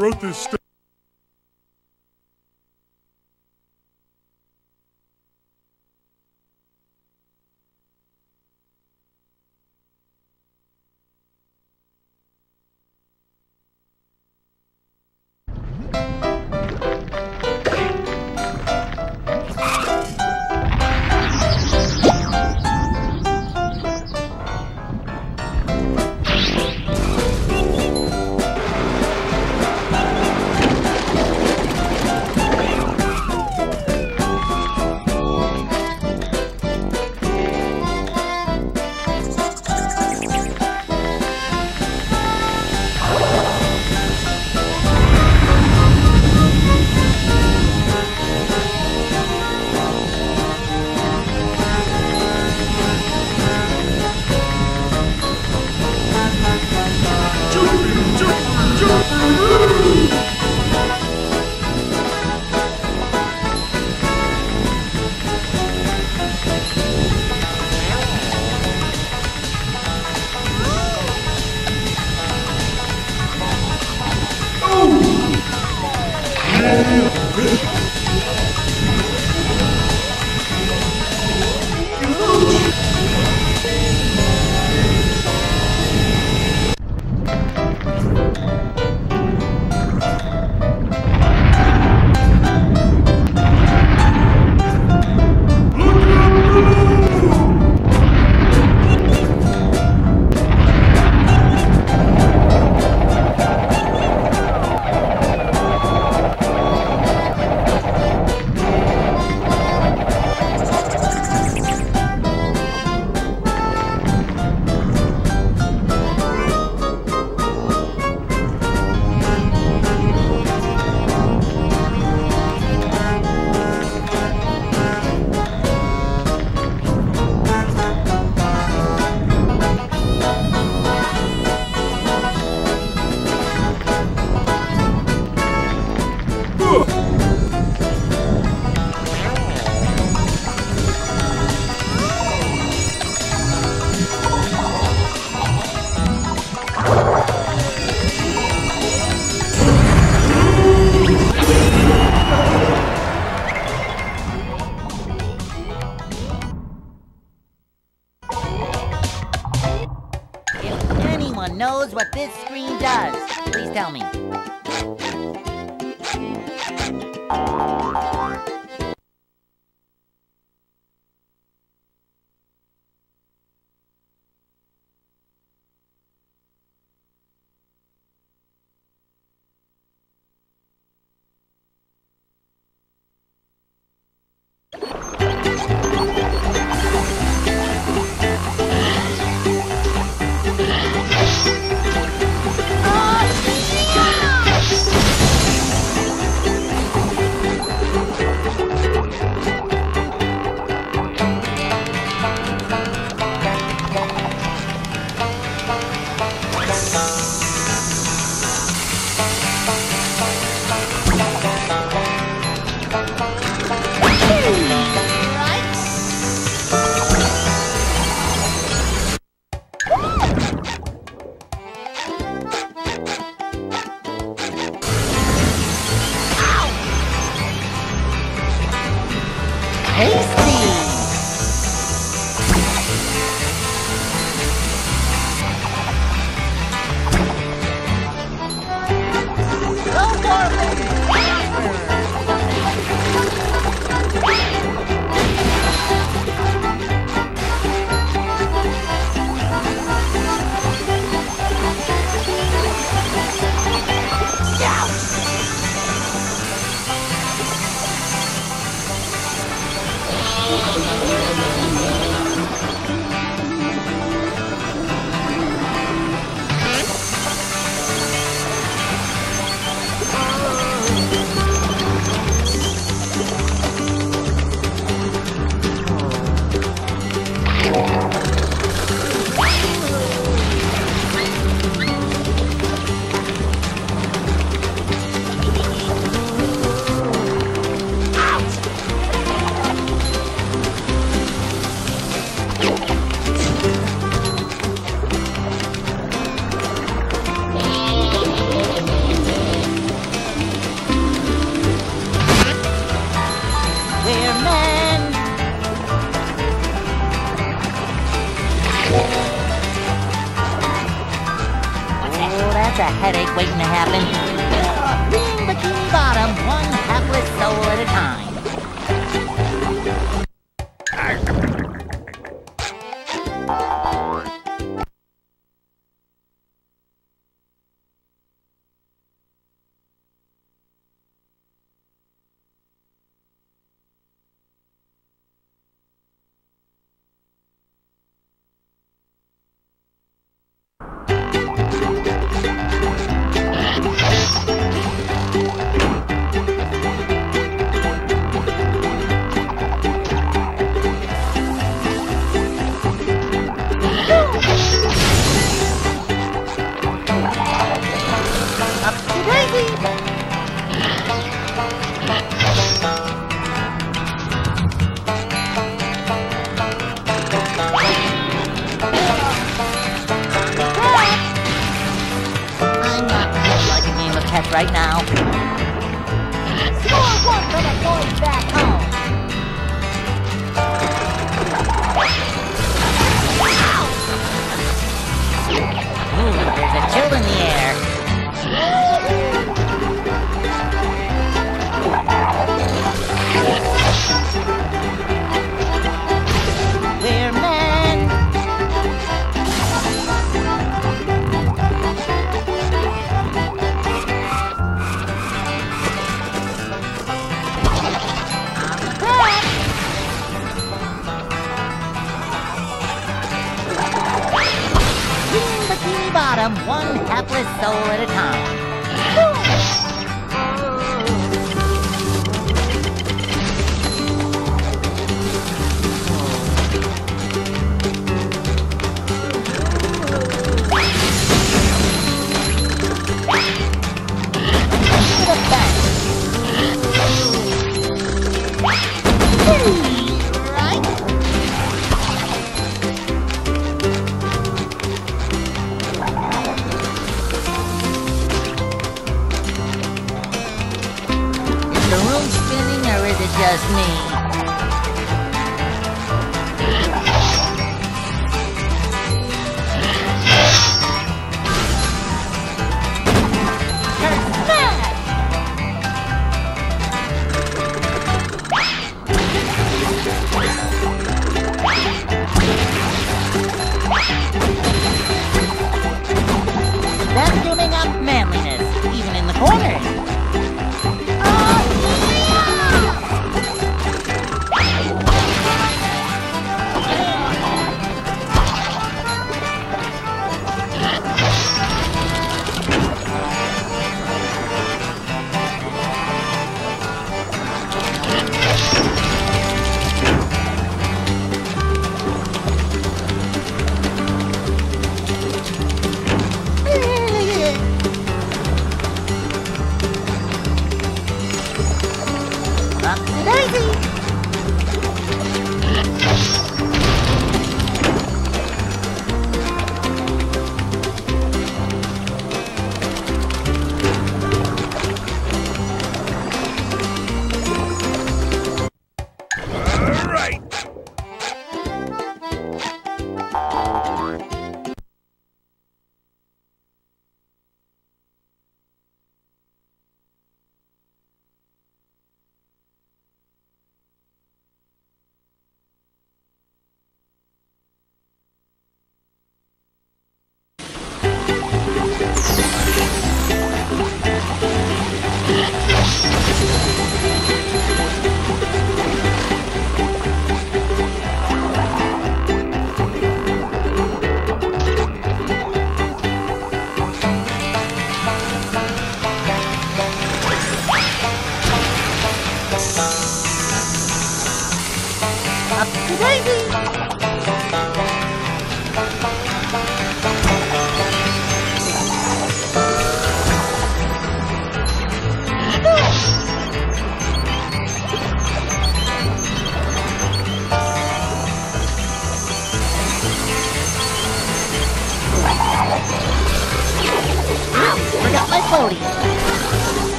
Wrote this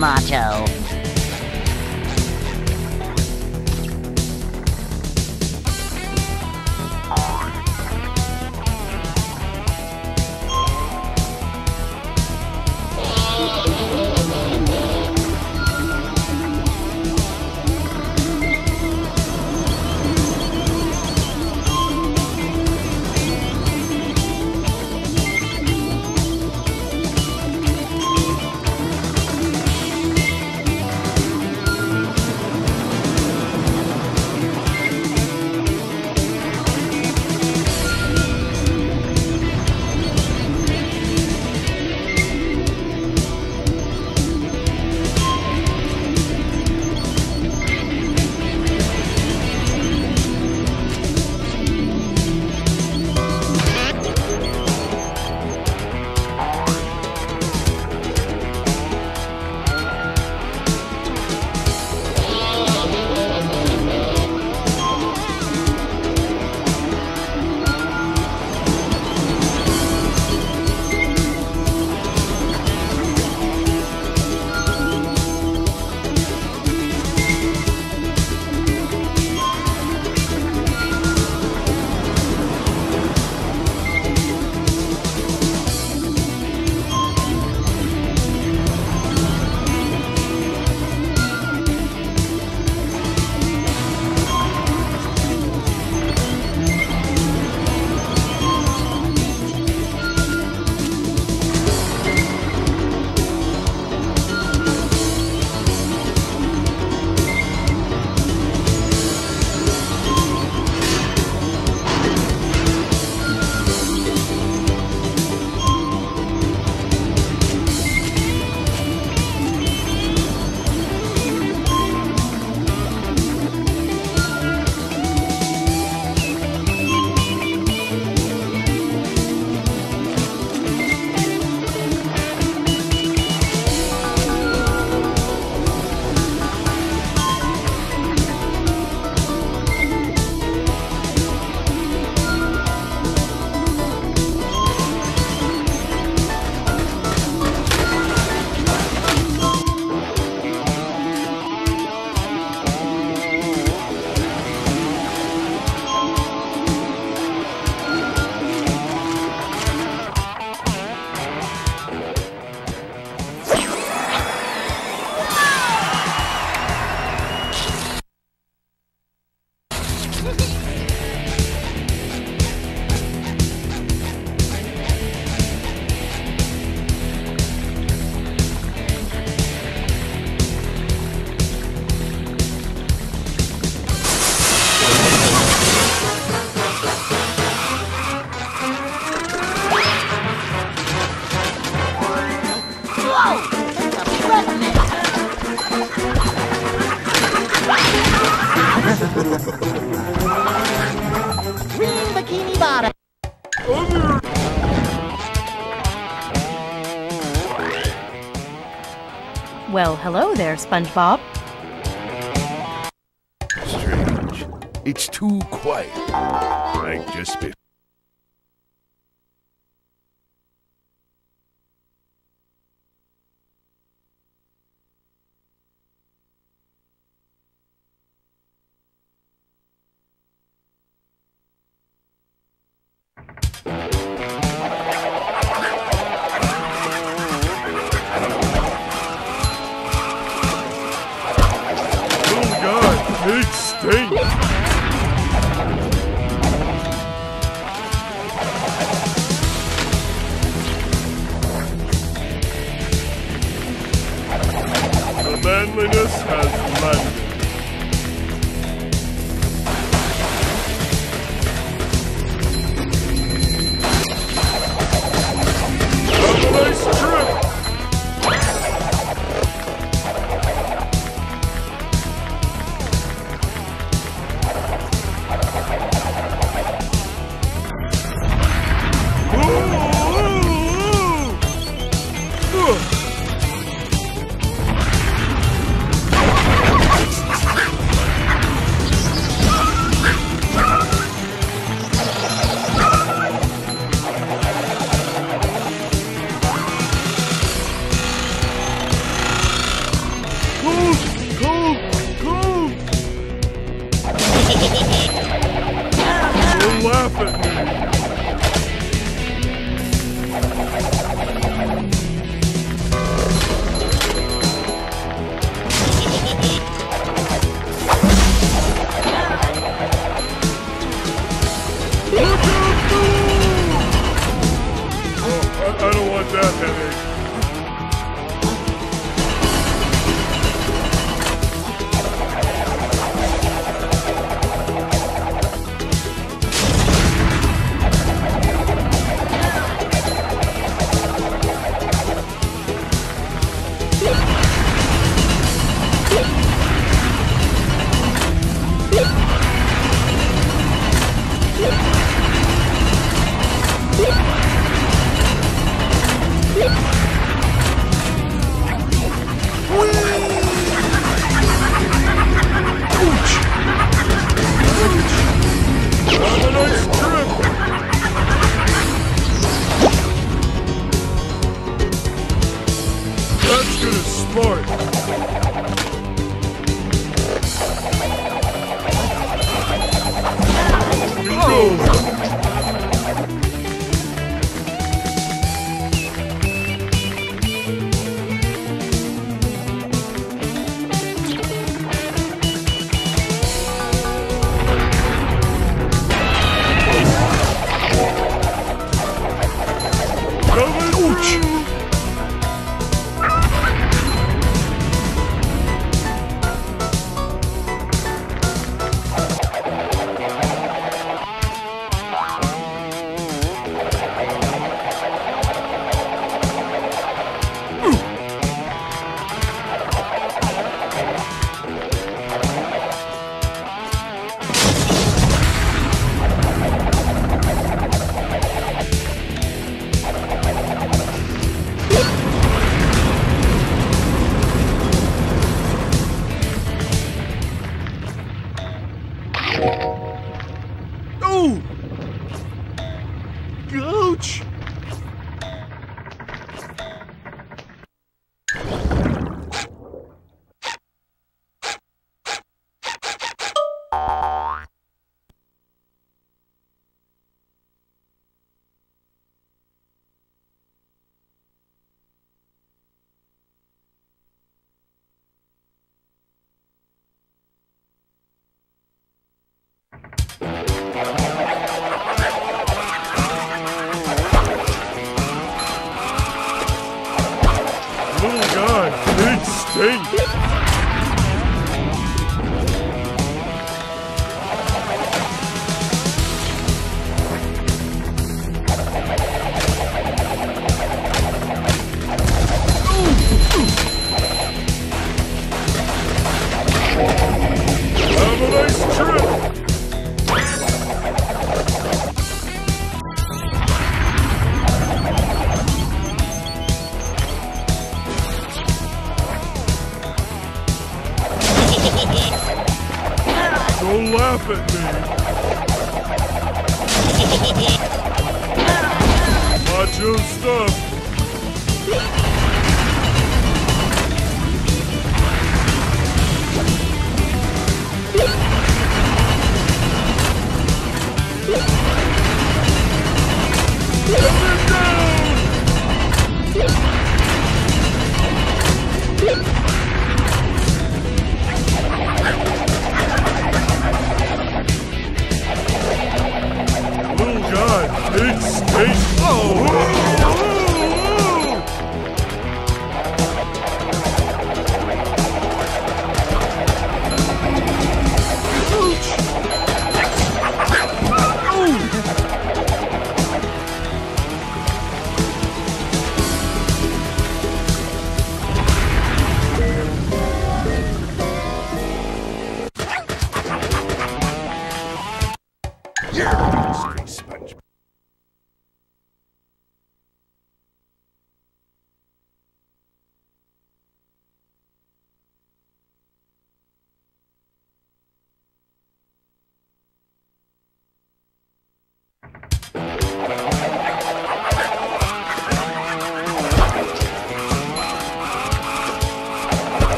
ooze Hello there, SpongeBob. Strange. It's too quiet. I just bit.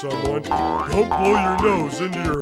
Someone, don't blow your nose into your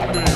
laugh me.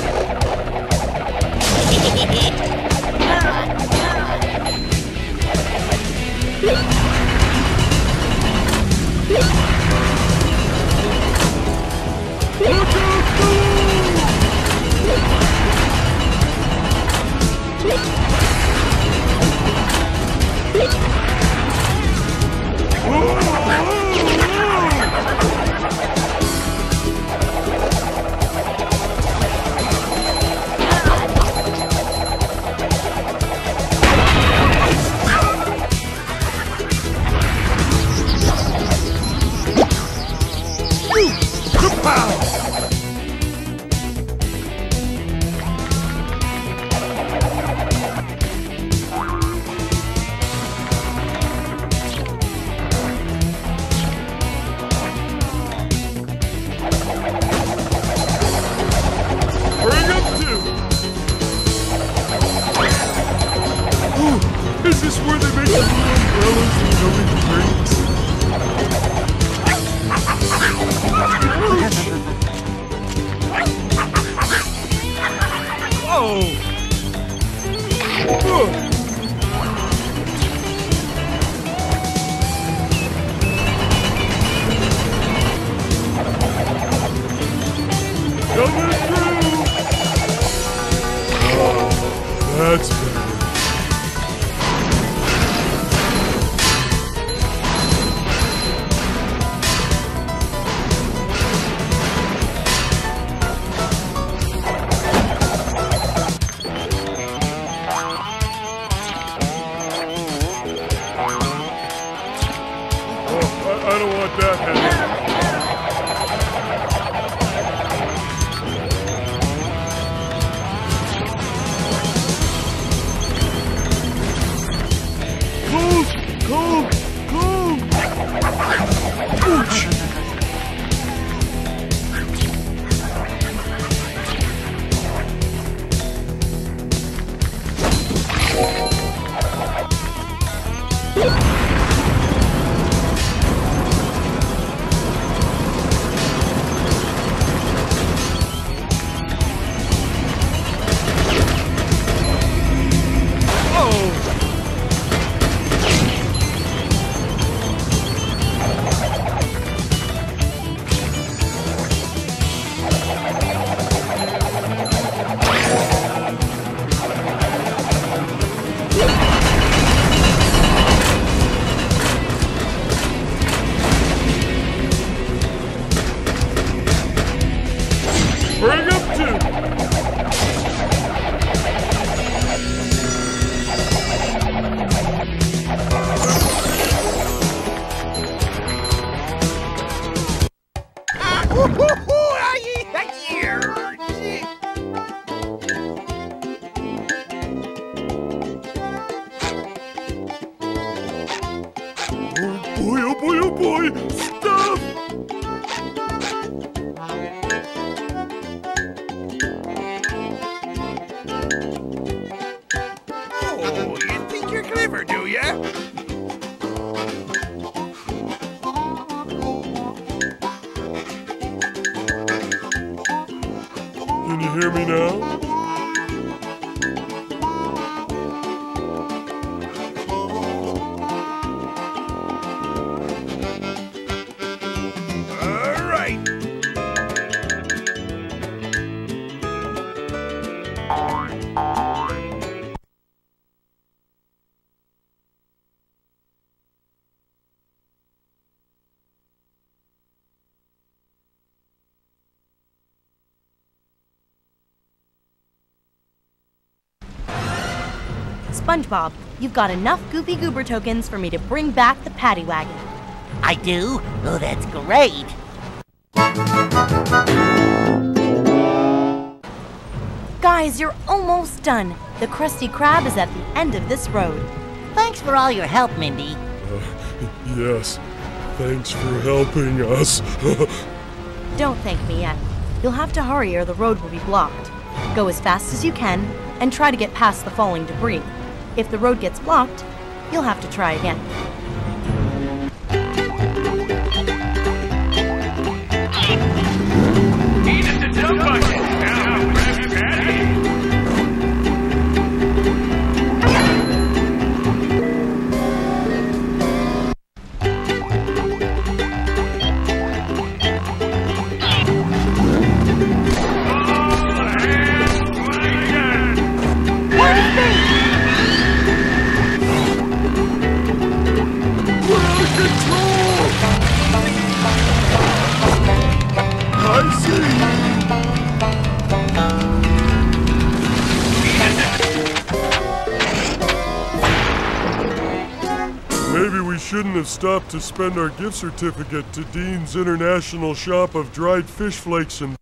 SpongeBob, you've got enough Goofy Goober tokens for me to bring back the Patty Wagon. I do? Oh, that's great. Guys, you're almost done. The Krusty Krab is at the end of this road. Thanks for all your help, Mindy. Yes. Thanks for helping us. Don't thank me yet. You'll have to hurry or the road will be blocked. Go as fast as you can and try to get past the falling debris. If the road gets blocked, you'll have to try again. Have stopped to spend our gift certificate to Dean's International Shop of Dried Fish Flakes and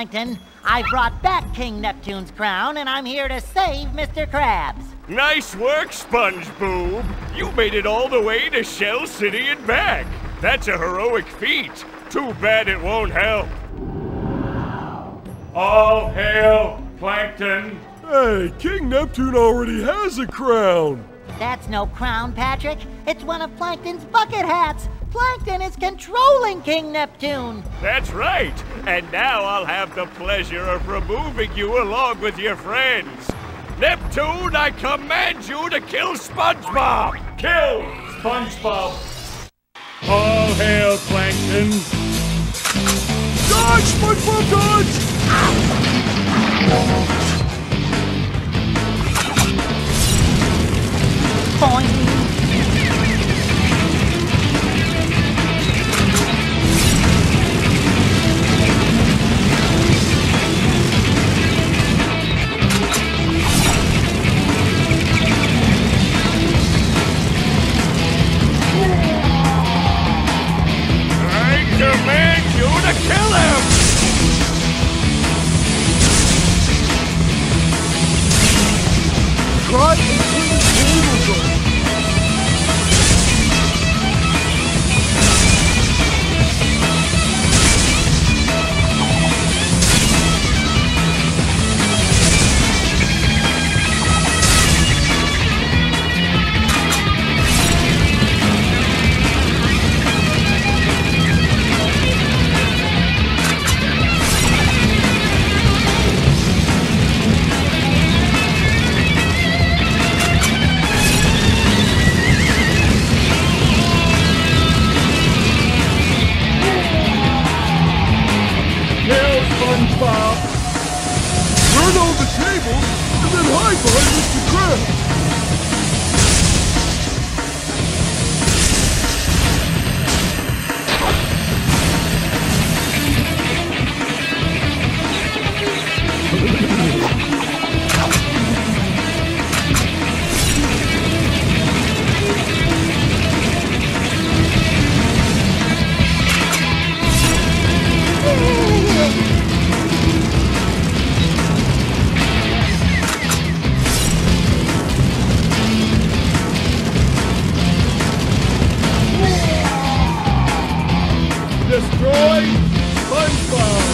Plankton. I brought back King Neptune's crown, and I'm here to save Mr. Krabs. nice work, SpongeBob. You made it all the way to Shell City and back. That's a heroic feat. Too bad it won't help. All hail, Plankton. Hey, King Neptune already has a crown! That's no crown, Patrick. It's one of Plankton's bucket hats. Plankton is controlling King Neptune. That's right. And now I'll have the pleasure of removing you along with your friends. Neptune, I command you to kill SpongeBob. Kill SpongeBob. All hail, Plankton. Dodge, SpongeBob, dodge! Boing. boy! SpongeBob!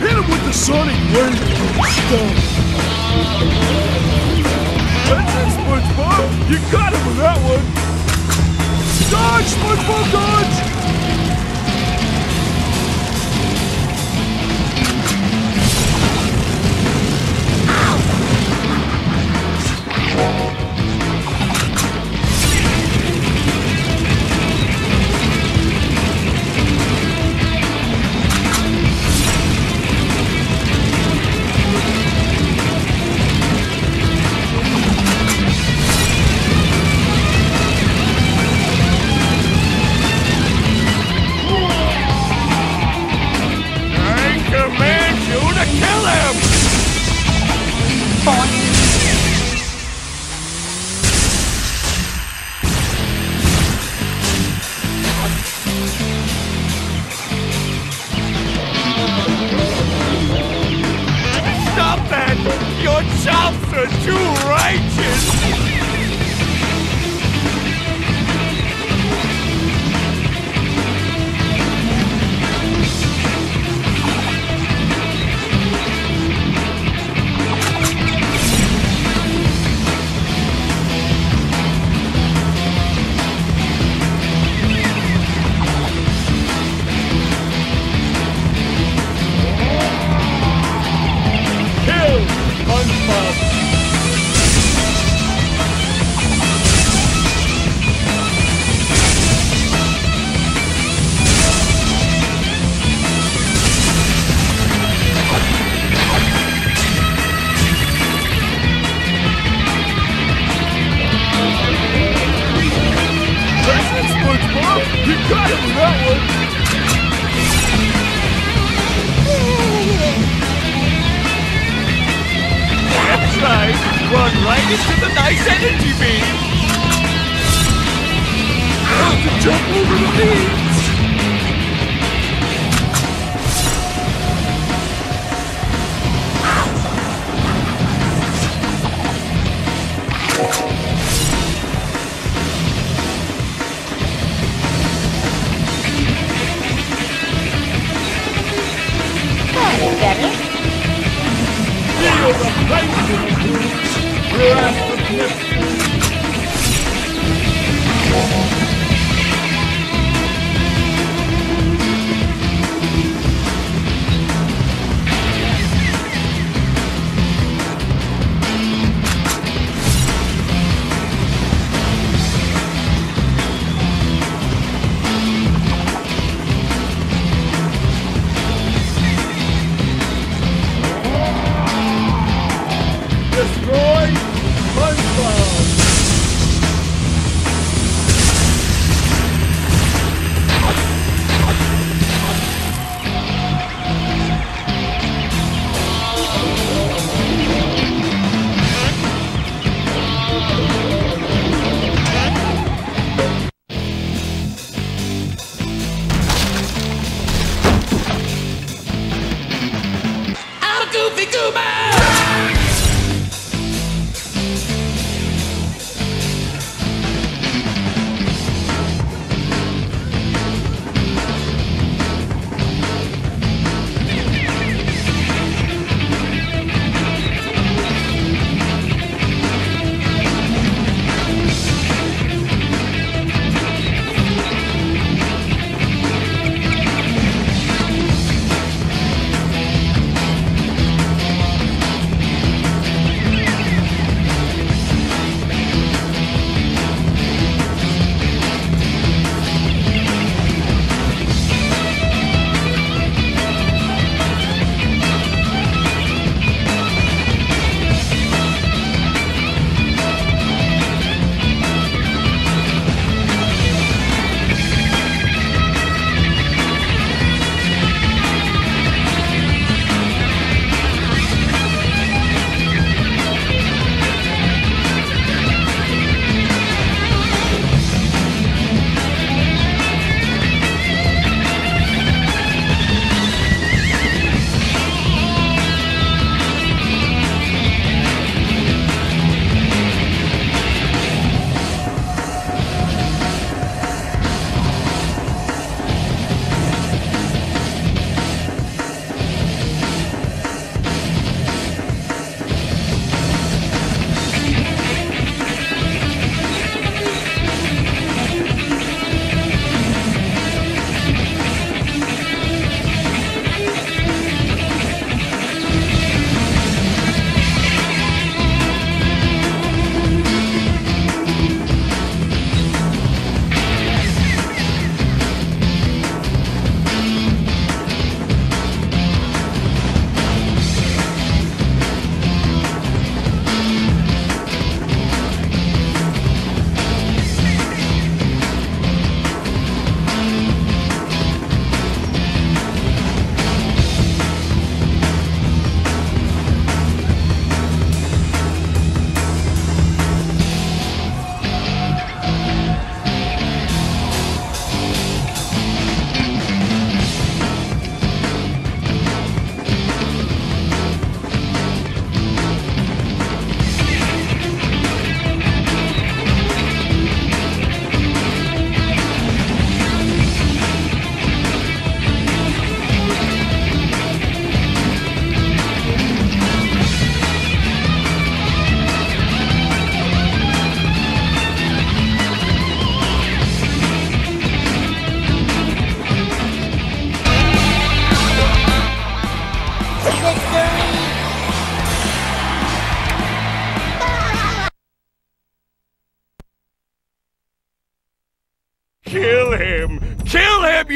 Hit him with the sonic wave stuff! That's it, SpongeBob! You got him with that one! Dodge, SpongeBob, dodge!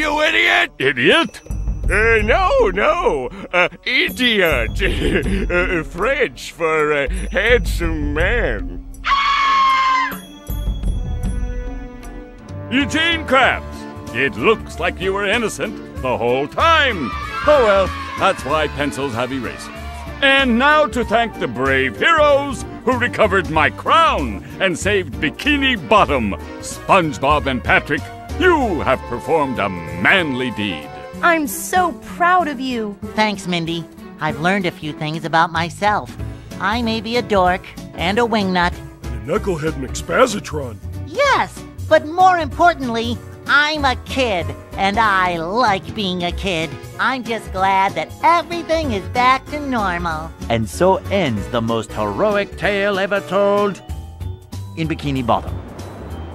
You idiot! Idiot? Uh, no, no. Uh, idiot. uh, French for uh, handsome man. Eugene Krabs, it looks like you were innocent the whole time. Oh well, that's why pencils have erasers. And now to thank the brave heroes who recovered my crown and saved Bikini Bottom, SpongeBob and Patrick, have performed a manly deed. I'm so proud of you. Thanks, Mindy. I've learned a few things about myself. I may be a dork and a wingnut. And a knucklehead McSpazatron. Yes, but more importantly, I'm a kid, and I like being a kid. I'm just glad that everything is back to normal. And so ends the most heroic tale ever told in Bikini Bottom.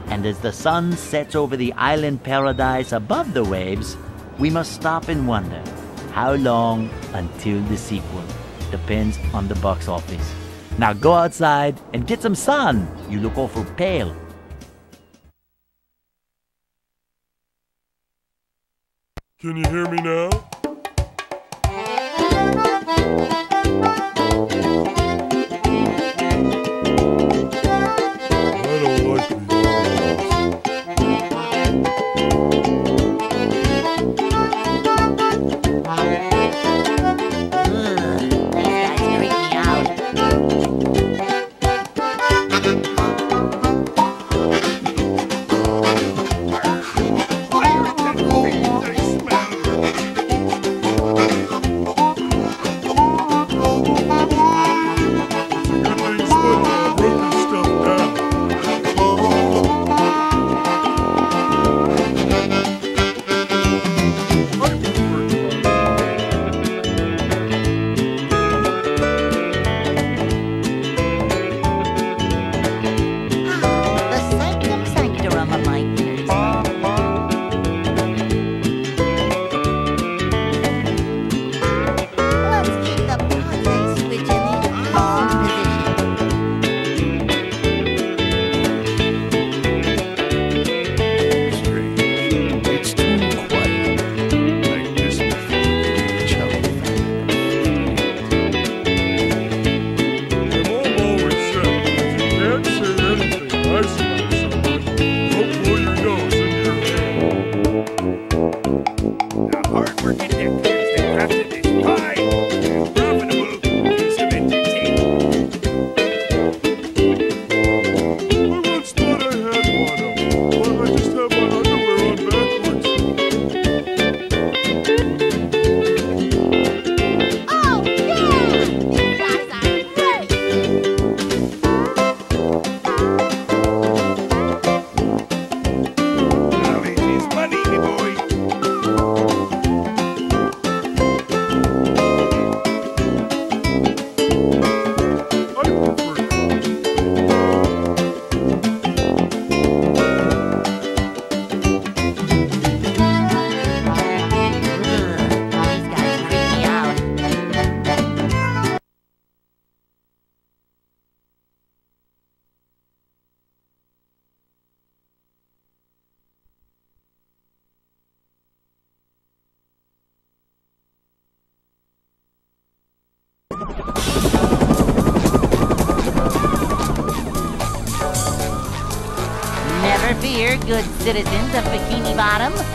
And as the sun sets over the island paradise above the waves, we must stop and wonder how long until the sequel. Depends on the box office. Now go outside and get some sun. You look awful pale. Can you hear me now? Citizens of Bikini Bottom.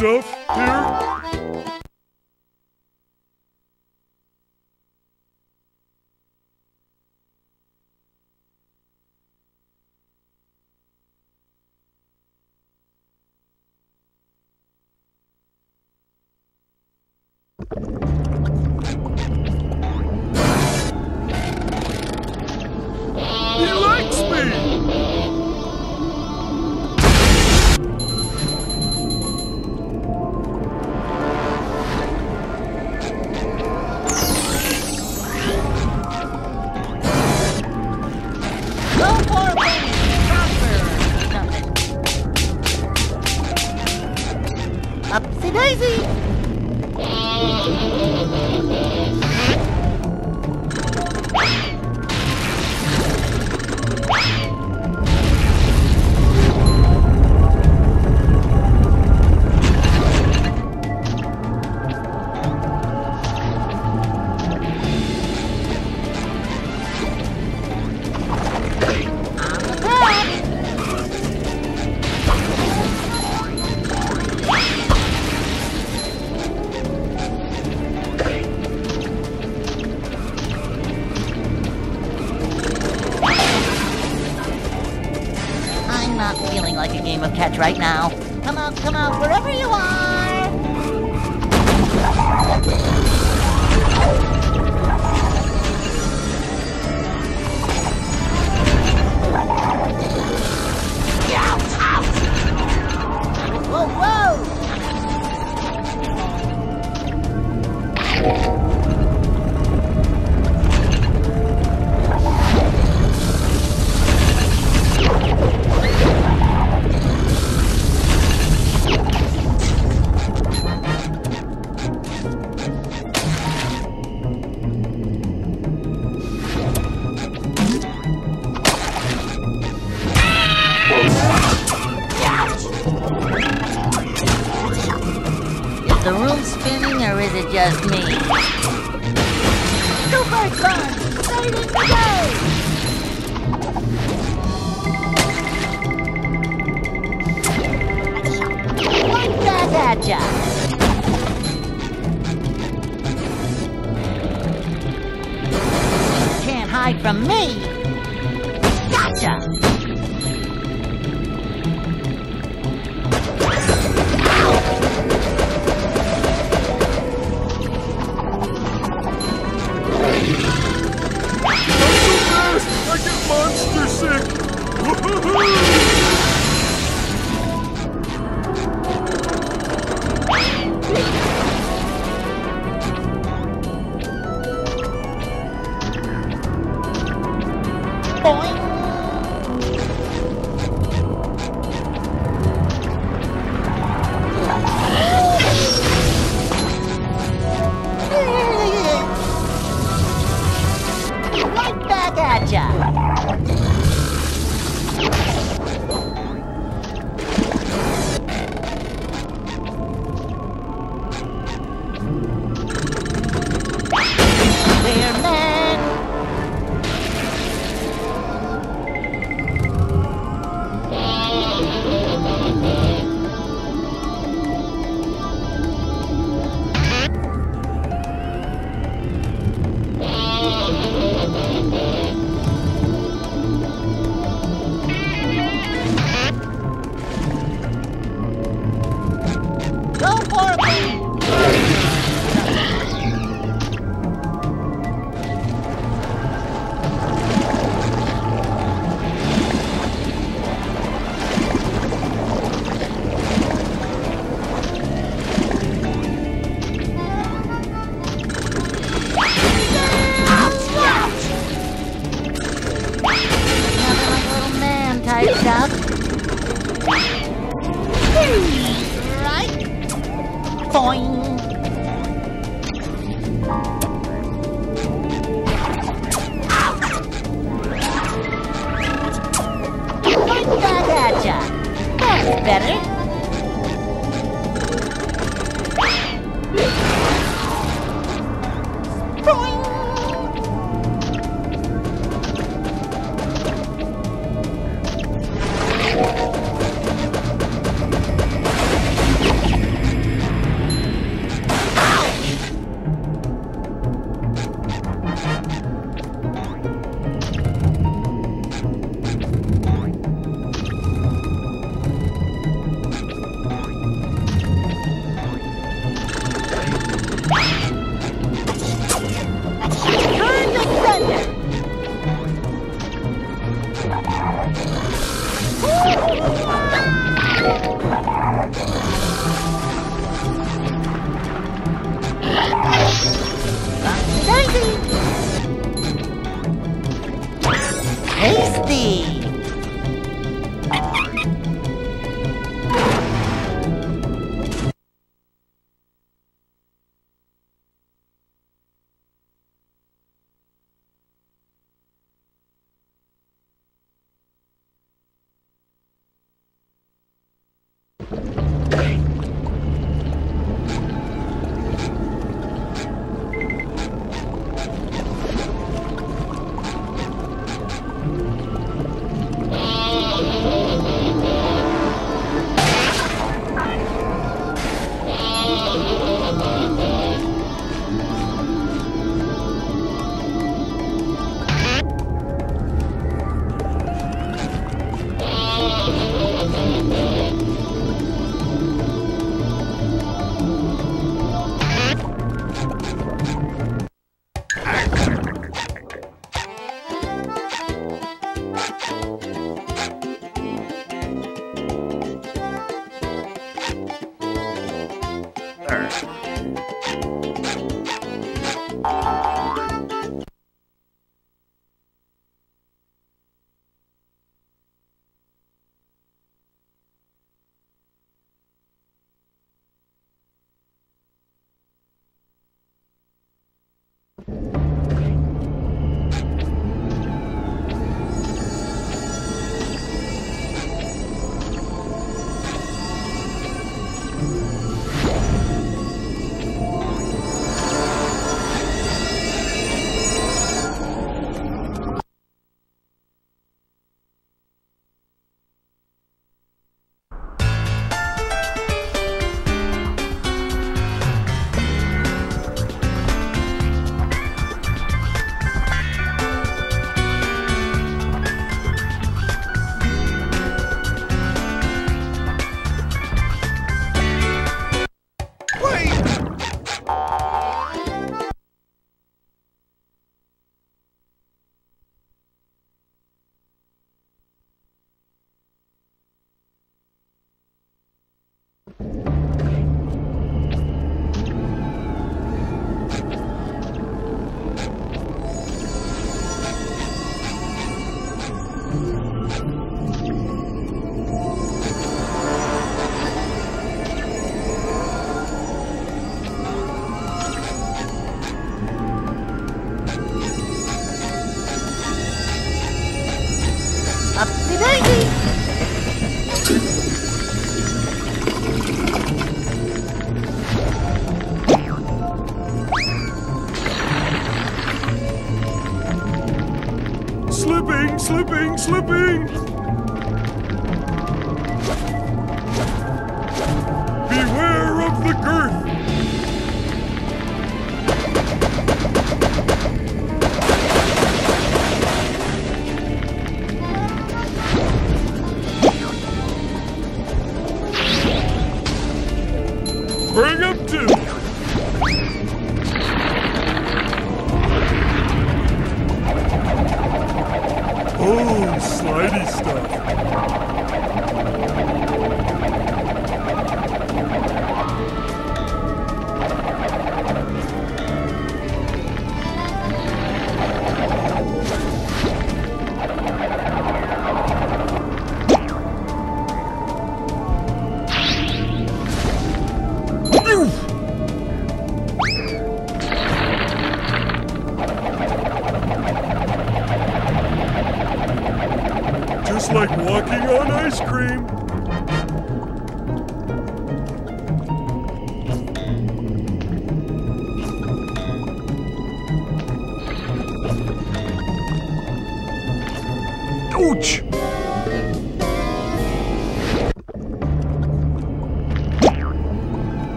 Stuff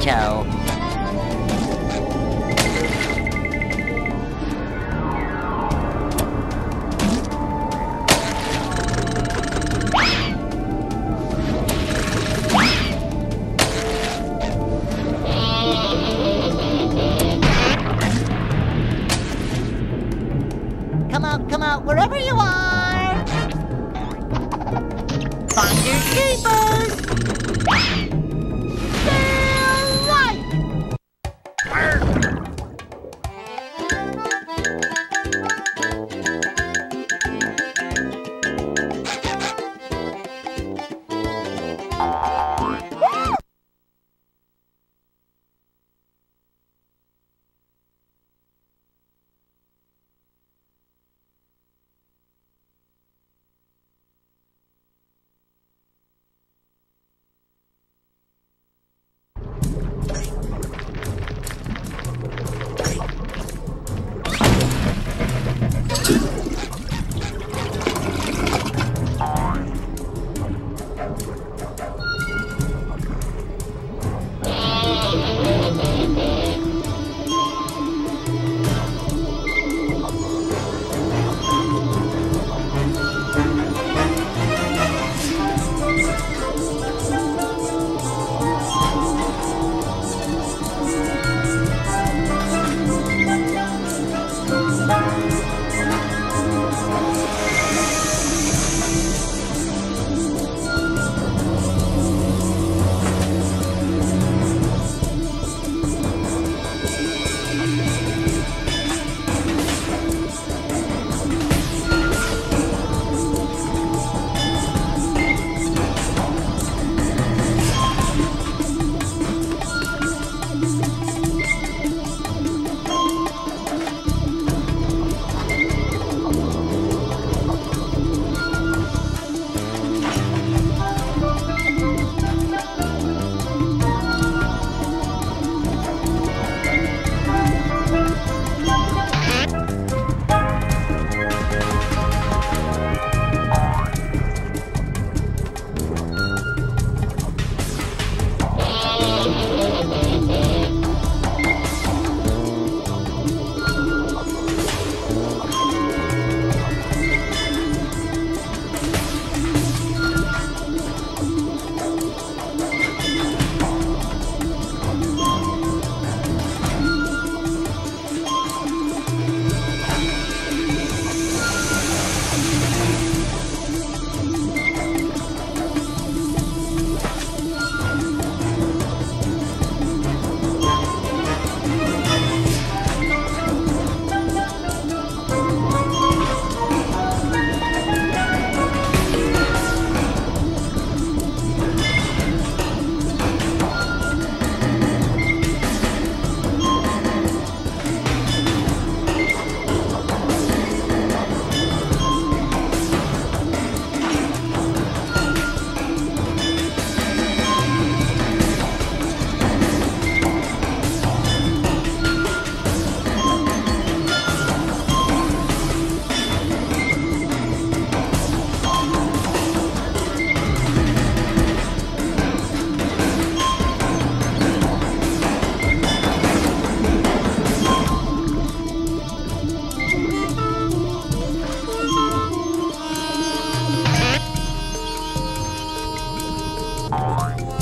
macho. Bye.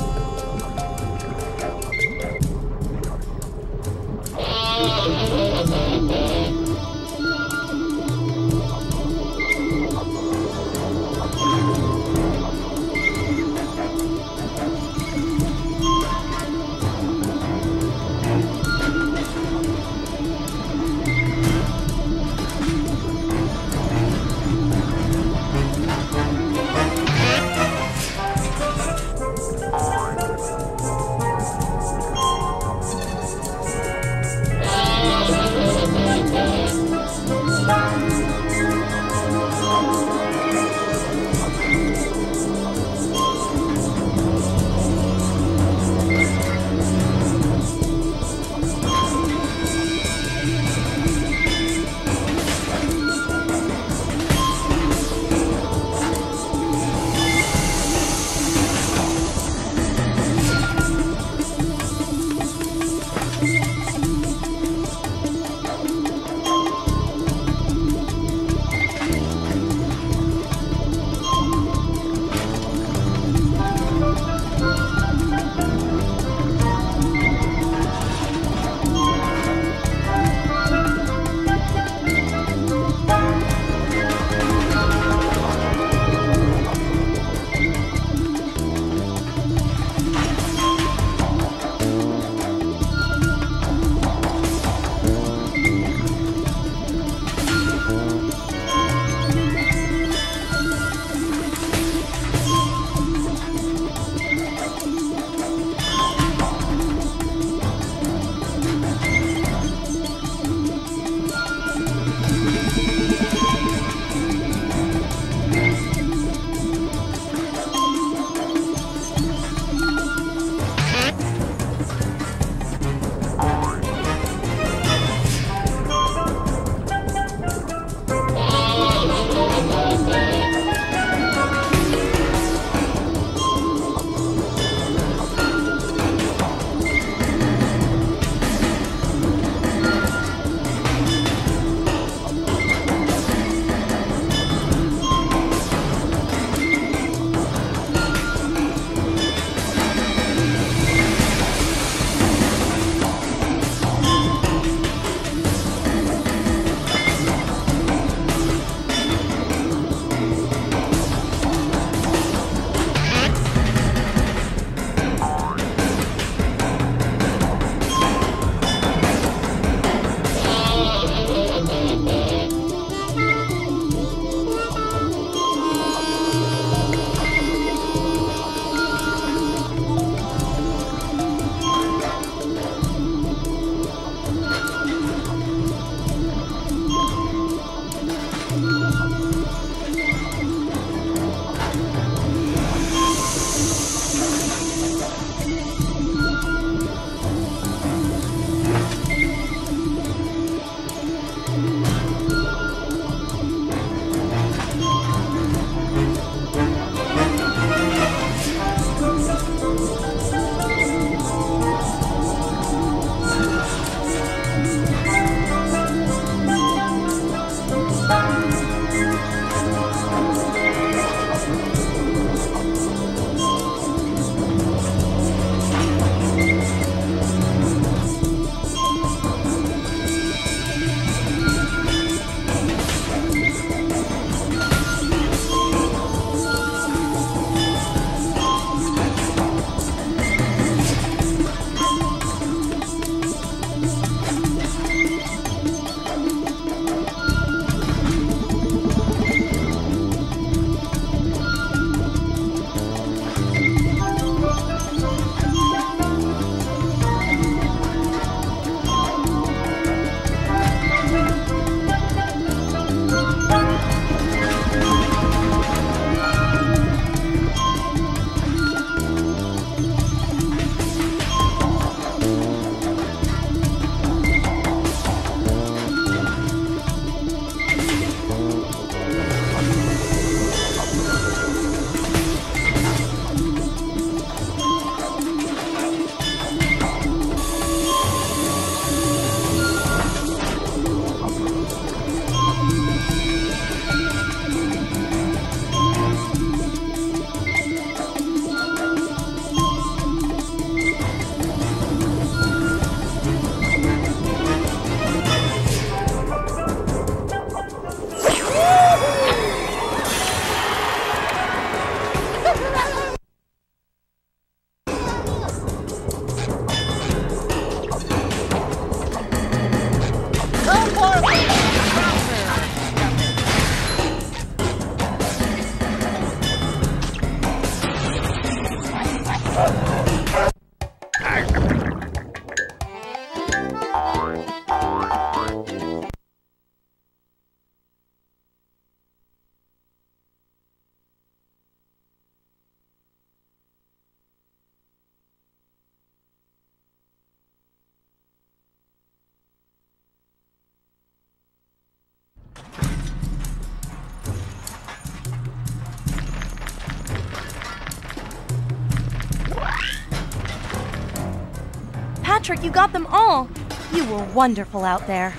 Patrick, you got them all. You were wonderful out there.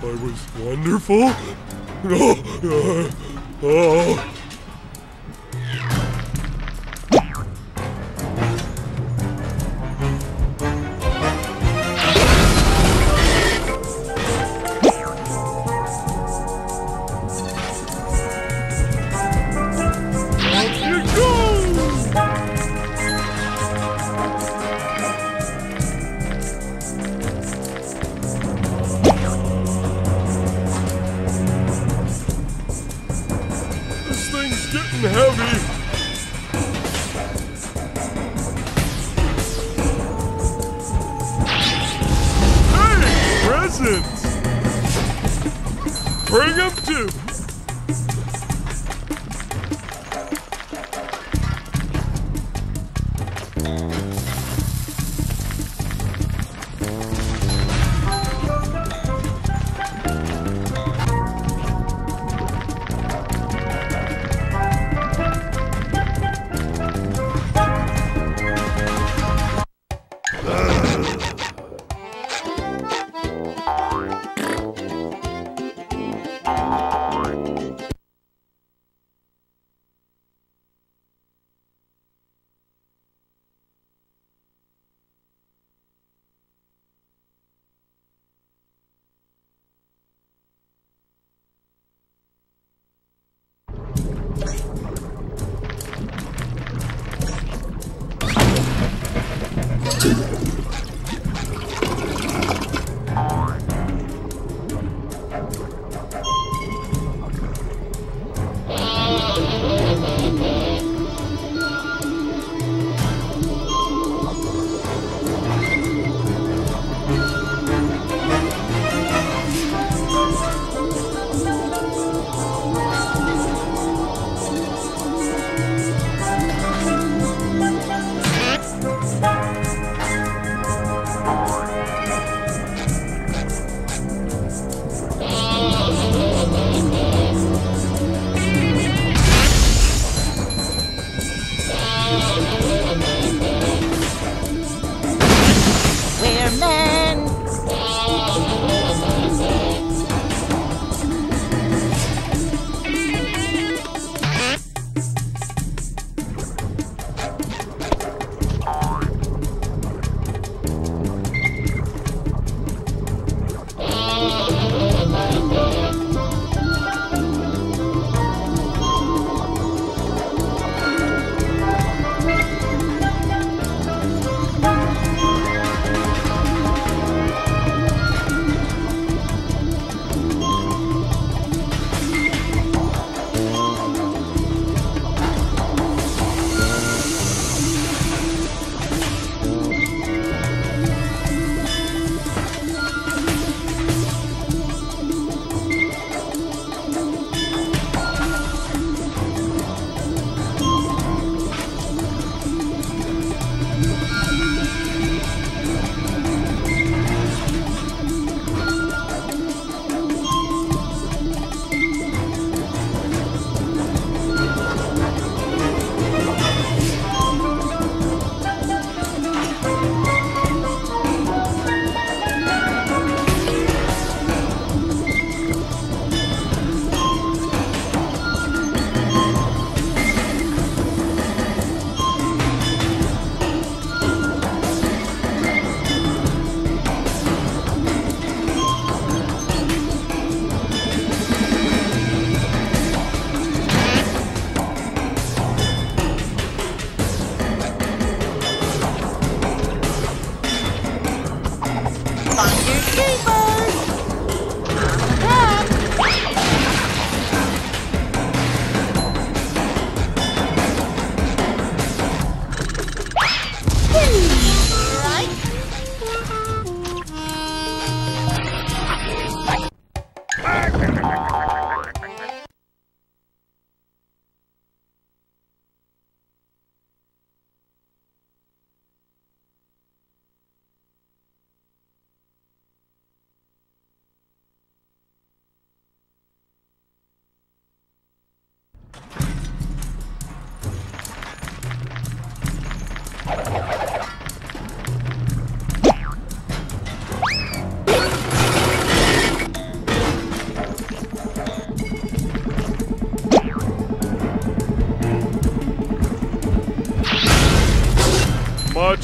I was wonderful. Oh, uh, oh.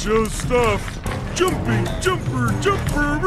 Macho stuff. Jumping, jumper, jumper,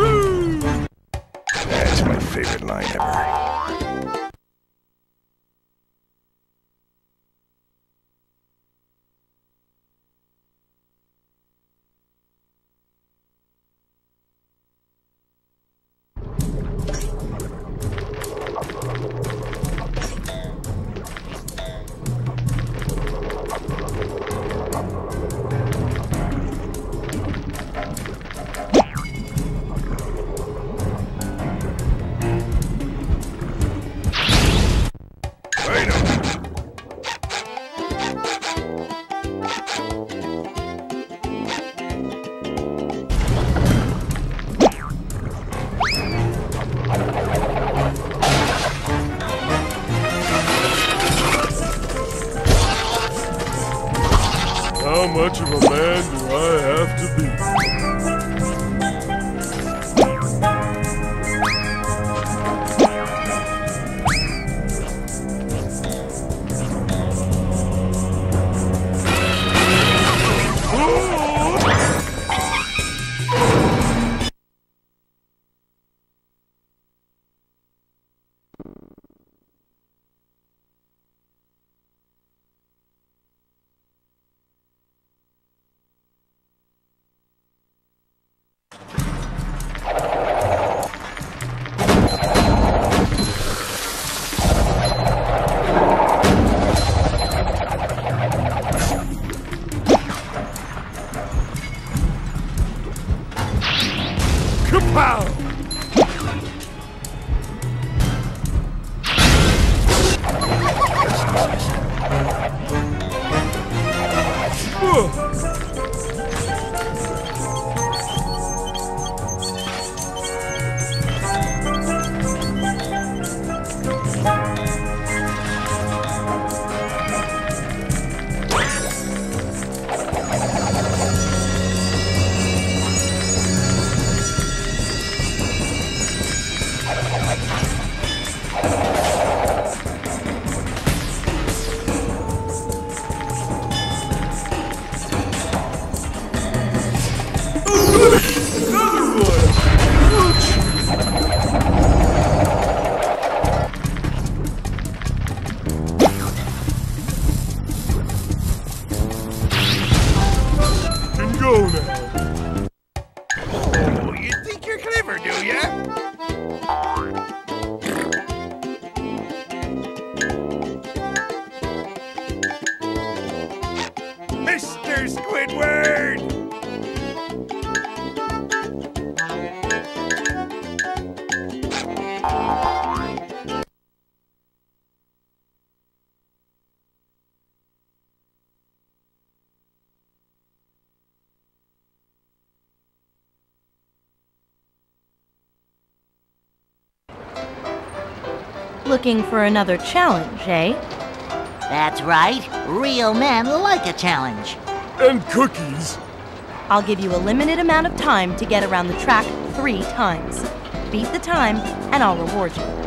Looking for another challenge, eh? That's right. Real men like a challenge. And cookies. I'll give you a limited amount of time to get around the track three times. Beat the time, and I'll reward you.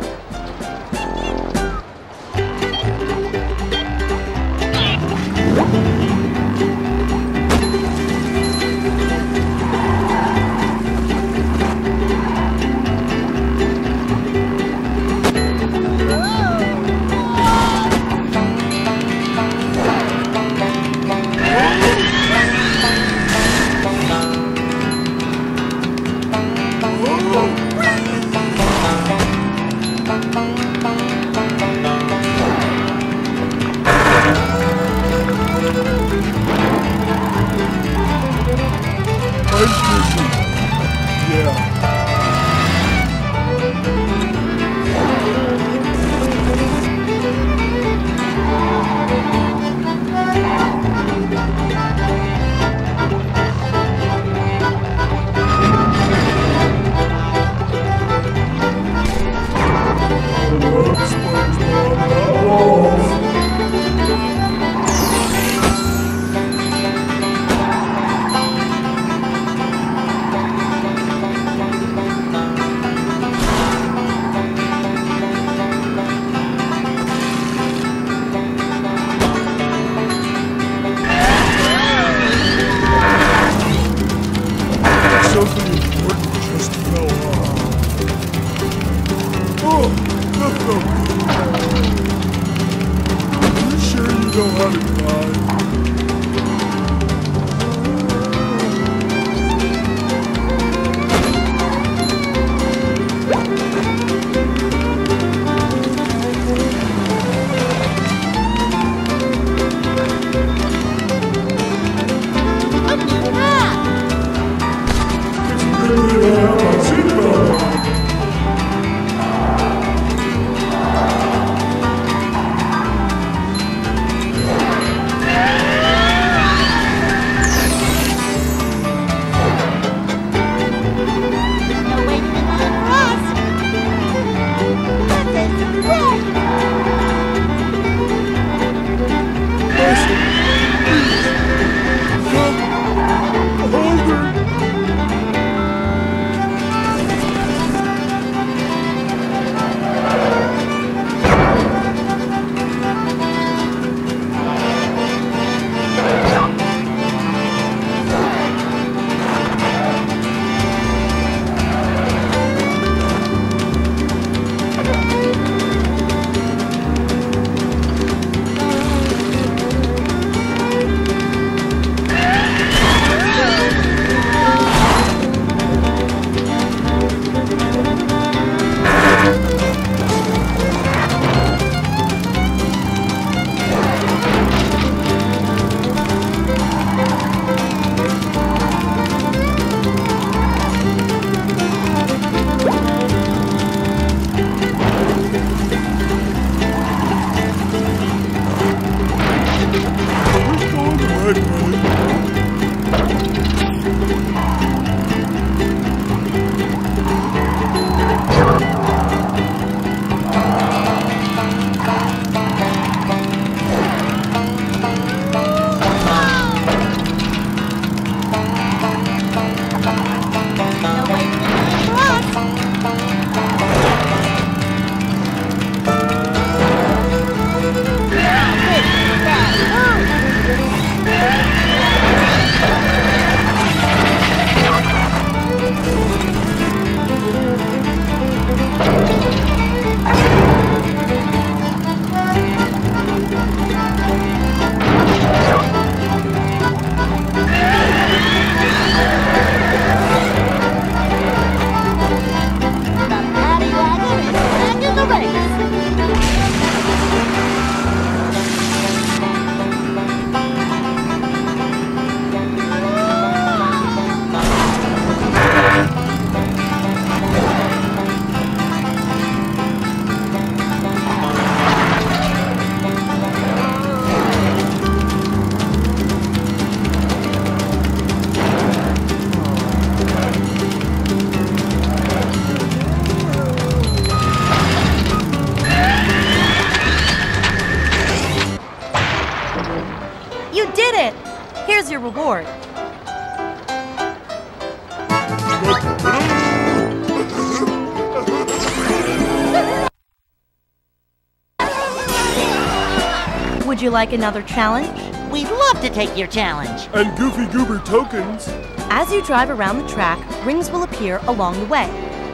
You like another challenge? We'd love to take your challenge. And Goofy Goober tokens. As you drive around the track, rings will appear along the way.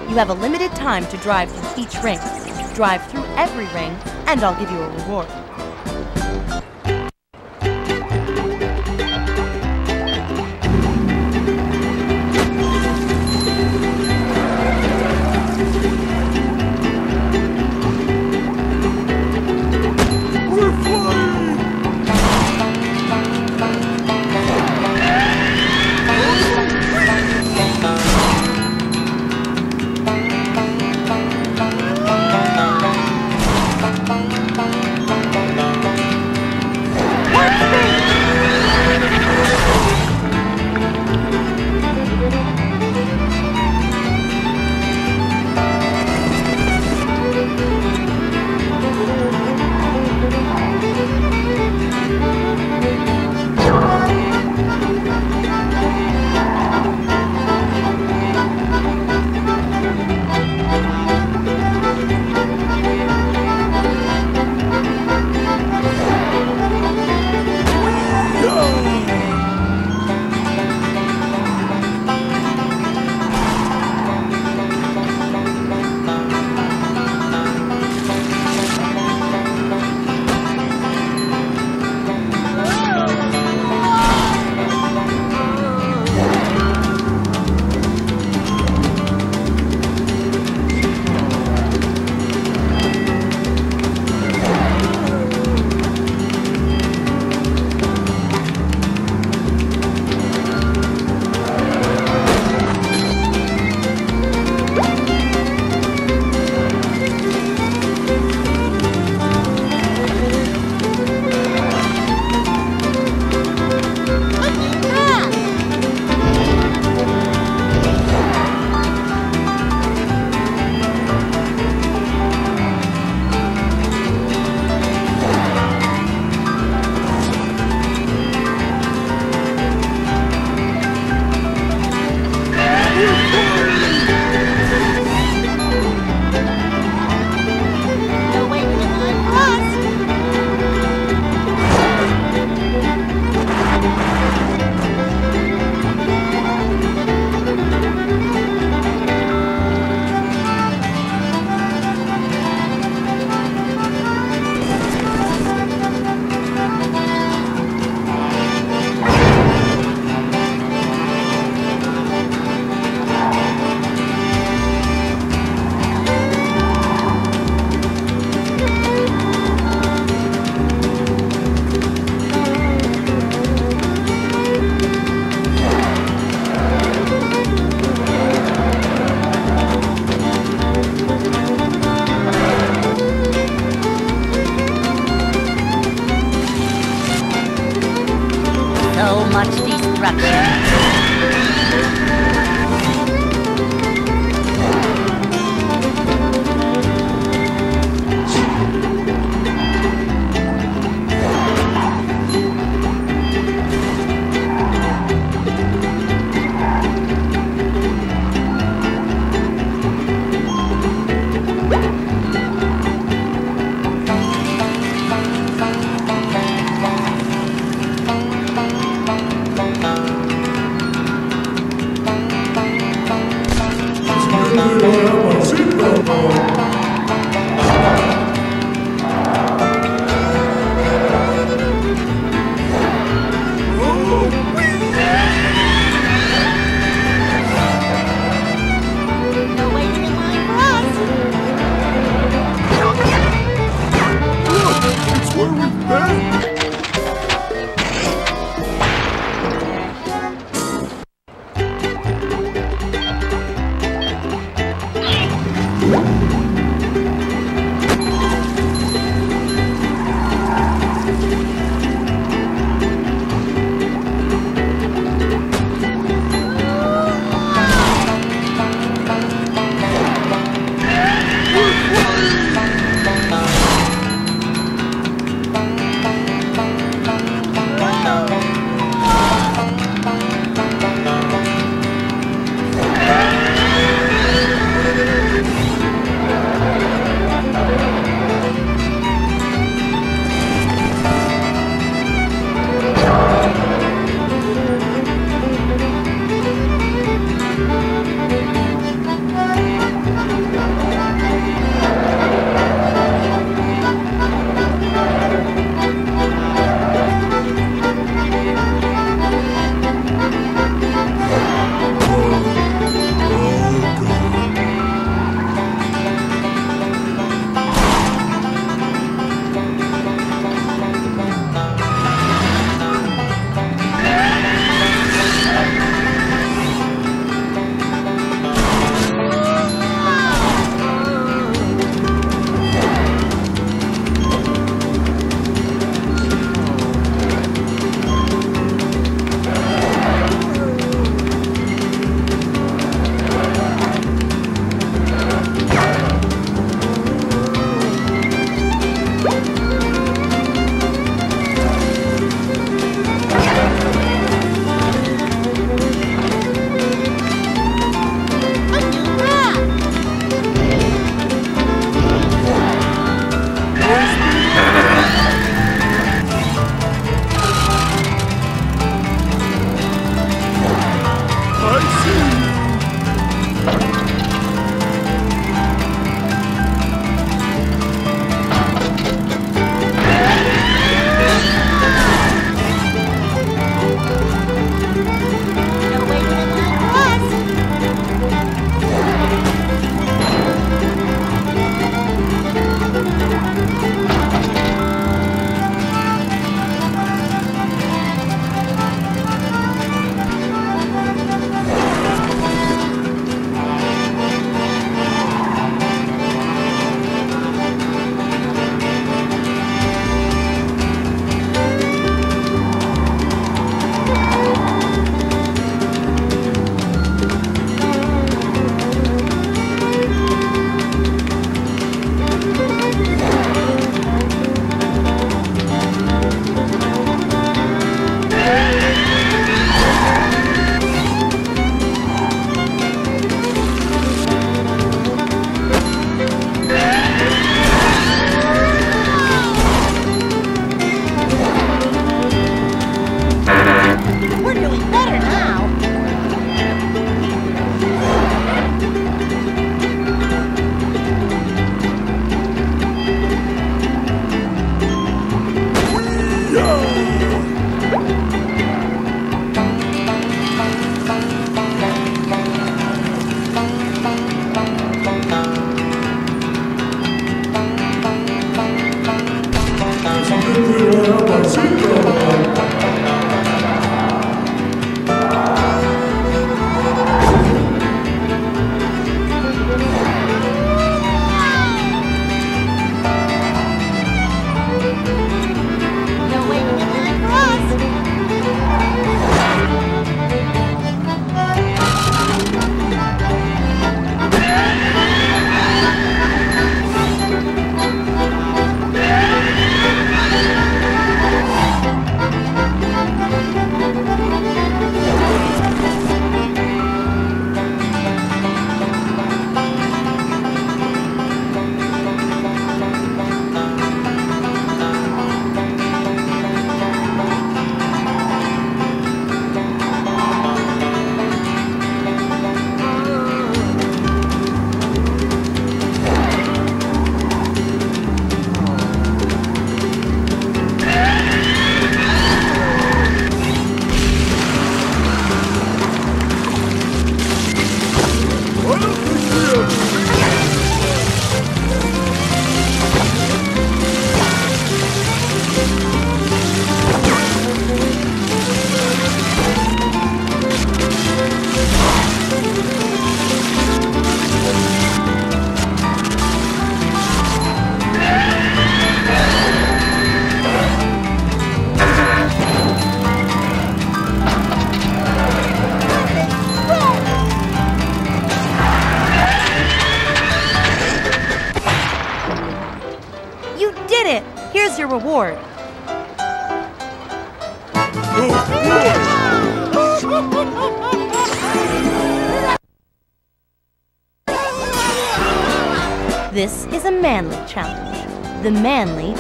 You have a limited time to drive through each ring. Drive through every ring, and I'll give you a reward.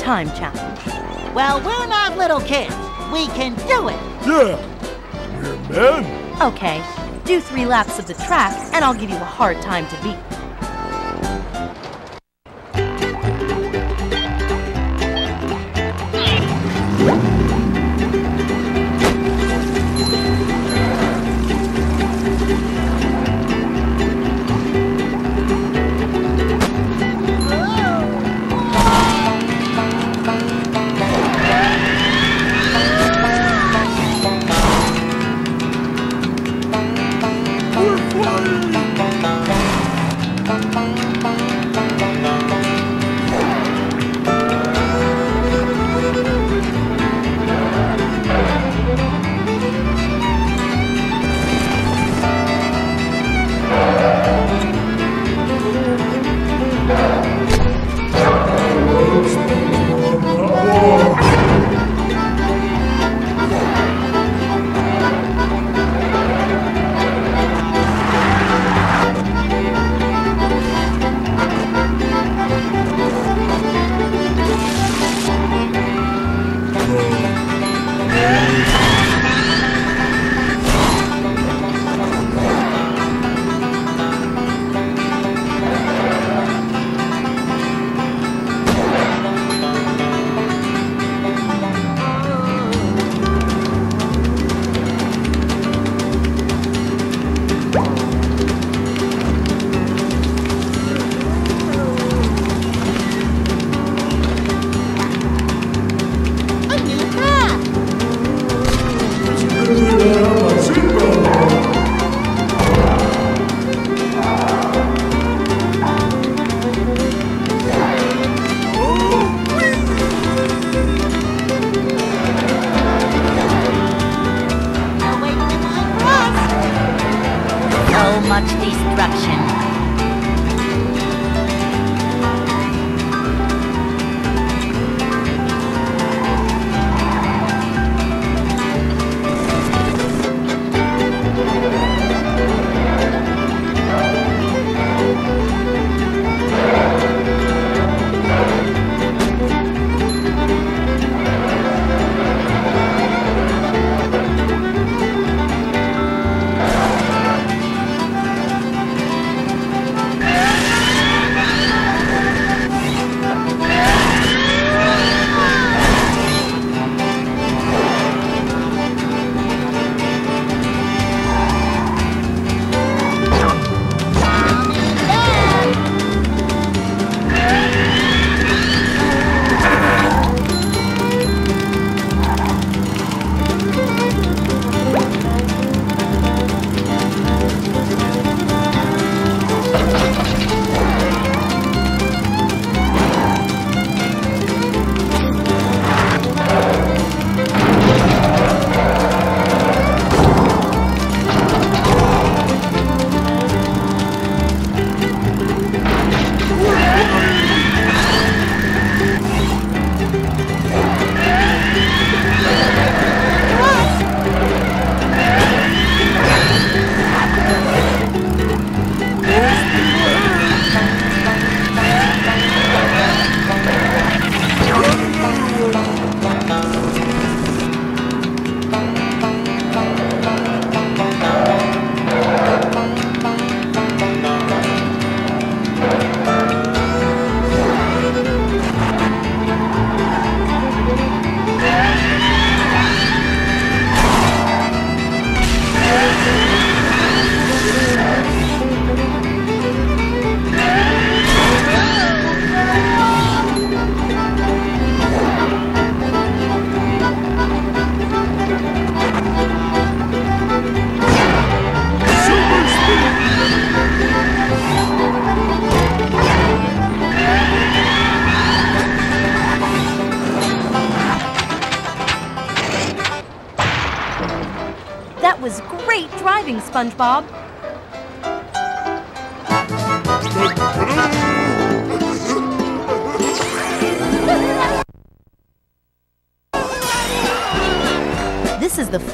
Time Challenge. Well, we're not little kids. We can do it. Yeah, we're men. Okay, do three laps of the track, and I'll give you a hard time to beat.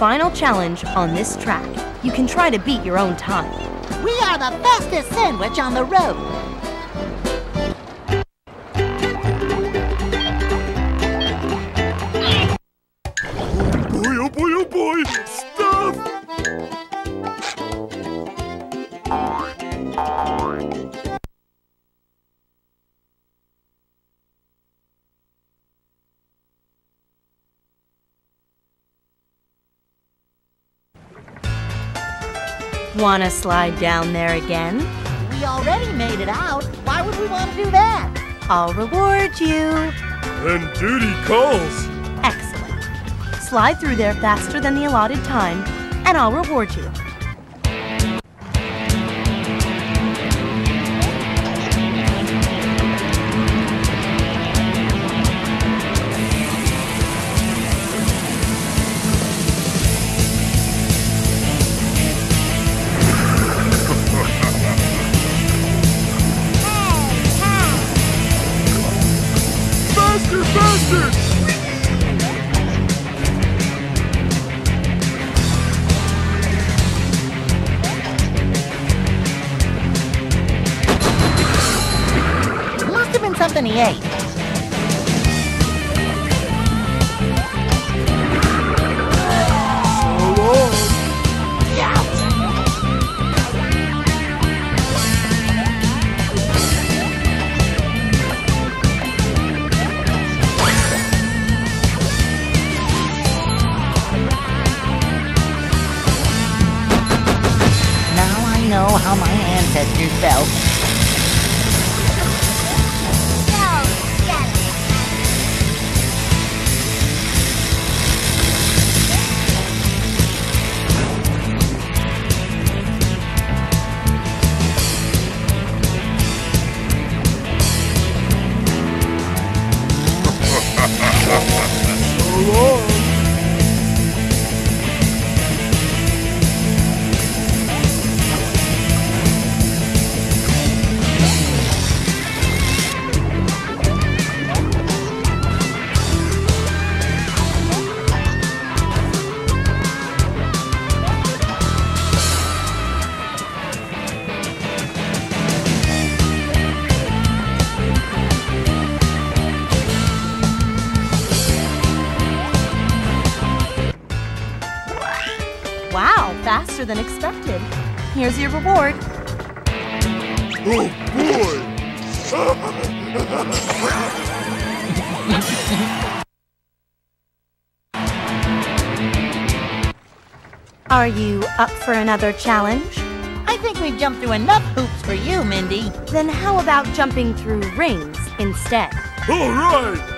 Final challenge on this track. You can try to beat your own time. We are the fastest sandwich on the road. Wanna slide down there again? We already made it out. Why would we want to do that? I'll reward you. And duty calls. Excellent. Slide through there faster than the allotted time, and I'll reward you. For another challenge? I think we've jumped through enough hoops for you, Mindy. Then how about jumping through rings instead? All right!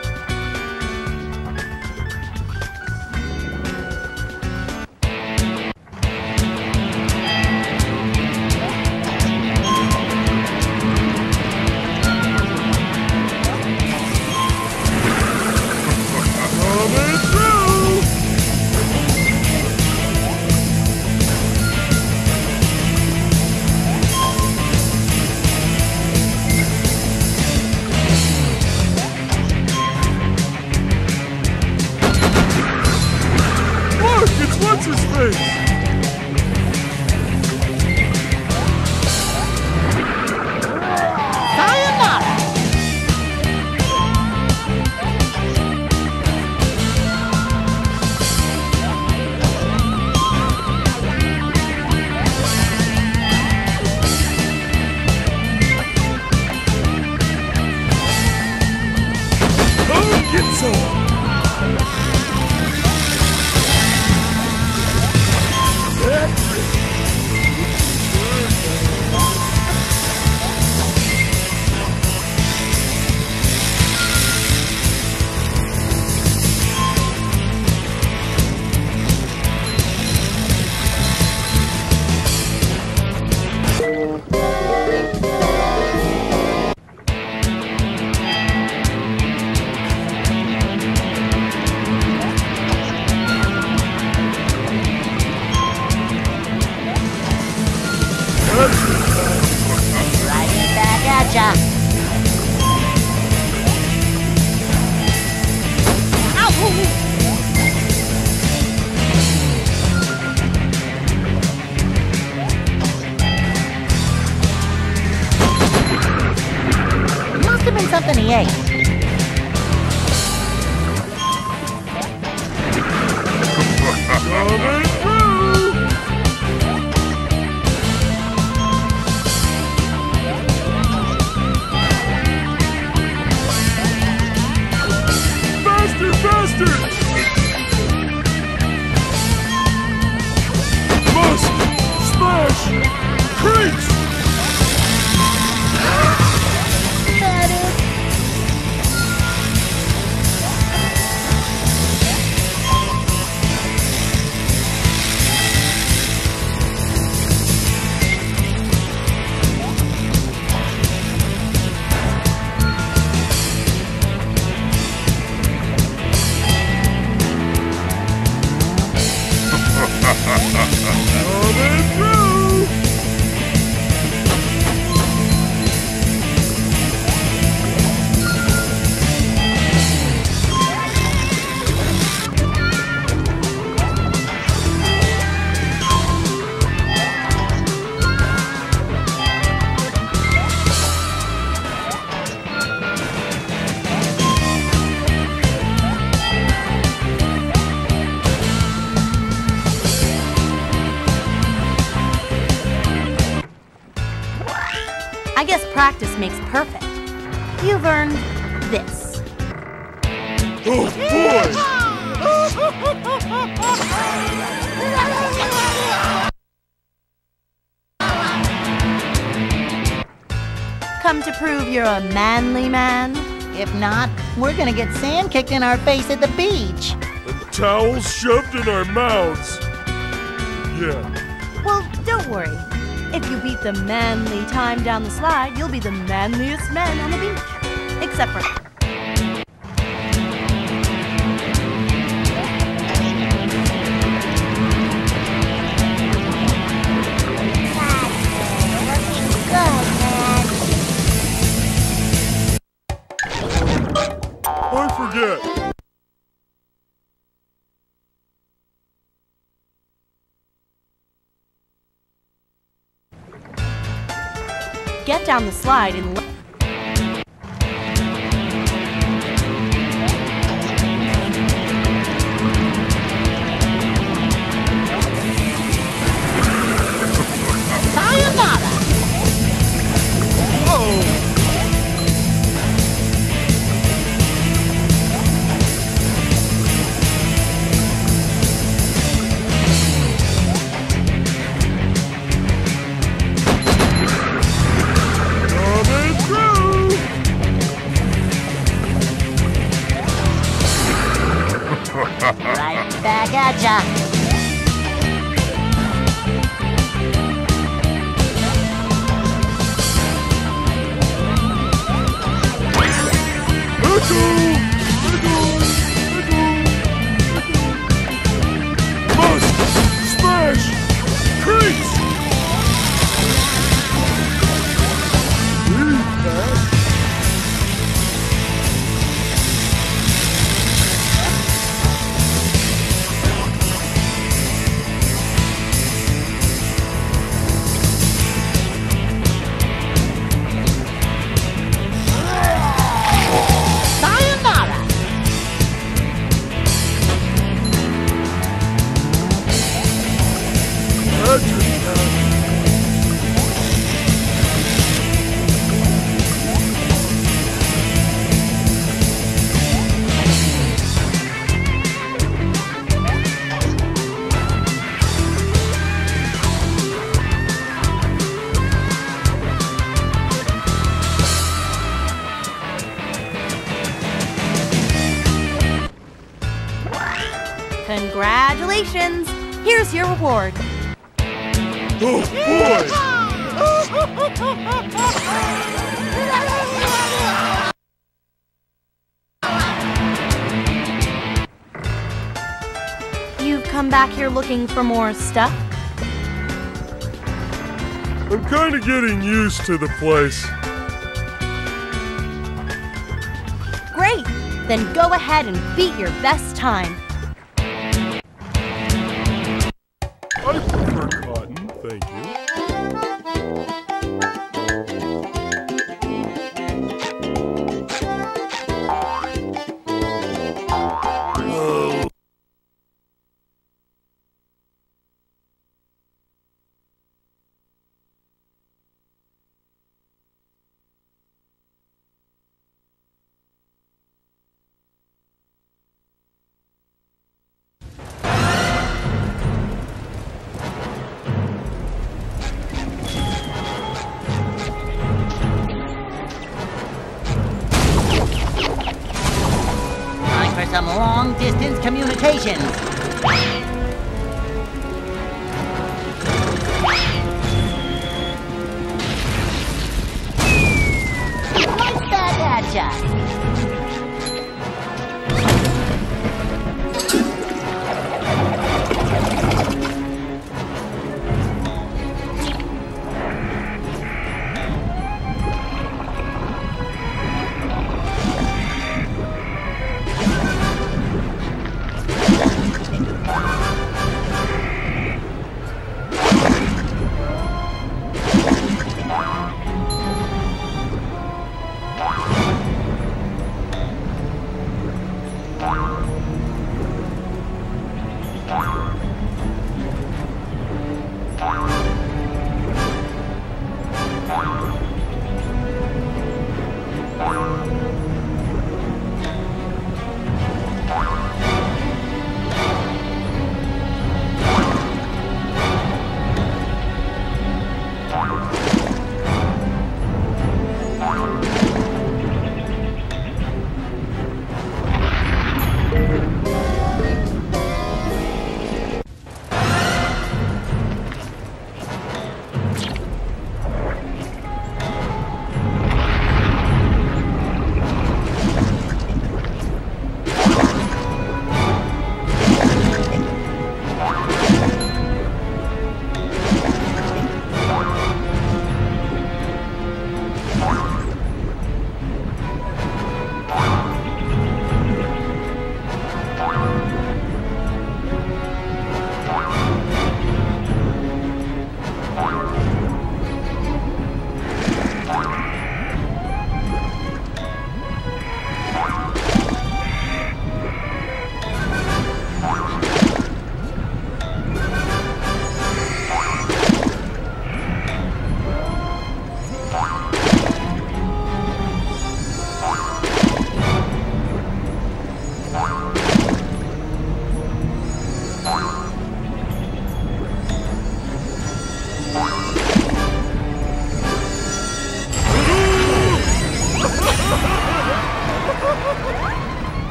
This. Oh boy! Come to prove you're a manly man? If not, we're gonna get sand kicked in our face at the beach. And towels shoved in our mouths. Yeah. Well, don't worry. If you beat the manly time down the slide, you'll be the manliest man on the beach. Except Congratulations! Here's your reward. Oh boy! You've come back here looking for more stuff? I'm kind of getting used to the place. Great! Then go ahead and beat your best time.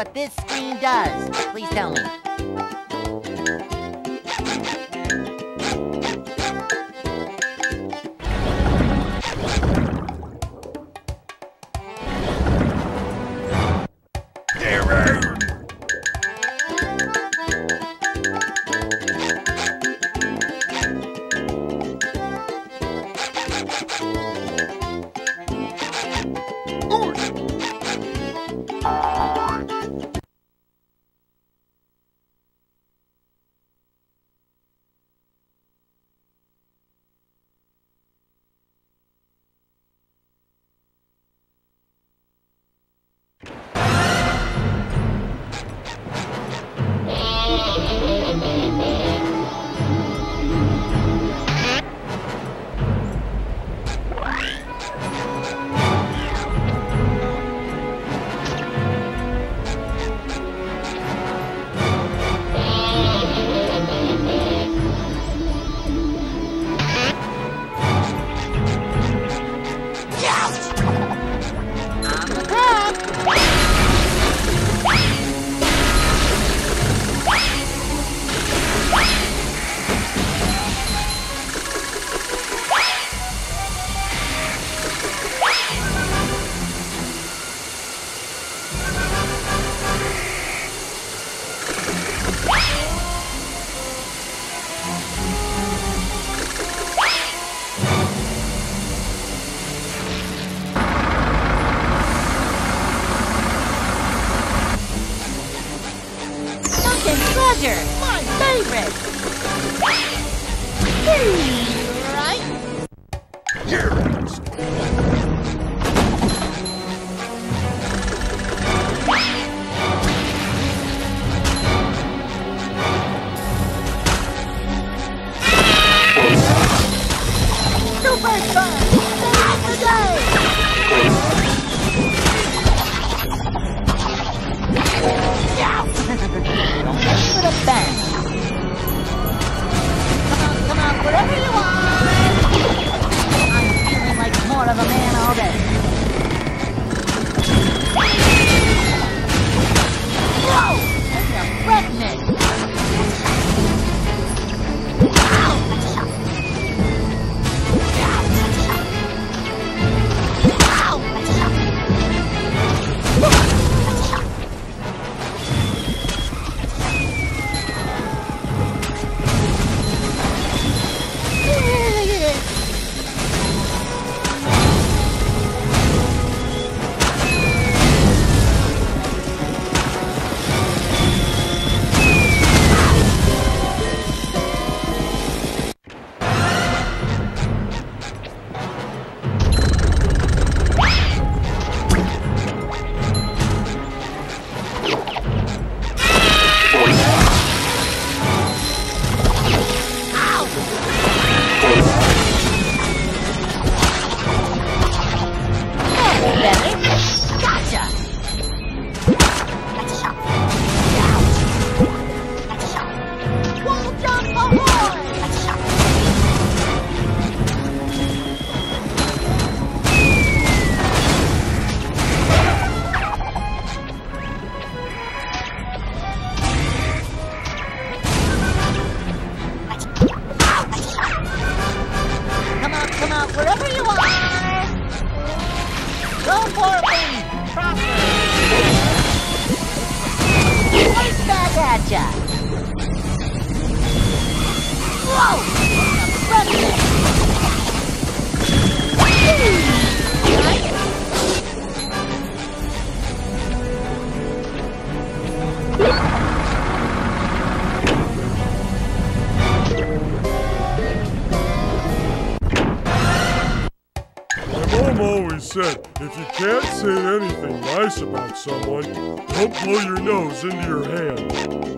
what this screen does. Please tell me. If you can't say anything nice about someone, don't blow your nose into your hand.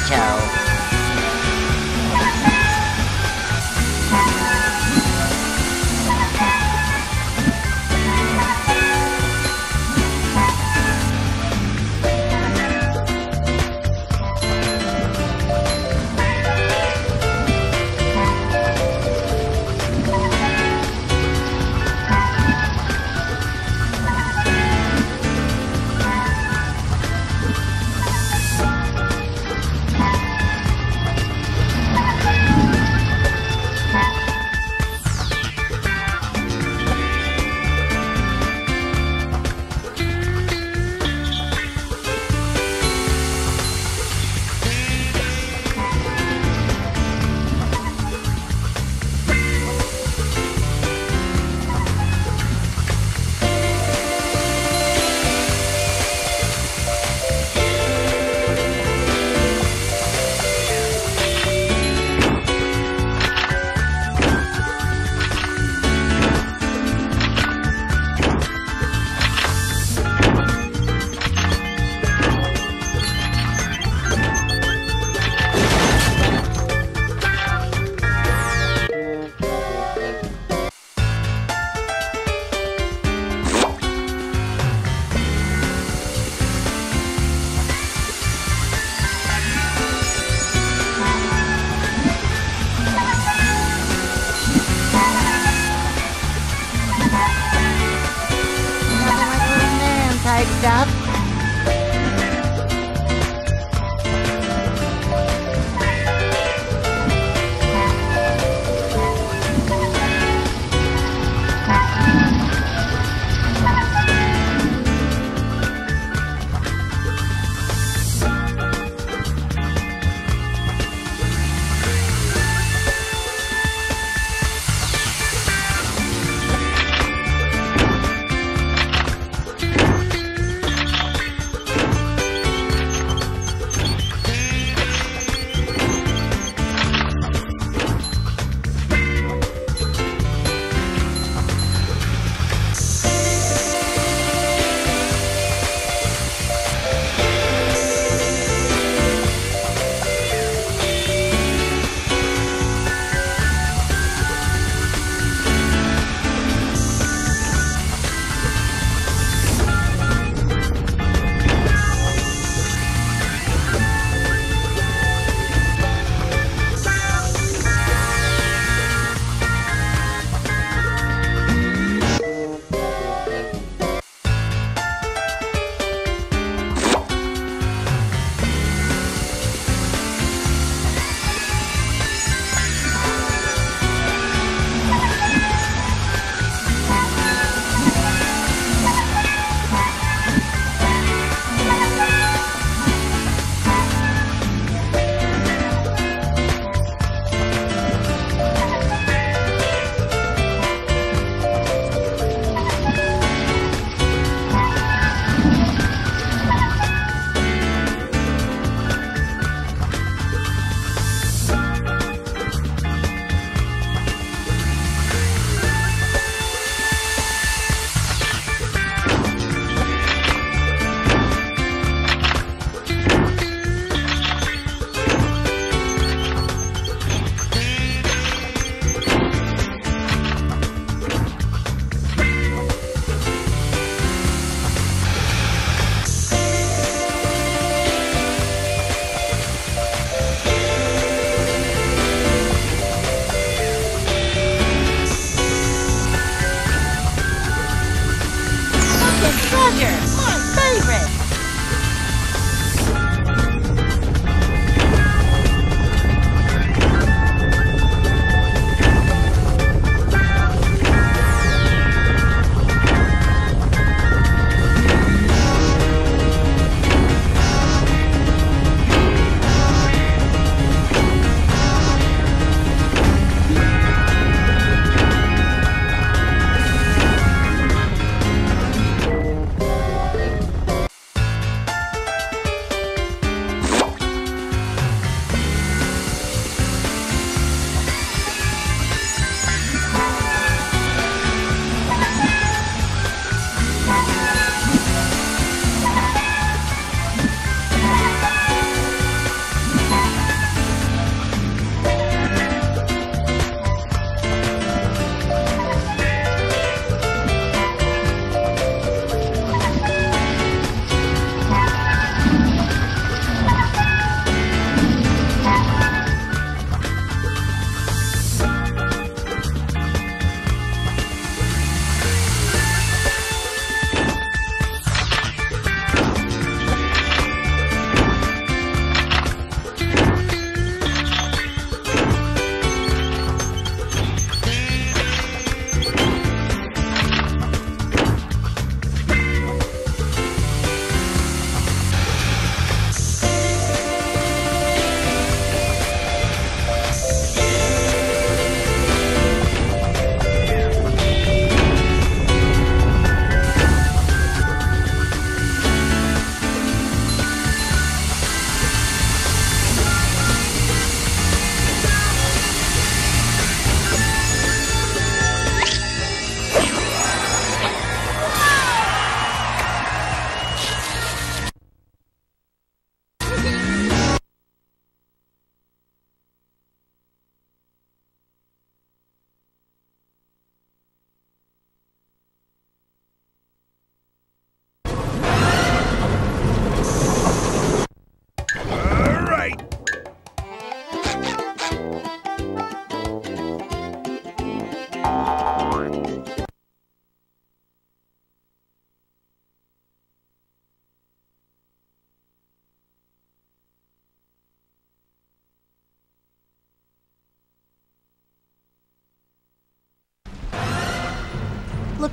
Ooze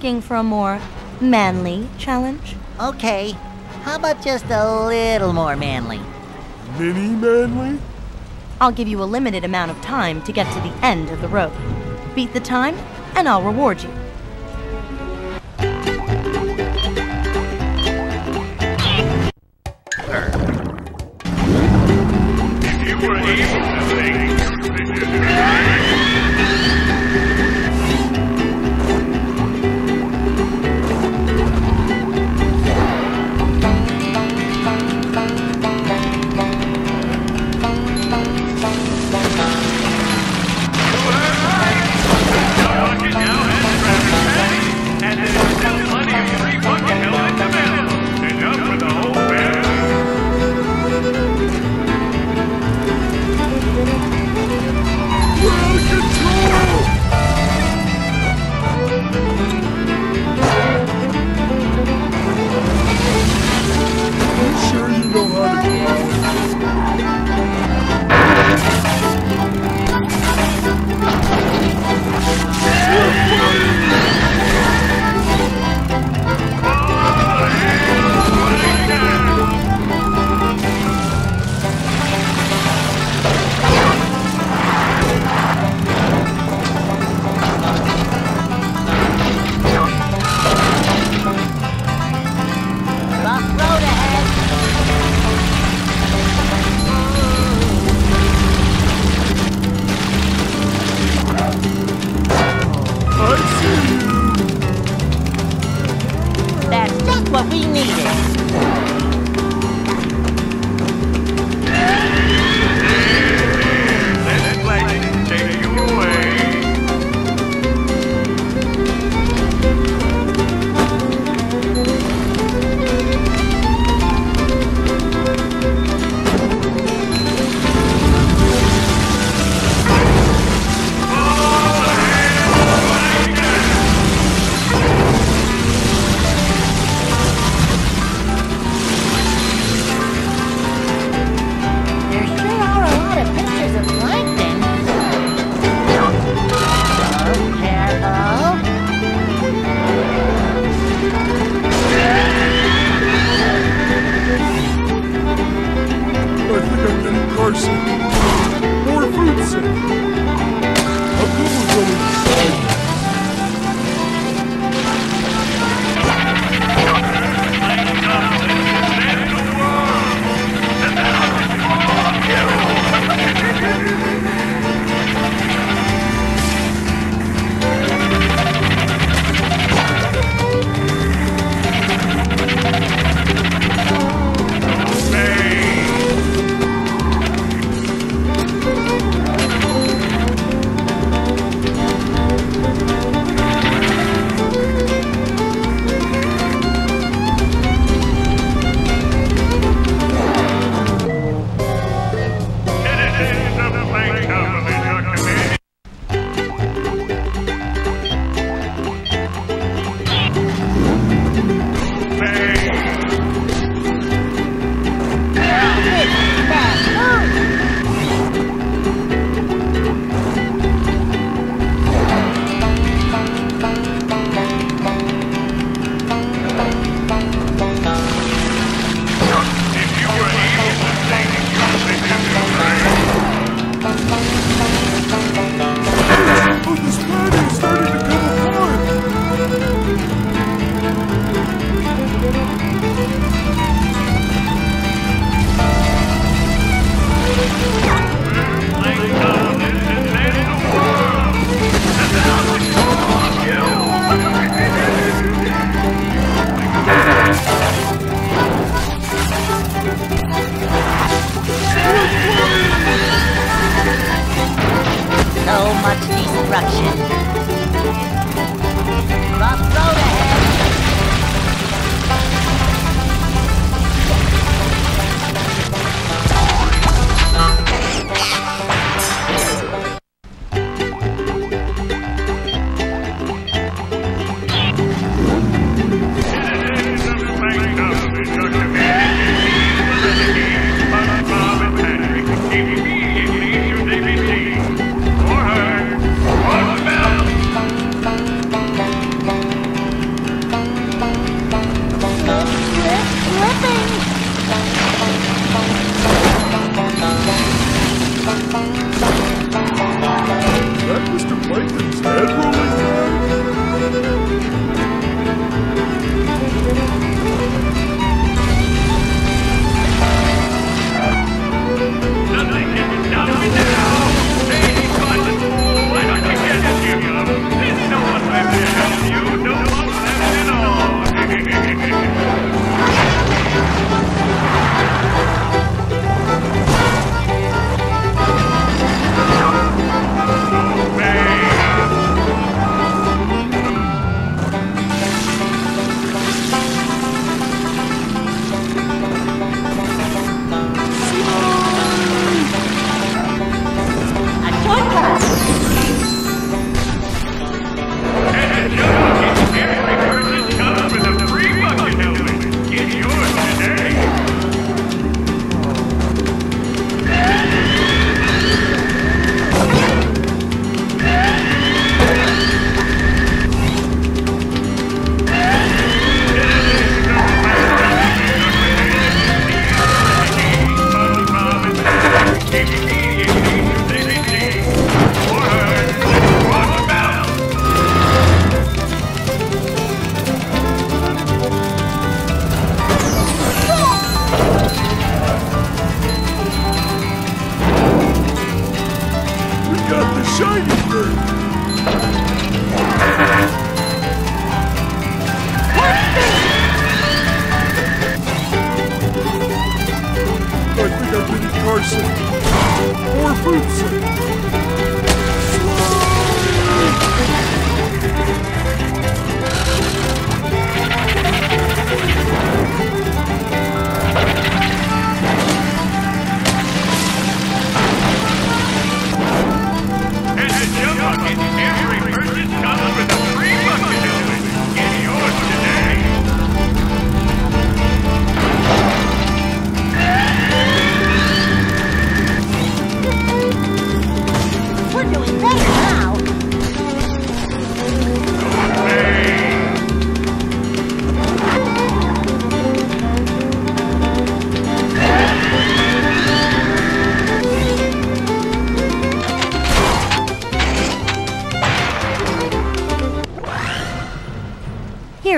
Looking for a more manly challenge? Okay. How about just a little more manly? Mini manly? I'll give you a limited amount of time to get to the end of the rope. Beat the time, and I'll reward you.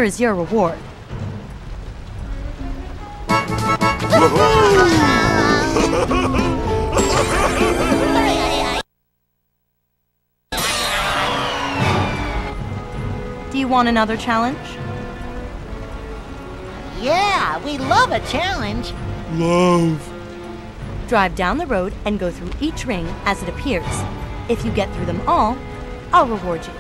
Is your reward. Do you want another challenge? Yeah, we love a challenge. Love. Drive down the road and go through each ring as it appears. If you get through them all, I'll reward you.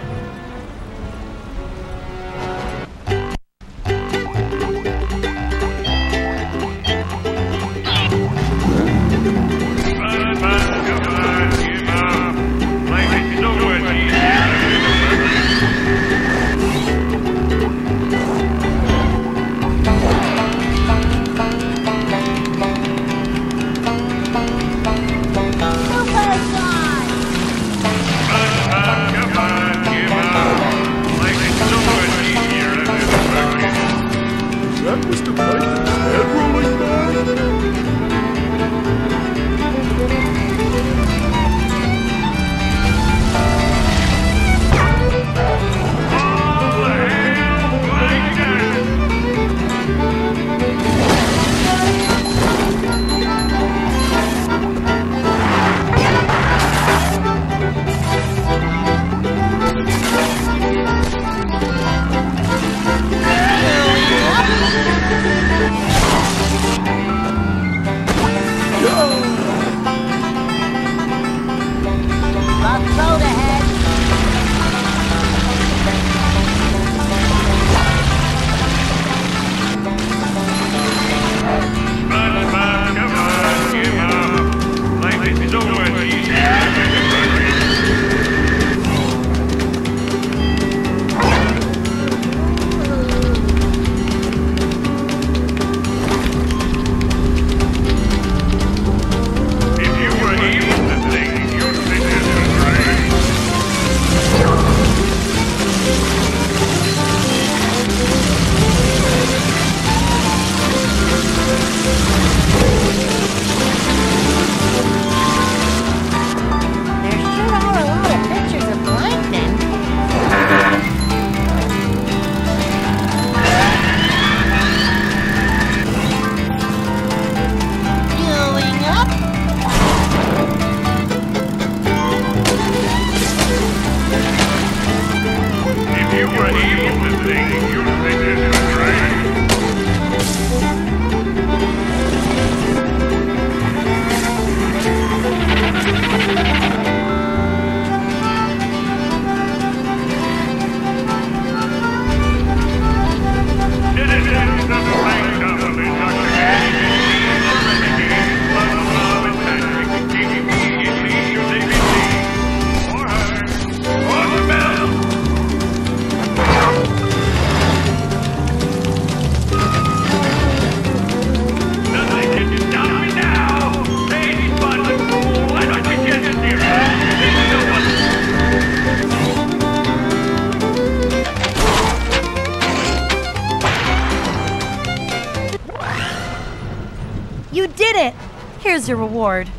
Here's your reward.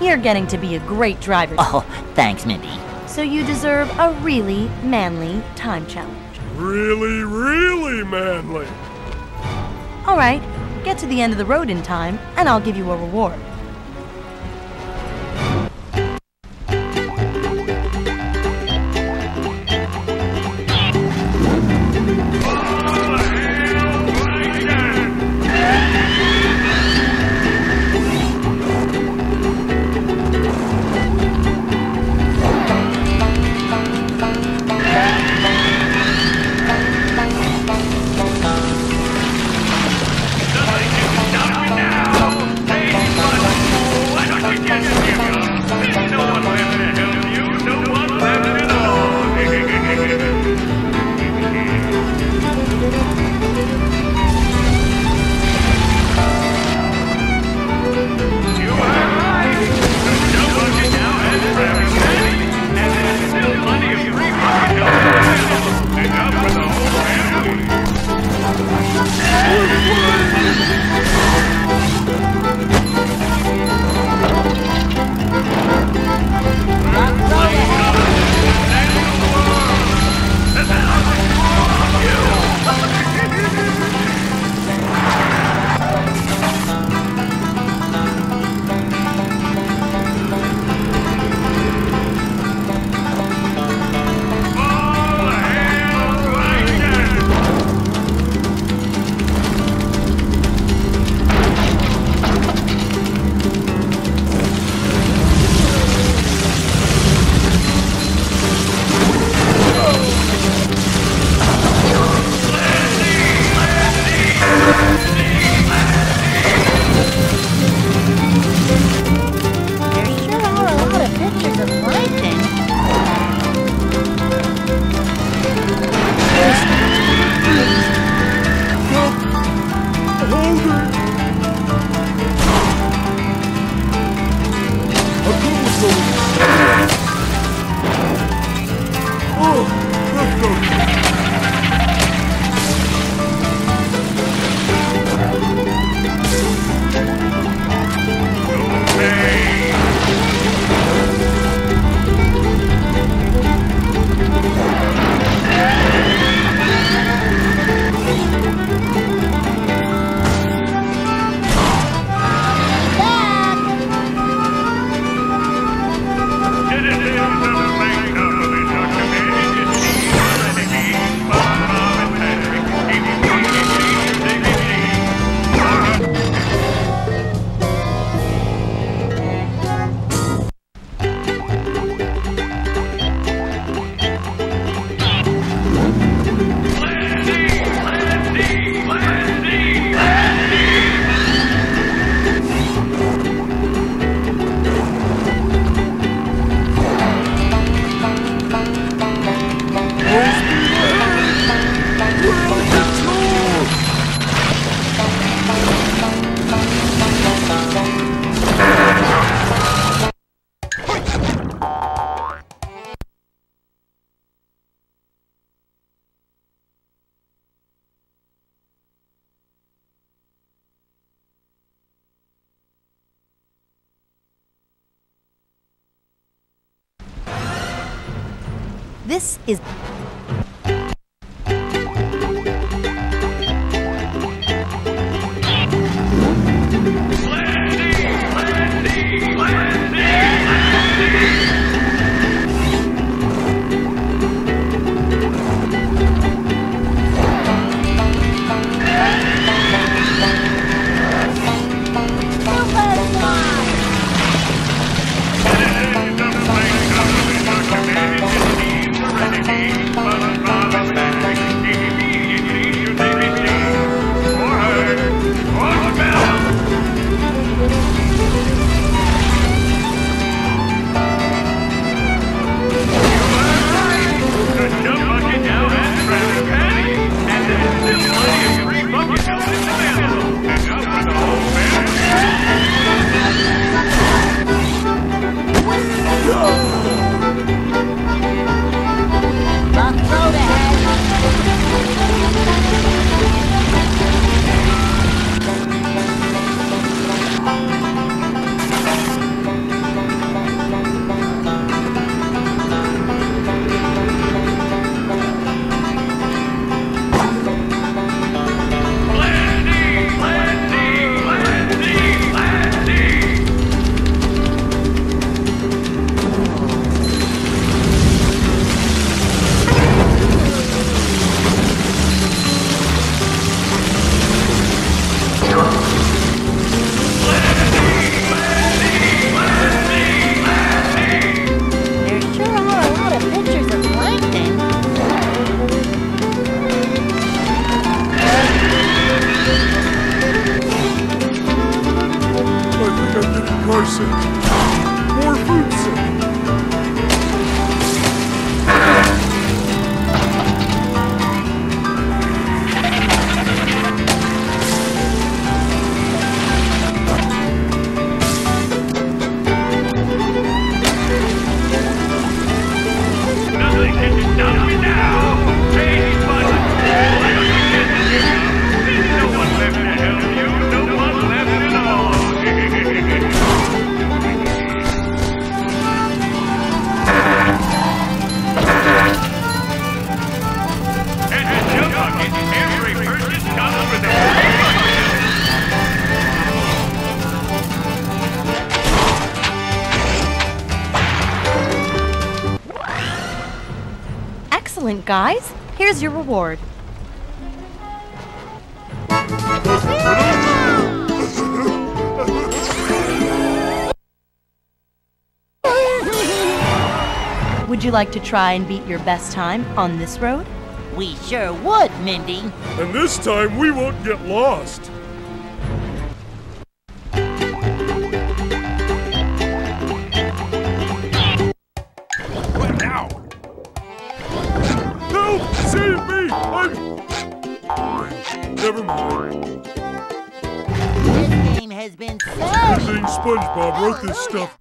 You're getting to be a great driver. Oh, thanks, Mindy. So you deserve a really manly time challenge. Really, really manly. All right, get to the end of the road in time, and I'll give you a reward. Like to try and beat your best time on this road? We sure would, Mindy. And this time we won't get lost. What now? Help! Save me! I'm... Never mind. This game has been Good so thing SpongeBob wrote this stuff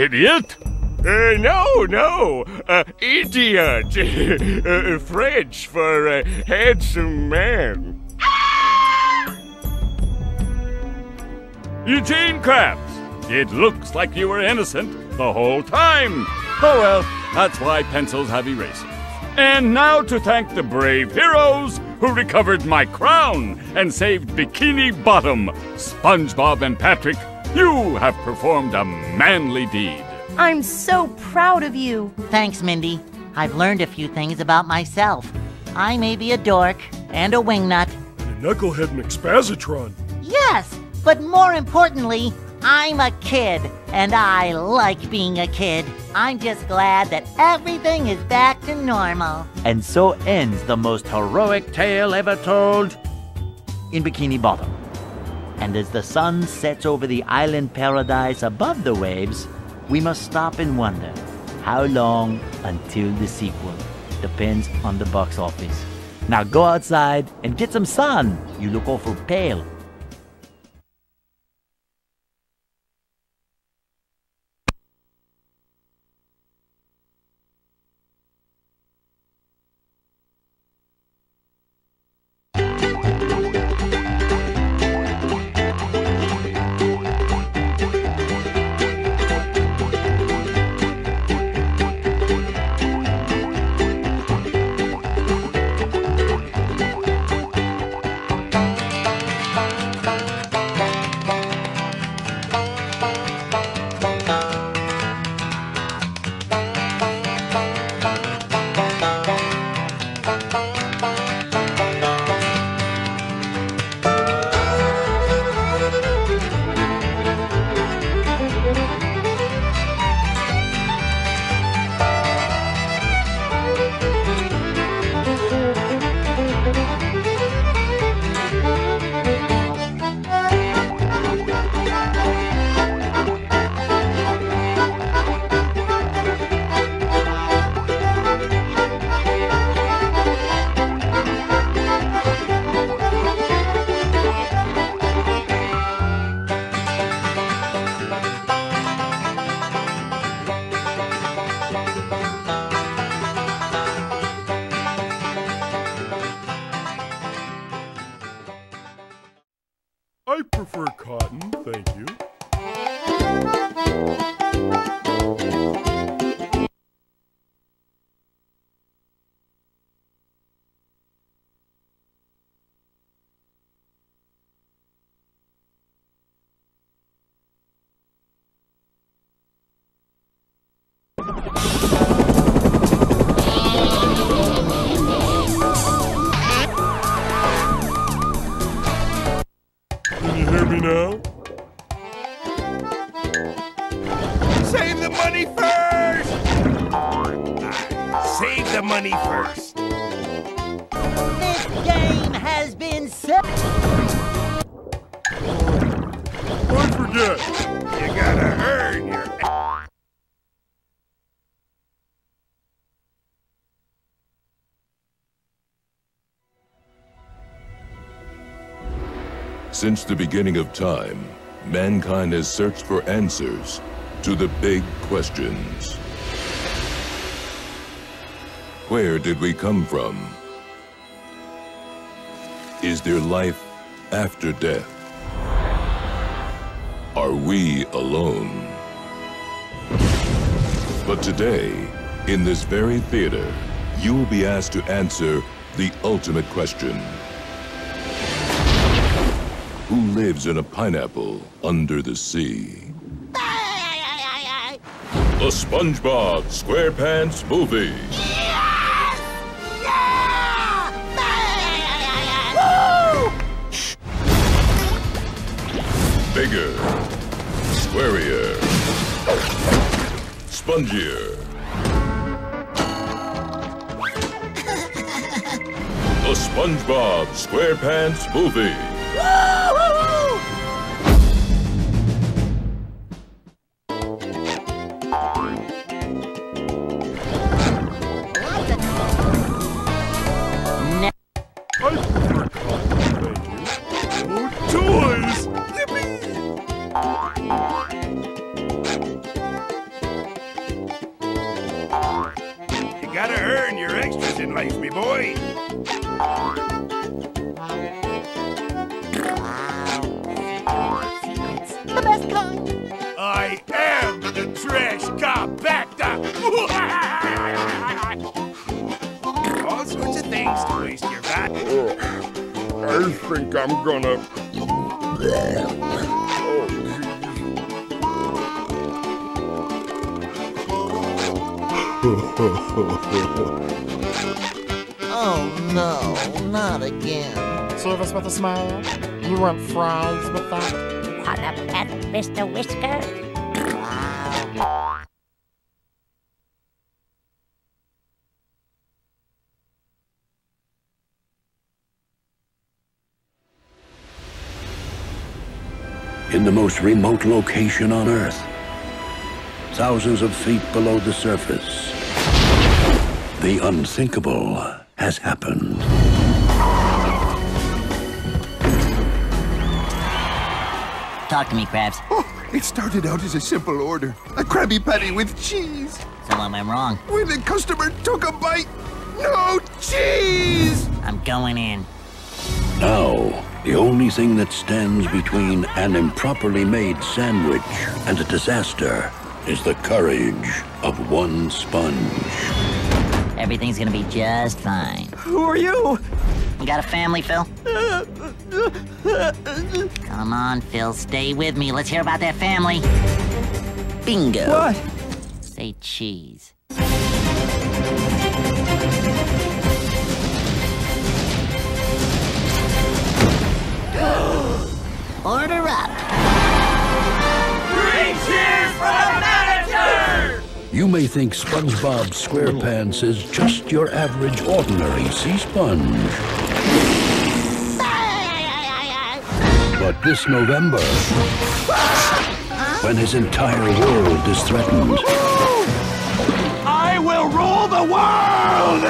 idiot! Uh, no, no. Uh, idiot. uh, French for uh, handsome man. Eugene Krabs, it looks like you were innocent the whole time. Oh well, that's why pencils have erasers. And now to thank the brave heroes who recovered my crown and saved Bikini Bottom, SpongeBob and Patrick, you have performed a manly deed. I'm so proud of you. Thanks, Mindy. I've learned a few things about myself. I may be a dork and a wingnut. And a knucklehead McSpazatron. Yes, but more importantly, I'm a kid, and I like being a kid. I'm just glad that everything is back to normal. And so ends the most heroic tale ever told in Bikini Bottom. And as the sun sets over the island paradise above the waves, we must stop and wonder how long until the sequel. Depends on the box office. Now go outside and get some sun. You look awful pale. Since the beginning of time, mankind has searched for answers to the big questions. Where did we come from? Is there life after death? Are we alone? But today, in this very theater, you will be asked to answer the ultimate question. Who lives in a pineapple under the sea? The SpongeBob SquarePants Movie. Bigger, squarier, spongier. The SpongeBob SquarePants Movie. Service with a smile. You want fries with that? Wanna pet Mr. Whisker? In the most remote location on Earth, thousands of feet below the surface, the unthinkable has happened. Talk to me, Krabs. Oh, it started out as a simple order. A Krabby Patty with cheese. So am I wrong? When the customer took a bite, no cheese! I'm going in. Now, the only thing that stands between an improperly made sandwich and a disaster is the courage of one sponge. Everything's gonna be just fine. Who are you? You got a family, Phil? Uh, Come on, Phil, stay with me. Let's hear about that family. Bingo. What? Say cheese. Order up. Three cheers for the manager! You may think SpongeBob SquarePants is just your average ordinary sea sponge. But this November, when his entire world is threatened, I will rule the world!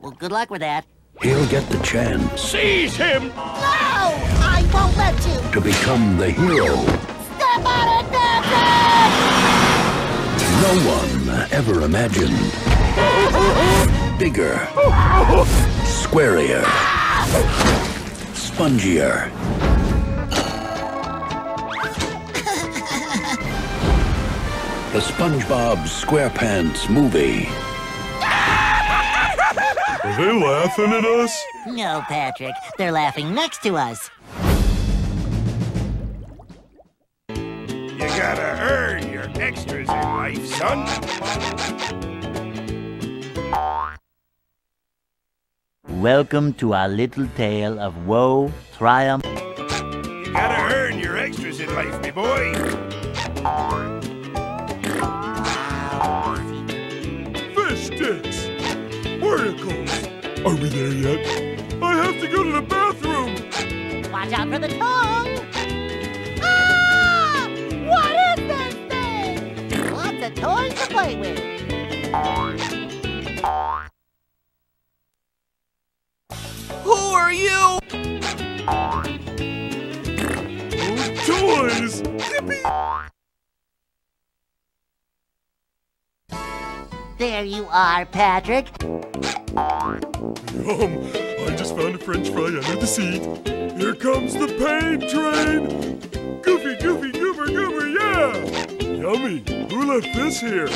Well, good luck with that. he'll get the chance Seize him! No! I won't let you! to become the hero Step on it, Patrick! no one ever imagined. Bigger, squarier, spongier. The SpongeBob SquarePants movie. Are they laughing at us? No, Patrick. They're laughing next to us. You gotta earn your extras in life, son. Welcome to our little tale of woe, triumph, You gotta earn your extras in life, me boy. Fish sticks! Oracles! Are we there yet? I have to go to the bathroom! Watch out for the tongue! Ah! What is this thing? Lots of toys to play with. Who are you? Toys! Yippee! There you are, Patrick. Um, I just found a french fry under the seat. Here comes the pain train! Goofy, goofy, goober, goober, yeah! Yummy! Who left this here?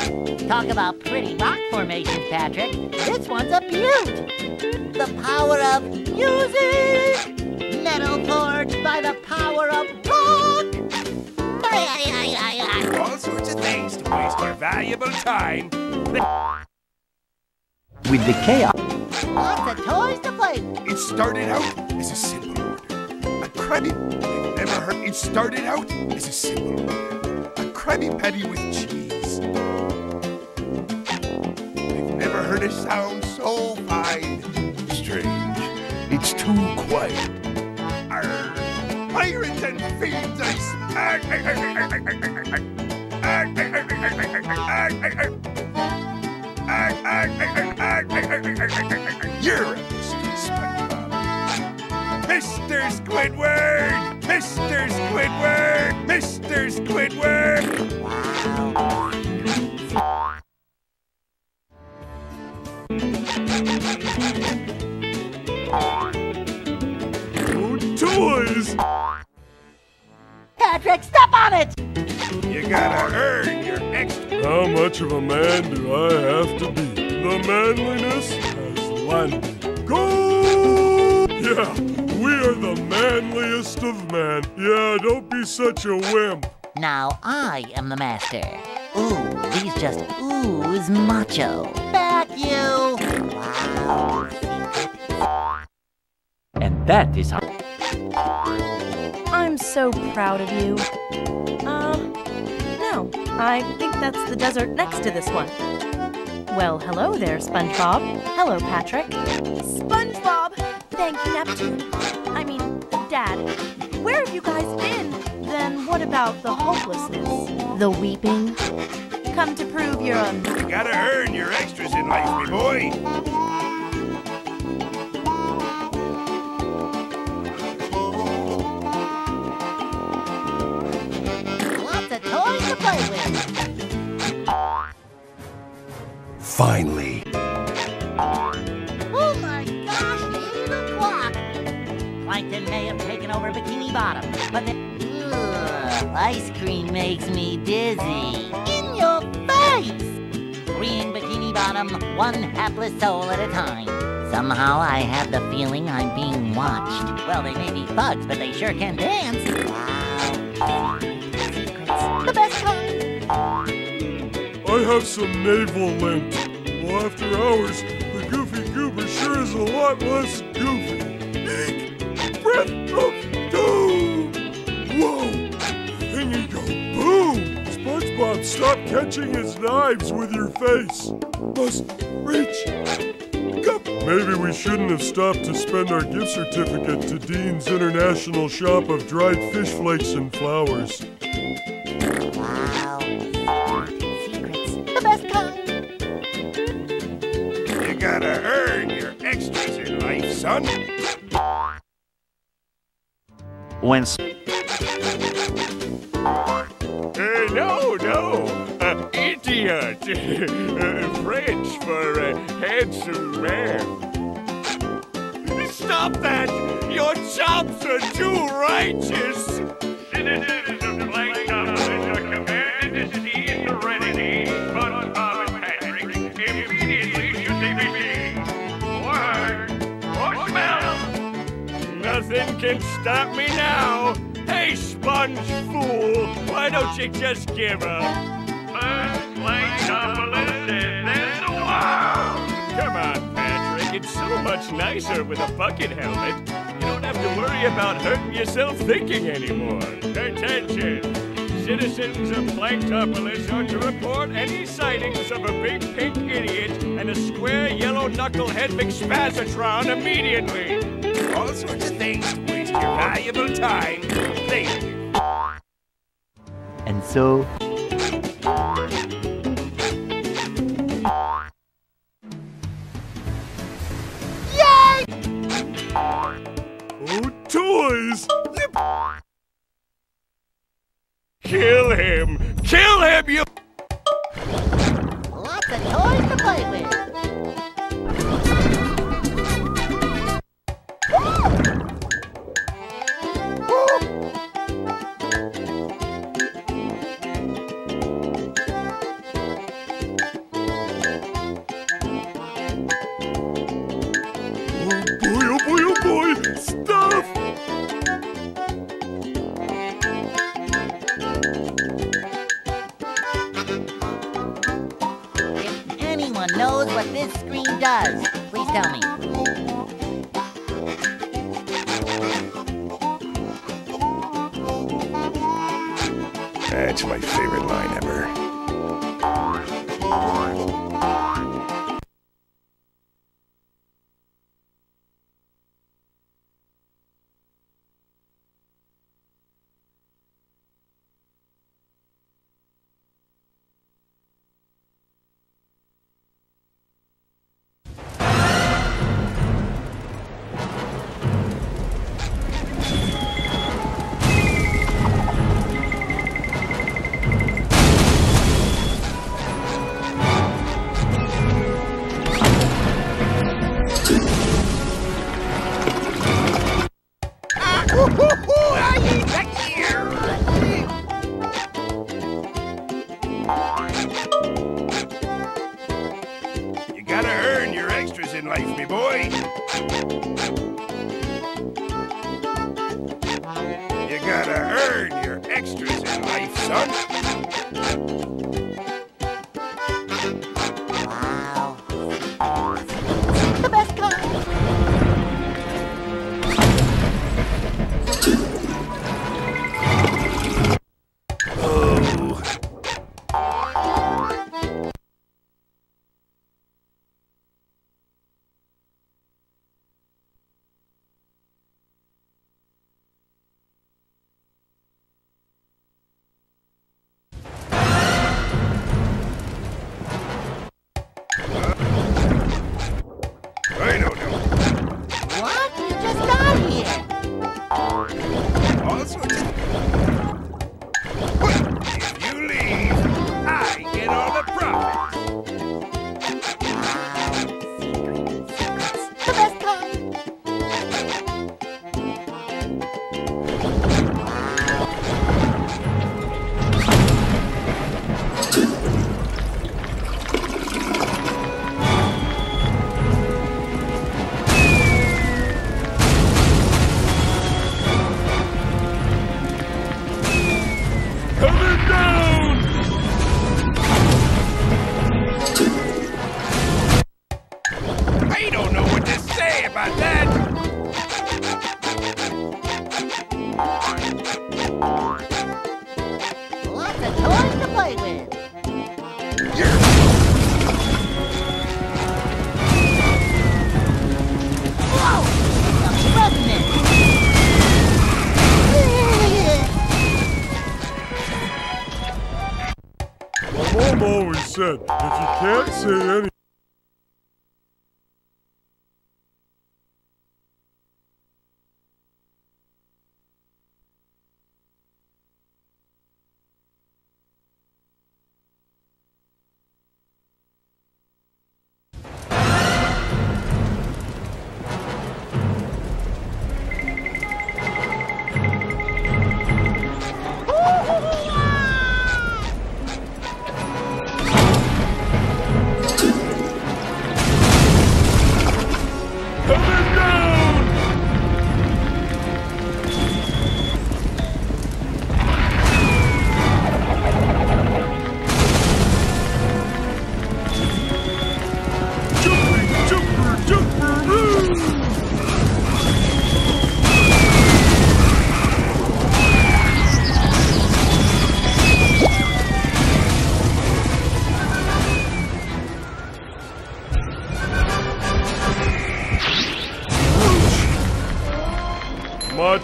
Talk about pretty rock formations, Patrick. This one's a beaut. The power of music. Metal forged by the power of rock. All sorts of things to waste your valuable time. with the chaos. Lots of toys to play with. It started out as a simple order. A credit I've never heard. It started out as a simple order. Krabby Patty with cheese. I've never heard a sound so fine. Strange. It's too quiet. Arr. Pirates and fiends, I smack. SpongeBob. Mr. Squidward! Mr. Squidward! Mr. Squidward! Oh, toys! Patrick, step on it! You gotta earn your extra. How much of a man do I have to be? The manliness has landed. Go! Yeah, we are the manliest of men. Yeah, don't be such a wimp. Now I am the master. Ooh, these just ooze macho. Back you! Wow. And that is how. I'm so proud of you. Uh, no, I think that's the desert next to this one. Well, hello there, SpongeBob. Hello, Patrick. SpongeBob! Thank you, Neptune. I mean, Dad. Where have you guys been? Then what about the hopelessness? The weeping? Come to prove you're um, You gotta earn your extras in life, me boy. Lots of toys to play with. Finally. Oh my gosh, eight o'clock! Plankton may have taken over Bikini Bottom, but the Ugh, ice cream makes me dizzy. In your face! Green Bikini Bottom one hapless soul at a time. Somehow I have the feeling I'm being watched. Well, they may be bugs, but they sure can dance. Wow. The best kind! I have some naval lint. Well, after hours, the Goofy Goober sure is a lot less goofy. Eek! Breath of doom! Whoa! You go boom! SpongeBob, stop catching his knives with your face. Must reach. Maybe we shouldn't have stopped to spend our gift certificate to Dean's International Shop of Dried Fish Flakes and Flowers. Wow. Gotta earn your extras in life, son. When Uh, no, no. Uh, idiot. uh, French for uh, handsome man. Stop that! Your chops are too righteous! can stop me now. Hey, sponge fool, why don't you just give up? First and then the world! Come on, Patrick, it's so much nicer with a bucket helmet. You don't have to worry about hurting yourself thinking anymore. Attention! Citizens of Planktopolis are to report any sightings of a big pink idiot and a square yellow knucklehead McSpazatron immediately. All sorts of things to waste your valuable time. Thank you. and so Yay! Oh, toys! Kill him! Kill him, you Lots of toys to play with. This screen does, please tell me. That's my favorite line ever. say anything.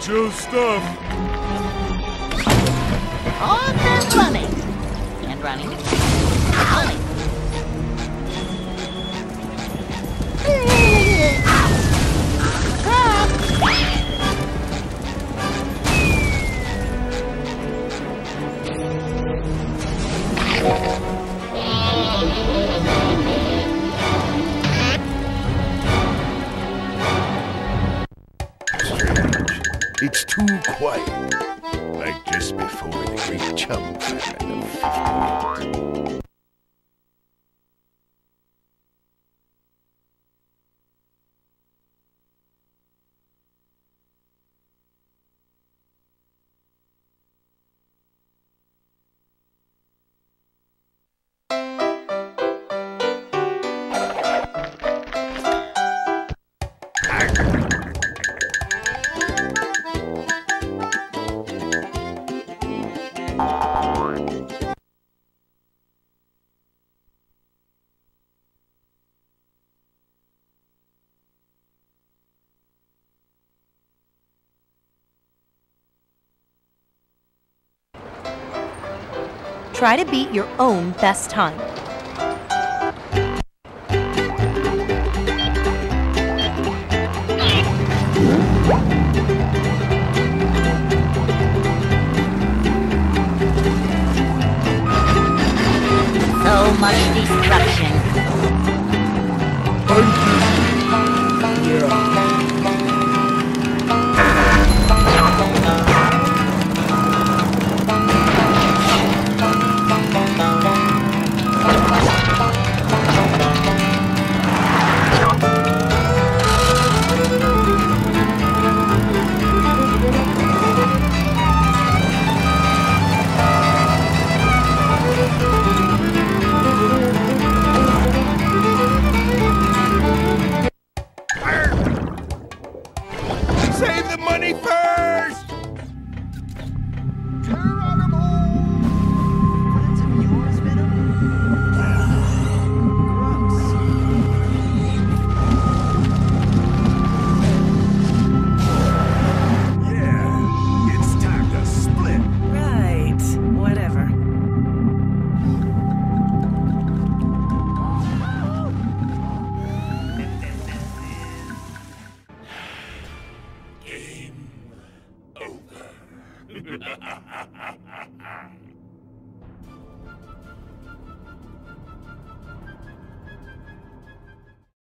Joe's stuff. Try to beat your own best time.